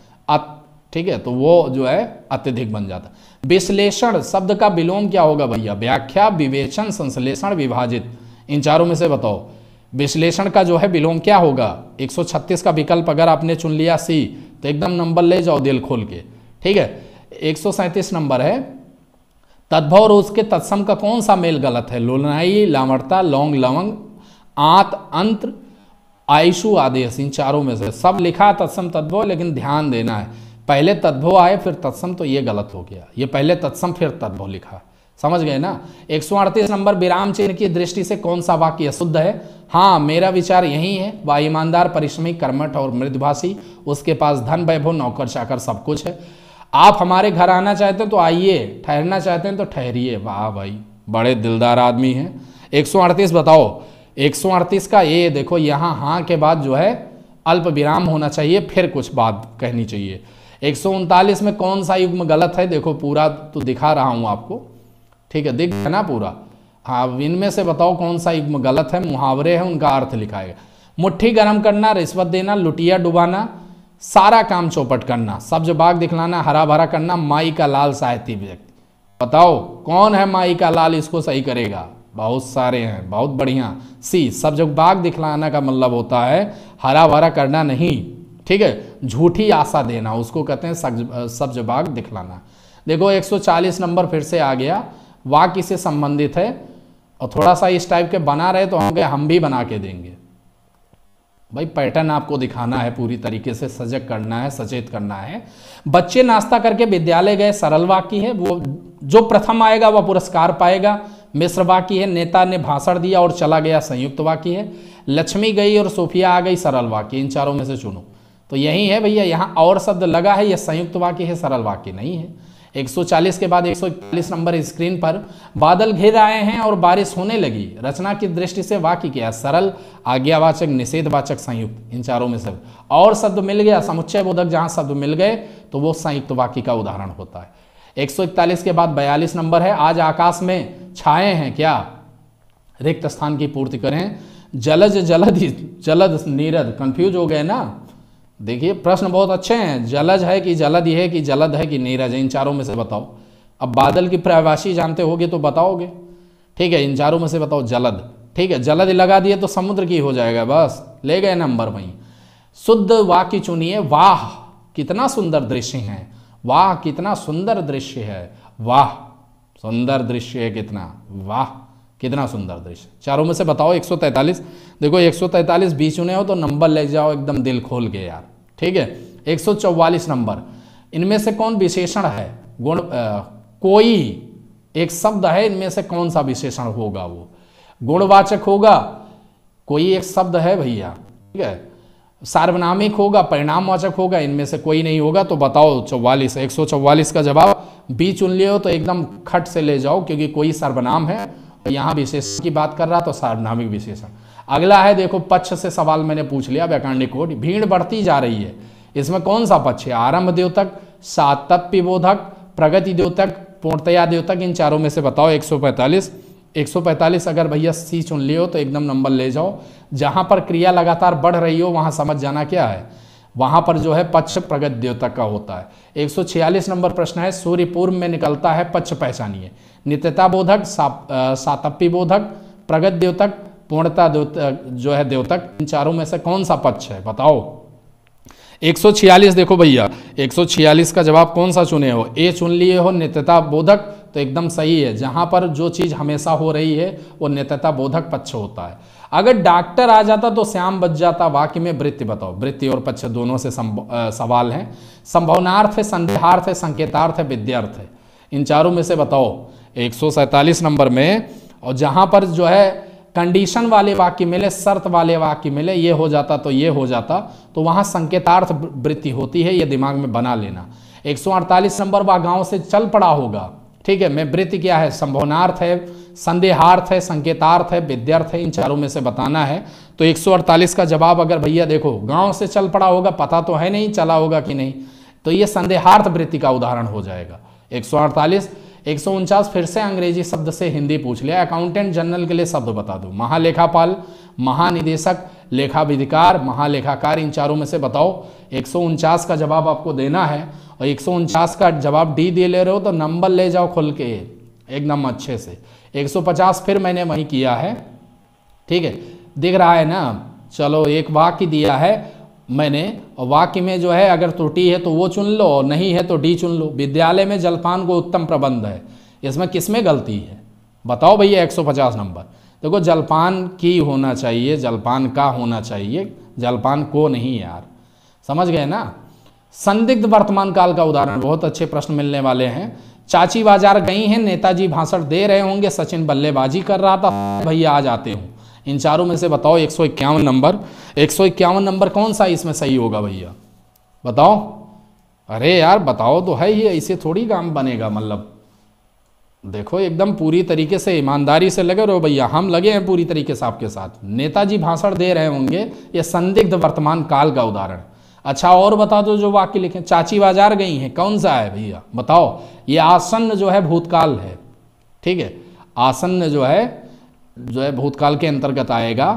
ठीक है? तो वो जो है, अत्यधिक बन जाता। विश्लेषण, शब्द का विलोम क्या होगा भैया? व्याख्या, विवेचन, संश्लेषण, विभाजित, इन चारों में से बताओ। विश्लेषण का जो है, विलोम क्या होगा? 136 का विकल्प अगर आपने चुन लिया, सी तो एकदम नंबर ले जाओ दिल खोल के। ठीक है? एक नंबर है। तद्भव और उसके तत्सम का कौन सा मेल गलत है? लोनाई लामड़ता लौंग, लवंग, आत अंत्र आयुषु आदेश इन चारों में से। सब लिखा, तत्सम, तद्भव, लेकिन ध्यान देना है। पहले तद्भव आए, फिर तत्सम तो ये गलत हो गया। ये पहले तत्सम, फिर तद्भव लिखा। समझ गए ना? एक सौ अड़तीस नंबर विराम चिन्ह की दृष्टि से कौन सा वाक्य शुद्ध है? हाँ मेरा विचार यही है, वह ईमानदार परिश्रमी कर्मठ और मृदभाषी, उसके पास धन, वैभव, नौकर चाकर सब कुछ है। आप हमारे घर आना चाहते हैं तो आइए, ठहरना चाहते हैं तो ठहरिए। वाह भाई, बड़े दिलदार आदमी हैं। एक सौ अड़तीस बताओ, एक सौ अड़तीस का ये देखो, यहाँ हाँ के बाद जो है, अल्प विराम होना चाहिए, फिर कुछ बात कहनी चाहिए। एक सौ उनतालीस में कौन सा युग्म गलत है? देखो, पूरा तो दिखा रहा हूँ आपको। ठीक है, दिख, है ना पूरा? हाँ इनमें से बताओ कौन सा गलत है, मुहावरे हैं, उनका अर्थ लिखाएगा। मुट्ठी गर्म करना, रिश्वत देना, लुटिया डुबाना, सारा काम चौपट करना, सब्ज बाग दिखलाना, हरा भरा करना, माई का लाल साहित्य व्यक्ति। बताओ, कौन है माई का लाल, इसको सही करेगा? बहुत सारे हैं, बहुत बढ़िया। सी, सब्ज बाग दिखलाना का मतलब होता है, हरा भरा करना नहीं, ठीक है? झूठी आशा देना, उसको कहते हैं सब्ज बाग दिखलाना। देखो 140 नंबर फिर से आ गया। वाक्य से संबंधित है और थोड़ा सा इस टाइप के बना रहे तो हम हम भी बना के देंगे। भाई पैटर्न आपको दिखाना है, पूरी तरीके से सजग करना है, सचेत करना है। बच्चे नाश्ता करके विद्यालय गए, सरल वाक्य है, वो जो प्रथम आएगा वह पुरस्कार पाएगा। मिश्र वाक्य है, नेता ने भाषण दिया और चला गया, संयुक्त वाक्य है। लक्ष्मी गई और सोफिया आ गई, सरल वाक्य, इन चारों में से चुनो। तो यही है भैया, यहाँ और शब्द लगा है, यह संयुक्त वाक्य है, सरल वाक्य नहीं है। 140 के बाद 141 नंबर स्क्रीन पर बादल घिर आए हैं और बारिश होने लगी। रचना की दृष्टि से वाक्य क्या? सरल, आज्ञावाचक, निषेधवाचक, संयुक्त। इन चारों में से और शब्द मिल गया। समुच्चय बोधक जहाँ शब्द मिल गए तो वो संयुक्त वाक्य का उदाहरण होता है। 141 के बाद 42 नंबर है। आज आकाश में छाए हैं क्या? रिक्त स्थान की पूर्ति करें। जलज जलद जलद नीरद कंफ्यूज हो गए ना? देखिए, प्रश्न बहुत अच्छे हैं। जलज है कि जलद है कि जलद है कि नीरज है इन चारों में से बताओ। अब बादल की प्रवासी जानते होगे तो बताओगे। ठीक है, इन चारों में से बताओ, जलद। ठीक है, जलद लगा दिए तो समुद्र की हो जाएगा, बस। ले गए नंबर वहीं। शुद्ध वाक्य चुनिए, वाह, कितना सुंदर दृश्य है। वाह, कितना सुंदर दृश्य है। वाह, सुंदर दृश्य है कितना। वाह। कितना सुंदर दृश्य। चारों में से बताओ 143 देखो 143 बीच चुने हो तो नंबर ले जाओ एकदम दिल खोल के यार। ठीक है? 144 नंबर। इनमें से कौन विशेषण है? गुण आ, कोई एक शब्द है इनमें से कौन सा विशेषण होगा वो? गुणवाचक होगा कोई एक शब्द है भैया। ठीक है? सार्वनामिक होगा परिणामवाचक होगा इनमें से कोई नहीं होगा तो बताओ चौवालीस एक सौ चौवालीस का जवाब। बी चुन हो तो एकदम खट से ले जाओ क्योंकि कोई सर्वनाम है। यहाँ विशेषण की बात कर रहा तो सार्वनामिक विशेषण। अगला है, देखो, पक्ष से सवाल मैंने पूछ लिया वैकांडिक कोड। भीड़ बढ़ती जा रही है। इसमें कौन सा पक्ष है? आरंभ द्योतक, सातत्य बोधक, प्रगति द्योतक, पूर्णतया द्योतक, इन चारों में से बताओ 145 145 अगर भैया सी चुन लियो तो एकदम नंबर ले जाओ। जहाँ पर क्रिया लगातार बढ़ रही हो, वहाँ समझ जाना क्या है? वहाँ पर जो है पक्ष प्रगत द्योतक का होता है। 146 नंबर प्रश्न है सूर्य पूर्व में निकलता है पक्ष पहचानिए। नित्यता बोधक सातप्पी बोधक प्रगत द्योतक पूर्णता द्योतक जो है द्योतक। इन चारों में से कौन सा पक्ष है? बताओ। 146 देखो भैया। 146 का जवाब कौन सा चुने हो? ए चुन लिए हो नित्यता बोधक तो एकदम सही है। जहाँ पर जो चीज़ हमेशा हो रही है, वो नित्यता बोधक पक्ष होता है। अगर डॉक्टर आ जाता तो श्याम बच जाता। वाक्य में वृत्ति बताओ। वृत्ति और पक्ष दोनों से सवाल है। संभावनार्थ है संदेहार्थ है, संकेतार्थ है, विद्यार्थ है। इन चारों में से बताओ। एक नंबर में, और जहाँ पर जो है कंडीशन वाले वाक्य मिले, शर्त वाले वाक्य मिले, ये हो जाता तो ये हो जाता तो वहाँ संकेतार्थ वृत्ति होती है, ये दिमाग में बना लेना। 148 नंबर वह गाँव से चल पड़ा होगा, ठीक है, मैं वृत्ति क्या है, संभावनार्थ है, संदेहार्थ है, संकेतार्थ है, विद्यार्थ है, इन चारों में से बताना है। तो 148 का जवाब अगर भैया देखो, गाँव से चल पड़ा होगा, पता तो है नहीं, चला होगा कि नहीं तो ये संदेहार्थ वृत्ति का उदाहरण हो जाएगा। एक सौ अड़तालीस एक सौ उनचास फिर से अंग्रेज़ी शब्द से हिंदी पूछ लिया। अकाउंटेंट जनरल के लिए शब्द बता दो। महालेखापाल, महानिदेशक लेखा विधिकार महालेखाकार, इन चारों में से बताओ। एक सौ उनचास का जवाब आपको देना है और एक सौ उनचास का जवाब डी दे ले रहे हो तो नंबर ले जाओ खुल के। एकदम अच्छे से। 150 फिर मैंने वही किया है। ठीक है? दिख रहा है ना? चलो, एक वाक्य दिया है। मैंने वाक्य में जो है, अगर त्रुटि है तो वो चुन लो, और नहीं है तो डी चुन लो। विद्यालय में जलपान को उत्तम प्रबंध है। इसमें किसमें गलती है? बताओ भैया 150 नंबर। देखो, जलपान की होना चाहिए, जलपान का होना चाहिए। जलपान को नहीं यार। समझ गए ना? संदिग्ध वर्तमान काल का उदाहरण। बहुत अच्छे प्रश्न मिलने वाले हैं। चाची बाज़ार गई हैं, नेताजी भाषण दे रहे होंगे, सचिन बल्लेबाजी कर रहा था। भैया आ जाते हूँ। इन चारों में से बताओ एक सौ इक्यावन नंबर। एक सौ इक्यावन नंबर कौन सा इसमें सही होगा भैया? बताओ। अरे यार, बताओ तो है ही ऐसे थोड़ी काम बनेगा मतलब। देखो, एकदम पूरी तरीके से ईमानदारी से लगे रहो भैया। हम लगे हैं पूरी तरीके से आपके साथ। नेताजी भाषण दे रहे होंगे, ये संदिग्ध वर्तमान काल का उदाहरण। अच्छा और बता दो जो वाक्य लिखे। चाची बाज़ार गई हैं, कौन सा है भैया? बताओ। ये आसन्न जो है, भूतकाल है। ठीक है? आसन्न जो है जो है भूतकाल के अंतर्गत आएगा।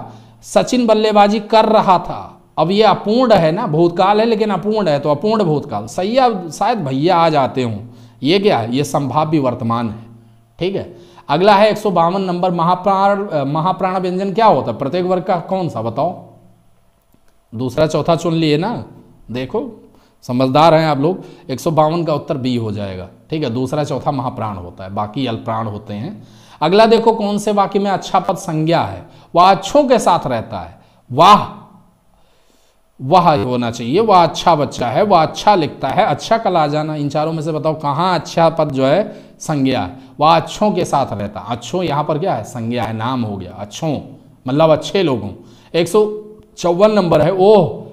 सचिन बल्लेबाजी कर रहा था। अब ये अपूर्ण है ना, भूतकाल है लेकिन अपूर्ण है तो अपूर्ण भूतकाल। सही शायद भैया आ जाते हूँ। ये क्या है? ये संभाव्य वर्तमान है। ठीक है? अगला है एक सौ बावन नंबर महाप्राण महाप्राण व्यंजन क्या होता है? प्रत्येक वर्ग का कौन सा? बताओ। दूसरा, चौथा चुन लिए ना। देखो, समझदार हैं आप लोग। एक सौ बावन का उत्तर बी हो जाएगा। ठीक है? दूसरा, चौथा महाप्राण होता है। बाकी अल्प्राण होते हैं। अगला देखो कौन से वाक्य में अच्छा पद संज्ञा है। वह अच्छों के साथ रहता है। वाह। वह होना चाहिए। वह अच्छा बच्चा है। वह अच्छा लिखता है। अच्छा कल जाना। इन चारों में से बताओ कहाँ अच्छा पद जो है संज्ञा है। वह अच्छों के साथ रहता। अच्छों यहाँ पर क्या है? संज्ञा है। नाम हो गया। अच्छों। मतलब अच्छे लोगों। एक सौ चौवन नंबर है। ओह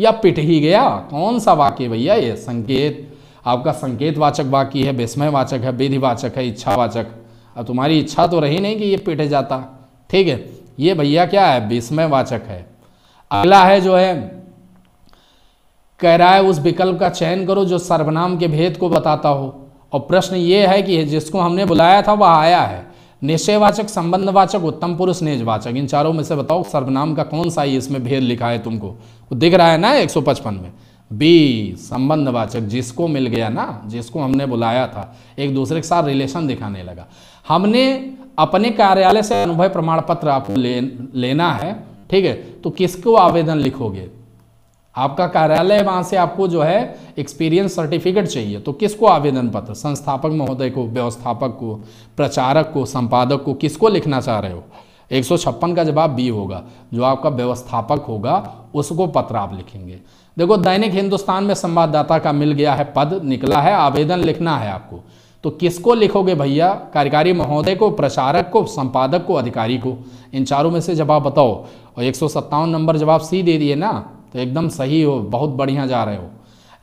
या पिट ही गया। कौन सा वाक्य भैया? ये संकेत। आपका संकेत वाचक वाक्य है विस्मय वाचक है, विधिवाचक है, इच्छावाचक। अब तुम्हारी इच्छा तो रही नहीं कि ये पिट जाता। ठीक है, ये भैया क्या है? विस्मय वाचक है। अगला है जो है, कह रहा है, उस विकल्प का चयन करो जो सर्वनाम के भेद को बताता हो। और प्रश्न ये है कि जिसको हमने बुलाया था, वह आया है। निश्चयवाचक, संबंधवाचक, उत्तम पुरुष, निजवाचक। इन चारों में से बताओ, सर्वनाम का कौन सा ही इसमें भेद लिखा है तुमको? वो दिख रहा है ना 155 में? बी संबंधवाचक, जिसको मिल गया ना, जिसको हमने बुलाया था, एक दूसरे के साथ रिलेशन दिखाने लगा। हमने अपने कार्यालय से अनुभव प्रमाण पत्र आपको ले, लेना है ठीक है? तो किसको आवेदन लिखोगे? आपका कार्यालय वहाँ से आपको जो है एक्सपीरियंस सर्टिफिकेट चाहिए। तो किसको आवेदन पत्र? संस्थापक महोदय को व्यवस्थापक को प्रचारक को संपादक को किसको लिखना चाह रहे हो? एक सौ छप्पन का जवाब बी होगा। जो आपका व्यवस्थापक होगा उसको पत्र आप लिखेंगे। देखो दैनिक हिंदुस्तान में संवाददाता का मिल गया है पद निकला है आवेदन लिखना है आपको। तो किसको लिखोगे भैया? कार्यकारी महोदय को, प्रचारक को, संपादक को, अधिकारी को? इन चारों में से जवाब बताओ। और एक सौ सत्तावन नंबर जवाब सी दे दिए ना तो एकदम सही हो, बहुत बढ़िया जा रहे हो।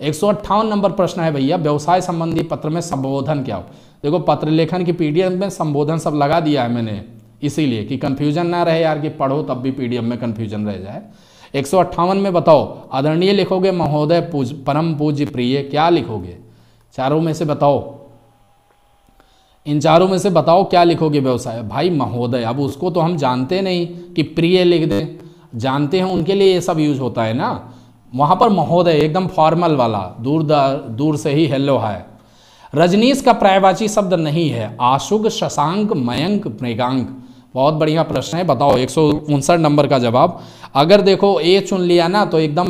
एक सौ अट्ठावन नंबर प्रश्न है भैया, व्यवसाय संबंधी पत्र में संबोधन क्या हो? देखो, पत्र लेखन की पीडीएफ में संबोधन सब लगा दिया है मैंने, इसीलिए कि कंफ्यूजन ना रहे यार कि पढ़ो तब भी पीडीएफ में कंफ्यूजन रह जाए। एक सौ अट्ठावन में बताओ, आदरणीय लिखोगे महोदय पूज, परम पूज्य प्रिय, क्या लिखोगे? चारों में से बताओ। इन चारों में से बताओ क्या लिखोगे व्यवसाय? भाई, महोदय, अब उसको तो हम जानते नहीं कि प्रिय लिख दें। जानते हैं, उनके लिए ये सब यूज़ होता है ना। वहाँ पर महोदय एकदम फॉर्मल वाला, दूर दूर से ही हेलो है रजनीश का प्रायवाची शब्द नहीं है। आशुग, शशांक, मयंक, मृगांक। बहुत बढ़िया प्रश्न है, बताओ। एक सौ उनसठ नंबर का जवाब। अगर देखो, ए चुन लिया ना तो एकदम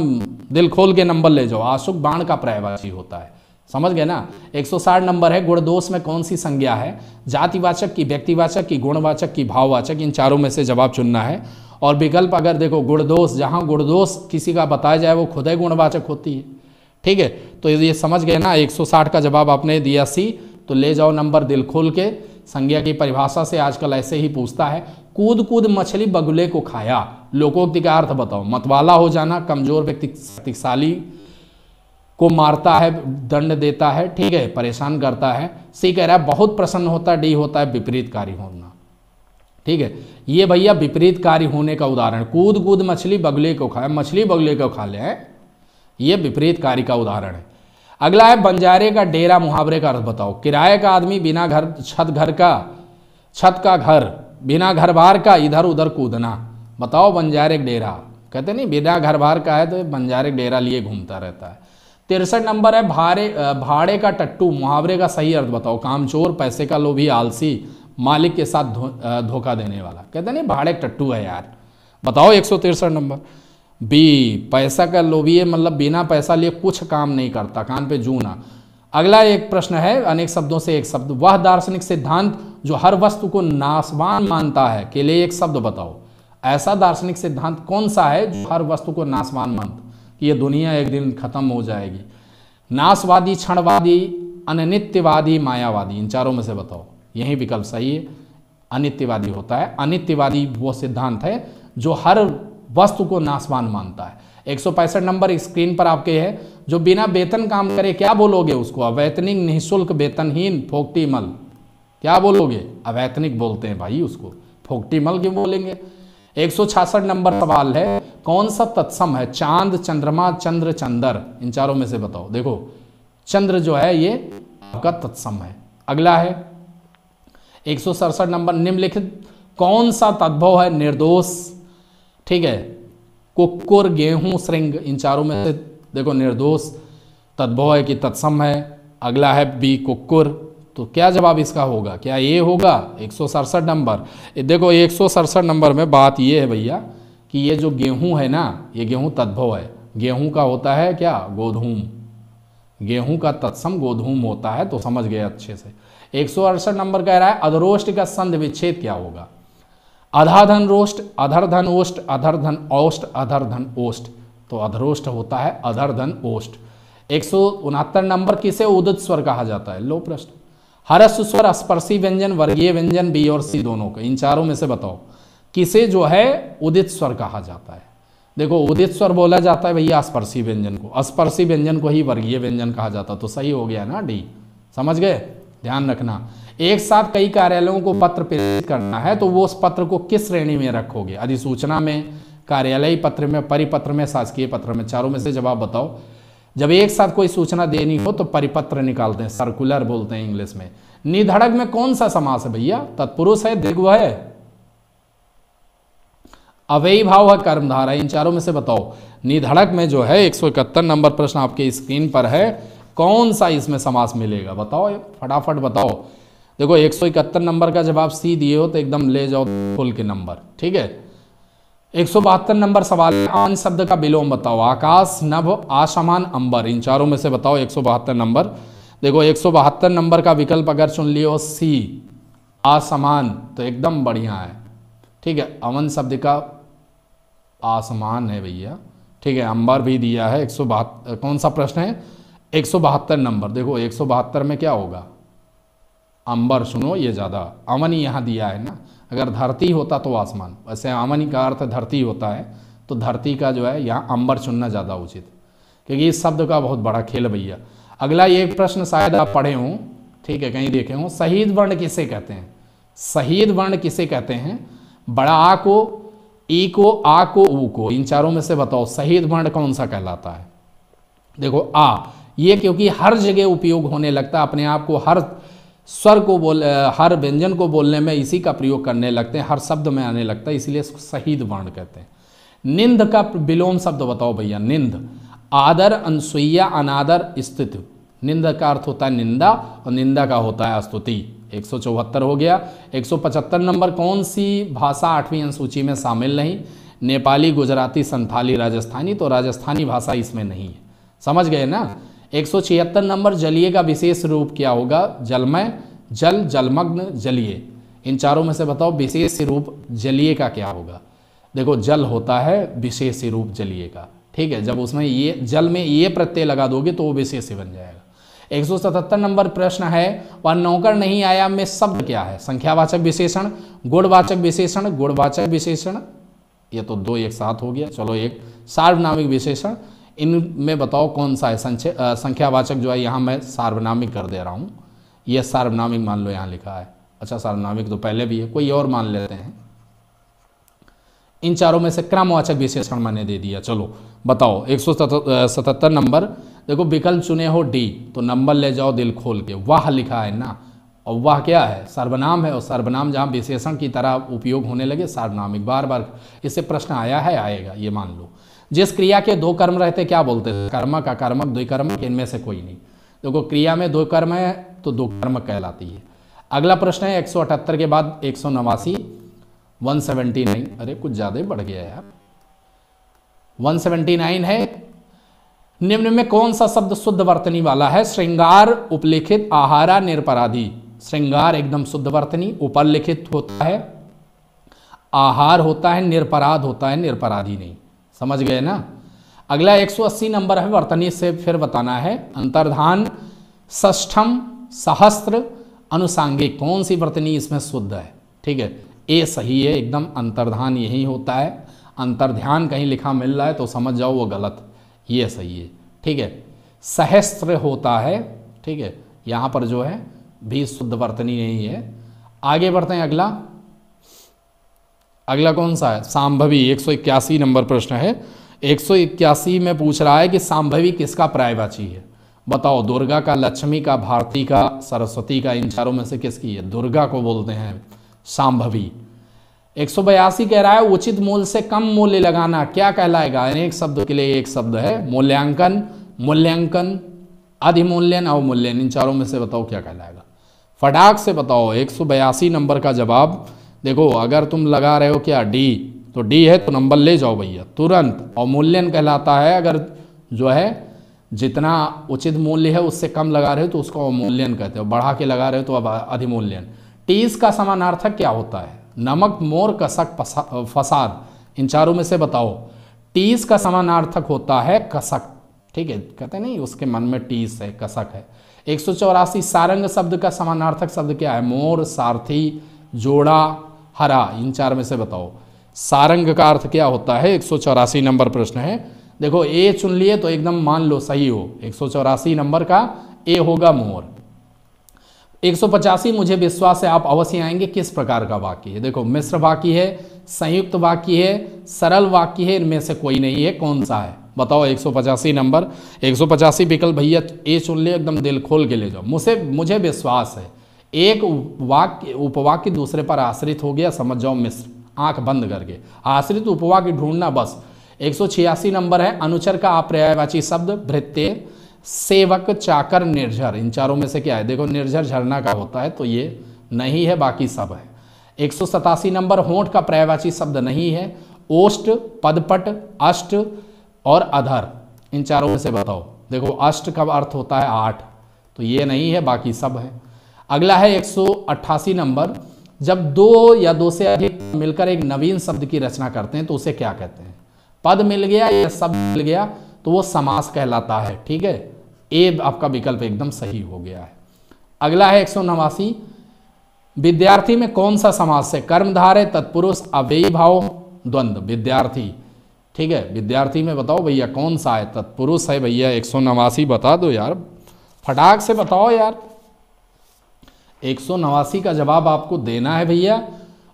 दिल खोल के नंबर ले जाओ। आशुक बाण का प्रायवाची होता है। समझ गए ना? 160 नंबर है गुणदोष में कौन सी संज्ञा है? जातिवाचक की, व्यक्तिवाचक की, गुणवाचक की, भाववाचक, इन चारों में से जवाब चुनना है। और विकल्प अगर देखो गुणदोष जहाँ गुणदोष किसी का बताया जाए, वो खुद ही गुणवाचक होती है। ठीक है? तो ये समझ गए ना? 160 का जवाब आपने दिया सी। तो ले जाओ नंबर दिल खोल के। संज्ञा की परिभाषा से आजकल ऐसे ही पूछता है कूद कूद मछली बगुले को खाया। लोकोक्ति का अर्थ बताओ, मतवाला हो जाना, कमज़ोर व्यक्ति, शक्तिशाली। को मारता है, दंड देता है, ठीक है, परेशान करता है। सी कह रहा है, बहुत प्रसन्न होता है, डी होता है विपरीत कार्य होना। ठीक है? ये भैया विपरीत कार्य होने का उदाहरण, कूद कूद मछली बगले को खाए मछली बगले को खा ले ये विपरीत कार्य का उदाहरण है। अगला है, बंजारे का डेरा मुहावरे का अर्थ बताओ। किराए का आदमी बिना घर, छत घर का, छत का घर, बिना घर बार का, इधर उधर कूदना। बताओ, बंजारे डेरा। कहते नहीं, बिना घर बार का है तो बंजारे डेरा लिए घूमता रहता है। तिरसठ नंबर है भाड़े भाड़े का टट्टू, मुहावरे का सही अर्थ बताओ। कामचोर पैसे का लोभी, आलसी, मालिक के साथ धोखा देने वाला। कहते नहीं, भाड़े टट्टू है यार। बताओ, एक नंबर। बी पैसा का लोभी है मतलब बिना पैसा लिए कुछ काम नहीं करता, कान पे जूना अगला एक प्रश्न है, अनेक शब्दों से एक शब्द। वह दार्शनिक सिद्धांत जो हर वस्तु को नासवान मानता है, के लिए एक शब्द बताओ। ऐसा दार्शनिक सिद्धांत कौन सा है जो हर वस्तु को नासवान मानता कि ये दुनिया एक दिन खत्म हो जाएगी। नाशवादी, क्षणवादी, अनित्यवादी, मायावादी, इन चारों में से बताओ। यही विकल्प सही है। अनित्यवादी होता है। अनित्यवादी वो सिद्धांत है जो हर वस्तु को नाशवान मानता है। एक सौ पैंसठ नंबर स्क्रीन पर आपके है। जो बिना वेतन काम करे क्या बोलोगे उसको? अवैतनिक, निःशुल्क, वेतनहीन फोकटी मल। क्या बोलोगे? अवैतनिक बोलते हैं भाई उसको। फोकटी मल क्यों बोलेंगे? एक सौ छियासठ नंबर सवाल है, कौन सा तत्सम है? चाँद, चंद्रमा, चंद्र, चंदर। इन चारों में से बताओ। देखो, चंद्र जो है, ये आपका तत्सम है। अगला है, एक सौ सड़सठ नंबर निम्नलिखित, कौन सा तद्भव है? निर्दोष। ठीक है कुकुर गेहूँ, श्रृंग, इन चारों में से, देखो, निर्दोष। तद्भव है कि तत्सम है। अगला है, बी कुकुर तो क्या जवाब इसका होगा? क्या ये होगा? एक सौ सड़सठ नंबर। देखो, एक सौ सड़सठ नंबर में बात ये है भैया कि ये जो गेहूँ है ना, ये गेहूँ तद्भव है। गेहूँ का होता है क्या? गोधूम। गेहूँ का तत्सम गोधूम होता है तो समझ गए अच्छे से। एक सौ अड़सठ नंबर कह रहा है, अधरोष्ट का संध विच्छेद क्या होगा? अधाधन रोष्ट, अधरधन ओष्ट, अधरधन औष्ट, अधरधन ओष्ट। तो अधरोष्ट होता है, अधरधन ओष्ट। एक सौ उनहत्तर नंबर किसे उदित स्वर कहा जाता है? लो प्रश्न। हरस स्पर्शी व्यंजन, वर्गीय व्यंजन, बी और सी दोनों को। इन चारों में से बताओ, किसे जो है उदित स्वर कहा जाता है? देखो, उदित स्वर बोला जाता है भैया स्पर्शी व्यंजन को। स्पर्शी व्यंजन को ही वर्गीय व्यंजन कहा जाता तो सही हो गया ना, डी? समझ गए? ध्यान रखना। एक साथ कई कार्यालयों को पत्र प्रेरित करना है तो वो उस पत्र को किस श्रेणी में रखोगे? अधिसूचना में, कार्यालय पत्र में, परिपत्र में, शासकीय पत्र में, चारों में से जवाब बताओ। जब एक साथ कोई सूचना देनी हो तो परिपत्र निकालते हैं सर्कुलर बोलते हैं इंग्लिश में। निधड़क में कौन सा समास है भैया? तत्पुरुष है, दिग्व है? अवयी भाव है कर्मधारा, इन चारों में से बताओ। निधड़क में जो है, एक सौ इकहत्तर नंबर प्रश्न आपके स्क्रीन पर है। कौन सा इसमें समास मिलेगा? बताओ फटाफट बताओ। देखो, एक सौ इकहत्तर नंबर का जब आप सी दिए हो तो एकदम ले जाओ, फुल के नंबर, ठीक है? एक सौ बहत्तर नंबर सवाल आन शब्द का विलोम बताओ। आकाश, नभ, आसमान, अंबर, इन चारों में से बताओ एक सौ बहत्तर नंबर। देखो, एक सौ बहत्तर नंबर का विकल्प अगर चुन लियो, सी, आसमान तो एकदम बढ़िया है। ठीक है, अवन शब्द का आसमान है भैया। ठीक है, अंबर भी दिया है, एक सौ बहत्तर, कौन सा प्रश्न है? एक सौ बहत्तर नंबर। देखो, एक सौ बहत्तर में क्या होगा? अंबर सुनो, ये ज़्यादा अमन यहाँ दिया है ना। अगर धरती होता तो आसमान। वैसे अमन का अर्थ धरती होता है तो धरती का जो है, यहाँ अंबर चुनना ज़्यादा उचित। क्योंकि इस शब्द का बहुत बड़ा खेल भैया। अगला ये प्रश्न शायद आप पढ़े हों, ठीक है, कहीं देखे हों, शहीद वर्ण किसे कहते हैं? शहीद वर्ण किसे कहते हैं? बड़ा आ को, ई को, आ को, ऊ को। इन चारों में से बताओ, शहीद वर्ण कौन सा कहलाता है? देखो, आ, ये क्योंकि हर जगह उपयोग होने लगता है, अपने आप को हर स्वर को बोल हर व्यंजन को बोलने में इसी का प्रयोग करने लगते हैं, हर शब्द में आने लगता है, इसलिए इसको शहीद वर्ण कहते हैं। निंद का विलोम शब्द बताओ भैया, निंद। आदर, अनसुईया, अनादर, स्थित। निंद का अर्थ होता है निंदा, और निंदा का होता है स्तुति। एक सौ चौहत्तर हो गया। 175 नंबर कौन सी भाषा आठवीं अनुसूची में शामिल नहीं? नेपाली, गुजराती, संथाली, राजस्थानी तो राजस्थानी भाषा इसमें नहीं है। समझ गए ना? एक सौ छिहत्तर नंबर जलीय का विशेष रूप क्या होगा? जलमय, जल, जलमग्न, जलीय। इन चारों में से बताओ विशेष रूप जलीय का क्या होगा? देखो, जल होता है विशेष रूप जलीय का। ठीक है, जब उसमें ये, जल में ये प्रत्यय लगा दोगे तो वो विशेष बन जाएगा। 177 नंबर प्रश्न है वह नौकर नहीं आया में शब्द क्या है? संख्यावाचक विशेषण, गुणवाचक विशेषण गुणवाचक विशेषण। ये तो दो एक साथ हो गया। चलो एक सार्वनामिक विशेषण। इनमें बताओ कौन सा है? संख्यावाचक जो है, यहाँ मैं सार्वनामिक कर दे रहा हूँ। यह सार्वनामिक मान लो यहाँ लिखा है। अच्छा सार्वनामिक तो पहले भी है, कोई और मान लेते हैं। इन चारों में से क्रमवाचक विशेषण मैंने दे दिया। चलो, बताओ। एक सतहत्तर नंबर। देखो, विकल्प चुने हो डी तो नंबर ले जाओ दिल खोल के। वाह लिखा है ना? और वह क्या है? सर्वनाम है, और सर्वनाम जहाँ विशेषण की तरह उपयोग होने लगे, सार्वनामिक बार बार इससे प्रश्न आया है, आएगा, ये मान लो। जिस क्रिया के दो कर्म रहते, क्या बोलते हैं? का कर्मक द्विकर्मक इनमें से कोई नहीं। देखो, क्रिया में दो कर्म है तो दो कर्म कहलाती है। अगला प्रश्न है, एक सौ अठहत्तर के बाद एक सौ नवासी वन सेवेंटी नाइन अरे, कुछ ज़्यादा बढ़ गया यार। वन सेवेंटी नाइन है, निम्न में कौन सा शब्द शुद्ध वर्तनी वाला है? श्रृंगार, उपलिखित, आहारा, निरपराधी। श्रृंगार एकदम शुद्ध वर्तनी ऊपर लिखित होता है। आहार होता है, निरपराध होता है, निरपराधी नहीं। समझ गए ना? अगला 180 नंबर है वर्तनी से फिर बताना है। अंतर्धान ष्ठम सहस्त्र, अनुसांगिक। कौन सी वर्तनी इसमें शुद्ध है? ठीक है, ए सही है, एकदम अंतर्धान यही होता है। अंतर्ध्यान कहीं लिखा मिल रहा है तो समझ जाओ वो गलत। ये सही है, ठीक है। सहस्त्र होता है, ठीक है, यहाँ पर जो है, भी शुद्ध वर्तनी नहीं है। आगे बढ़ते हैं अगला। अगला कौन सा है? सांभवी, एक सौ इक्यासी नंबर प्रश्न है। एक सौ इक्यासी में पूछ रहा है कि सांभवी किसका प्रायवाची है? बताओ, दुर्गा का, लक्ष्मी का, भारती का, सरस्वती का, इन चारों में से किसकी है? दुर्गा को बोलते हैं सांभवी। एक सौ बयासी कह रहा है, उचित मूल्य से कम मूल्य लगाना क्या कहलाएगा? अनेक शब्द के लिए एक शब्द है, मूल्यांकन मूल्यांकन, अधिमूल्यन, अवमूल्यन, इन चारों में से बताओ क्या कहलाएगा। फटाक से बताओ, एक सौ बयासी नंबर का जवाब देखो, अगर तुम लगा रहे हो क्या डी तो डी है तो नंबर ले जाओ भैया, तुरंत। अवमूल्यन कहलाता है, अगर जो है, जितना उचित मूल्य है उससे कम लगा रहे हो तो उसको अवमूल्यन कहते हो। बढ़ा के लगा रहे हो तो अब अधिमूल्यन। टीस का समानार्थक क्या होता है? नमक, मोर, कसक फसाद, इन चारों में से बताओ। टीस का समानार्थक होता है कसक। ठीक है, कहते नहीं, उसके मन में टीस है, कसक है। एक सौ चौरासी सारंग शब्द का समानार्थक शब्द क्या है? मोर, सारथी, जोड़ा हरा, इन चार में से बताओ। सारंग का अर्थ क्या होता है? एक सौ चौरासी नंबर प्रश्न है। देखो, ए चुन लिए तो एकदम मान लो सही हो। एक सौ चौरासी नंबर का ए होगा मोर। एक सौ पचासी, मुझे विश्वास है, आप अवश्य आएँगे। किस प्रकार का वाक्य? है देखो, मिश्र वाक्य है, संयुक्त वाक्य है, सरल वाक्य है, इनमें से कोई नहीं है, कौन सा है? बताओ, एक सौ पचासी नंबर। एक सौ पचासी विकल्प भैया, ए चुन लिया एकदम दिल खोल के ले जाओ। मुझे मुझे विश्वास है। एक वाक्य, उपवाक्य दूसरे पर आश्रित हो गया, समझ जाओ मिश्र आँख बंद करके। आश्रित उपवाक्य ढूंढना बस। एक सौ छियासी नंबर है, अनुचर का अपर्यायवाची शब्द, भृत्य, सेवक, चाकर, निर्झर। इन चारों में से क्या है? देखो, निर्झर झरना का होता है तो ये नहीं है, बाकी सब है। एक सौ सतासी नंबर, होंठ का पर्यायवाची शब्द नहीं है। ओष्ट पदपट, अष्ट और अधर। इन चारों में से बताओ। देखो, अष्ट का अर्थ होता है आठ तो ये नहीं है, बाकी सब है। अगला है एक सौ अट्ठासी नंबर। जब दो या दो से अधिक मिलकर एक नवीन शब्द की रचना करते हैं तो उसे क्या कहते हैं? पद मिल गया या शब्द मिल गया तो वो समास कहलाता है, ठीक है? ए आपका विकल्प एकदम सही हो गया है। अगला है एक सौ नवासी। विद्यार्थी में कौन सा समास है? कर्मधार तत्पुरुष, अव्ययी भाव द्वंद्व विद्यार्थी, ठीक है? विद्यार्थी में बताओ भैया कौन सा है? तत्पुरुष है भैया, एक सौ नवासी बता दो यार। फटाक से बताओ यार। एक सौ नवासी का जवाब आपको देना है भैया।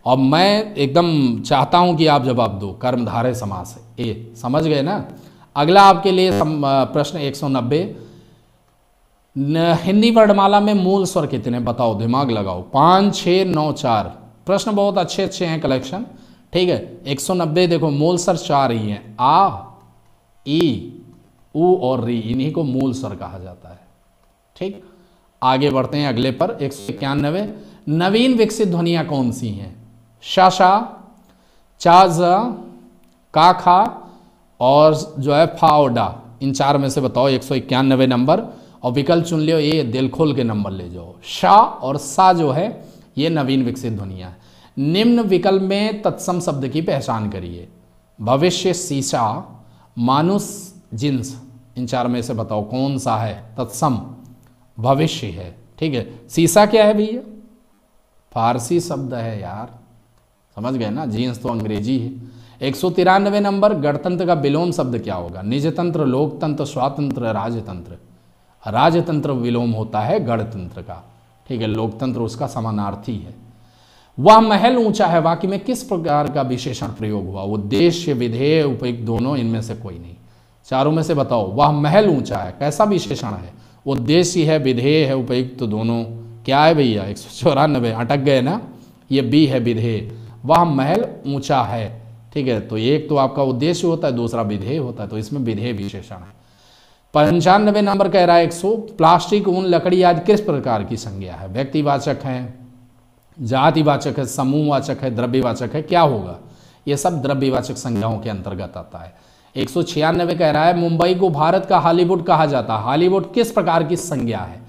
और मैं एकदम चाहता हूँ कि आप जवाब दो, कर्मधारय समास है ए, समझ गए ना? अगला आपके लिए प्रश्न 190 हिंदी वर्णमाला में मूल स्वर कितने बताओ, दिमाग लगाओ। पाँच छ नौ, चार। प्रश्न बहुत अच्छे अच्छे हैं कलेक्शन। ठीक है 190 देखो, मूल स्वर चार ही हैं। आ, ई, उ और री, इन्हीं को मूल स्वर कहा जाता है। ठीक? आगे बढ़ते हैं अगले पर, एक सौ इक्यानवे। नवीन विकसित ध्वनिया कौन सी हैं? शाशा, चाज, काखा और जो है फाओडा। इन चार में से बताओ, एक सौ इक्यानवे नंबर। और विकल्प चुन लियो, ये दिल खोल के नंबर ले जाओ। शाह और सा जो है, ये नवीन विकसित ध्वनिया निम्न विकल्प में तत्सम शब्द की पहचान करिए। भविष्य सीसा मानुस जिन्स। इन चार में से बताओ, कौन सा है तत्सम? भविष्य है। ठीक है? सीसा क्या है भैया? फारसी शब्द है यार। समझ गए ना? जींस तो अंग्रेज़ी है। एक सौ तिरानवे नंबर, गणतंत्र का विलोम शब्द क्या होगा? निजतंत्र, लोकतंत्र, स्वातंत्र, राजतंत्र। राजतंत्र विलोम होता है गणतंत्र का। ठीक है? लोकतंत्र उसका समानार्थी है। वह महल ऊँचा है। वाक्य में किस प्रकार का विशेषण प्रयोग हुआ? उद्देश्य, विधेय उपयुक्त दोनों इनमें से कोई नहीं। चारों में से बताओ। वह महल ऊँचा है। कैसा विशेषण है? उद्देश्य है, विधेय है, उपयुक्त तो दोनों। क्या है भैया? एक सौ चौरानबे, अटक गए ना? ये बी है विधेय। वह महल ऊँचा है। ठीक है तो एक तो आपका उद्देश्य होता है, दूसरा विधेय होता है तो इसमें विधेय विशेषण है। पंचानबे नंबर कह रहा है एक सौ, प्लास्टिक, ऊन, लकड़ी आदि किस प्रकार की संज्ञा है? व्यक्तिवाचक है, जातिवाचक है, समूहवाचक है, द्रव्यवाचक है, क्या होगा? ये सब द्रव्यवाचक संज्ञाओं के अंतर्गत आता है। एक सौ छियानबे कह रहा है, मुंबई को भारत का हॉलीवुड कहा जाता है। हॉलीवुड किस प्रकार की संज्ञा है?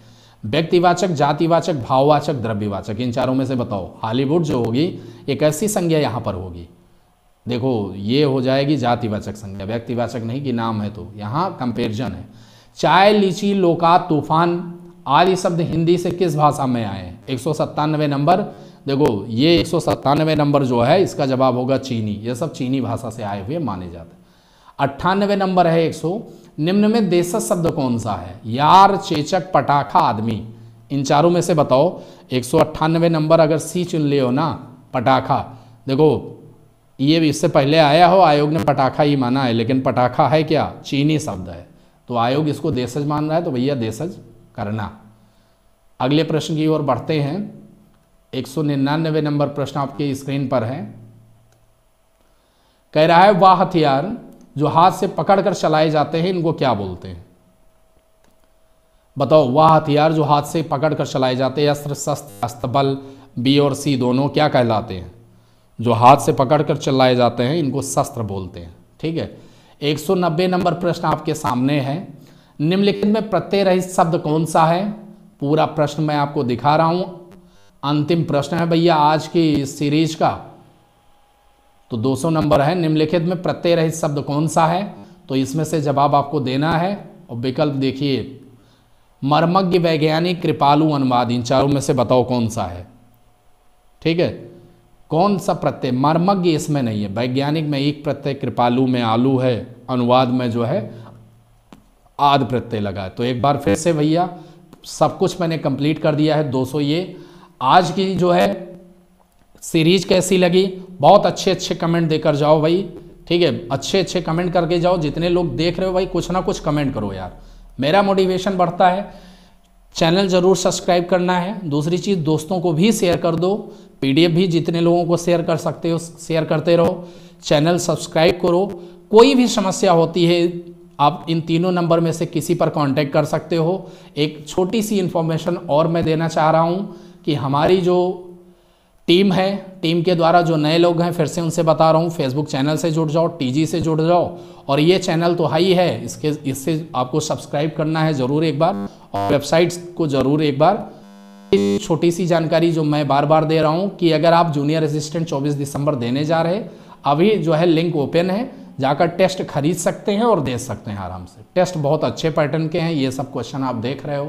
व्यक्तिवाचक, जातिवाचक, भाववाचक, द्रव्यवाचक, इन चारों में से बताओ। हॉलीवुड जो होगी, एक ऐसी संज्ञा यहाँ पर होगी। देखो, ये हो जाएगी जातिवाचक संज्ञा। व्यक्तिवाचक नहीं कि नाम है तो। यहाँ कंपेरिजन है। चाय, लीची, लोका, तूफ़ान आदि शब्द हिंदी से किस भाषा में आए हैं? एक नंबर। देखो, ये एक सौ सत्तानवे नंबर जो है, इसका जवाब होगा चीनी। ये सब चीनी भाषा से आए हुए माने जाते हैं। अट्ठानवे नंबर है 100 निम्न में देश शब्द कौन सा है? यार, चेचक, पटाखा, आदमी। इन चारों में से बताओ। एक नंबर अगर सी चुन लियो ना, पटाखा। देखो, ये भी इससे पहले आया हो, आयोग ने पटाखा ही माना है, लेकिन पटाखा है क्या? चीनी शब्द है। तो आयोग इसको देशज मान रहा है तो भैया देशज करना। अगले प्रश्न की ओर बढ़ते हैं। एक सौ निन्यानवे नंबर प्रश्न आपके स्क्रीन पर है। कह रहा है, वाह, हथियार। जो हाथ से पकड़कर चलाए जाते हैं, इनको क्या बोलते हैं? बताओ, वह हथियार जो हाथ से पकड़कर चलाए जाते हैं, अस्त्र शस्त्र अस्तबल बी और सी दोनों क्या कहलाते हैं? जो हाथ से पकड़कर चलाए जाते हैं, इनको शस्त्र बोलते हैं। ठीक है? 190 नंबर प्रश्न आपके सामने है। निम्नलिखित में प्रत्यय रहित शब्द कौन सा है? पूरा प्रश्न मैं आपको दिखा रहा हूँ। अंतिम प्रश्न है भैया आज की सीरीज़ का। तो 200 नंबर है, निम्नलिखित में प्रत्यय रहित शब्द कौन सा है? तो इसमें से जवाब आपको देना है, और विकल्प देखिए। मर्मज्ञ वैज्ञानिक कृपालु अनुवाद, इन चारों में से बताओ कौन सा है। ठीक है? कौन सा प्रत्यय? मर्मज्ञ इसमें नहीं है। वैज्ञानिक में एक प्रत्यय, कृपालु में आलू है। अनुवाद में जो है, आद प्रत्यय लगा है। तो एक बार फिर से भैया, सब कुछ मैंने कंप्लीट कर दिया है 200 ये। आज की जो है सीरीज़ कैसी लगी? बहुत अच्छे अच्छे कमेंट देकर जाओ भाई। ठीक है अच्छे अच्छे कमेंट करके जाओ। जितने लोग देख रहे हो भाई, कुछ ना कुछ कमेंट करो यार। मेरा मोटिवेशन बढ़ता है। चैनल ज़रूर सब्सक्राइब करना है। दूसरी चीज़, दोस्तों को भी शेयर कर दो। पीडीएफ भी जितने लोगों को शेयर कर सकते हो शेयर करते रहो। चैनल सब्सक्राइब करो। कोई भी समस्या होती है, आप इन तीनों नंबर में से किसी पर कांटेक्ट कर सकते हो। एक छोटी सी इन्फॉर्मेशन और मैं देना चाह रहा हूँ कि हमारी जो टीम है, टीम के द्वारा जो नए लोग हैं, फिर से उनसे बता रहा हूँ फेसबुक चैनल से जुड़ जाओ टीजी से जुड़ जाओ, और ये चैनल तो हाई है, इसके, इससे आपको सब्सक्राइब करना है ज़रूर एक बार, और वेबसाइट्स को ज़रूर एक बार। छोटी सी जानकारी जो मैं बार बार दे रहा हूँ कि अगर आप जूनियर असिस्टेंट 24 दिसंबर देने जा रहे अभी जो है लिंक ओपन है, जाकर टेस्ट खरीद सकते हैं और दे सकते हैं आराम से। टेस्ट बहुत अच्छे पैटर्न के हैं, ये सब क्वेश्चन आप देख रहे हो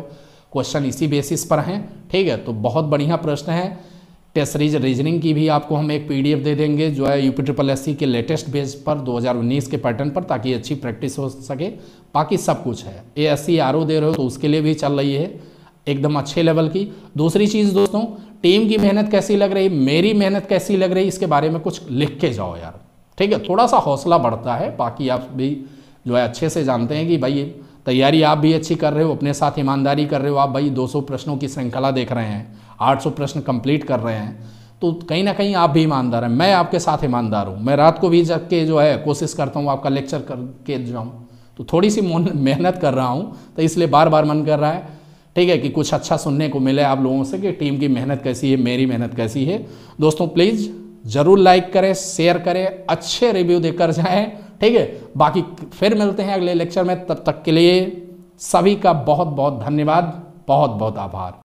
क्वेश्चन इसी बेसिस पर हैं, ठीक है? तो बहुत बढ़िया प्रश्न है। टेस्ट सीरीज़ रीजनिंग की भी आपको हम एक पीडीएफ दे देंगे, जो है यूपी ट्रिपल एस के लेटेस्ट बेस पर 2019 के पैटर्न पर, ताकि अच्छी प्रैक्टिस हो सके। बाकी सब कुछ है। A S C are they रहे हो तो उसके लिए भी चल रही है एकदम अच्छे लेवल की। दूसरी चीज़ दोस्तों, टीम की मेहनत कैसी लग रही? मेरी मेहनत कैसी लग रही? इसके बारे में कुछ लिख के जाओ यार। ठीक है थोड़ा सा हौसला बढ़ता है, बाकी आप भी जो है अच्छे से जानते हैं कि भाई तैयारी आप भी अच्छी कर रहे हो, अपने साथ ईमानदारी कर रहे हो, आप भाई 200 प्रश्नों की श्रृंखला देख रहे हैं। 800 प्रश्न कंप्लीट कर रहे हैं तो कहीं ना कहीं आप भी ईमानदार हैं। मैं आपके साथ ईमानदार हूँ। मैं रात को भी जग के जो है कोशिश करता हूँ आपका लेक्चर करके जाऊँ। तो थोड़ी सी (laughs) मेहनत कर रहा हूँ तो इसलिए बार बार मन कर रहा है। ठीक है कि कुछ अच्छा सुनने को मिले आप लोगों से कि टीम की मेहनत कैसी है, मेरी मेहनत कैसी है। दोस्तों प्लीज़ ज़रूर लाइक करें शेयर करें, अच्छे रिव्यू देकर जाएँ। ठीक है, बाकी फिर मिलते हैं अगले लेक्चर में। तब तक के लिए सभी का बहुत बहुत धन्यवाद बहुत बहुत आभार।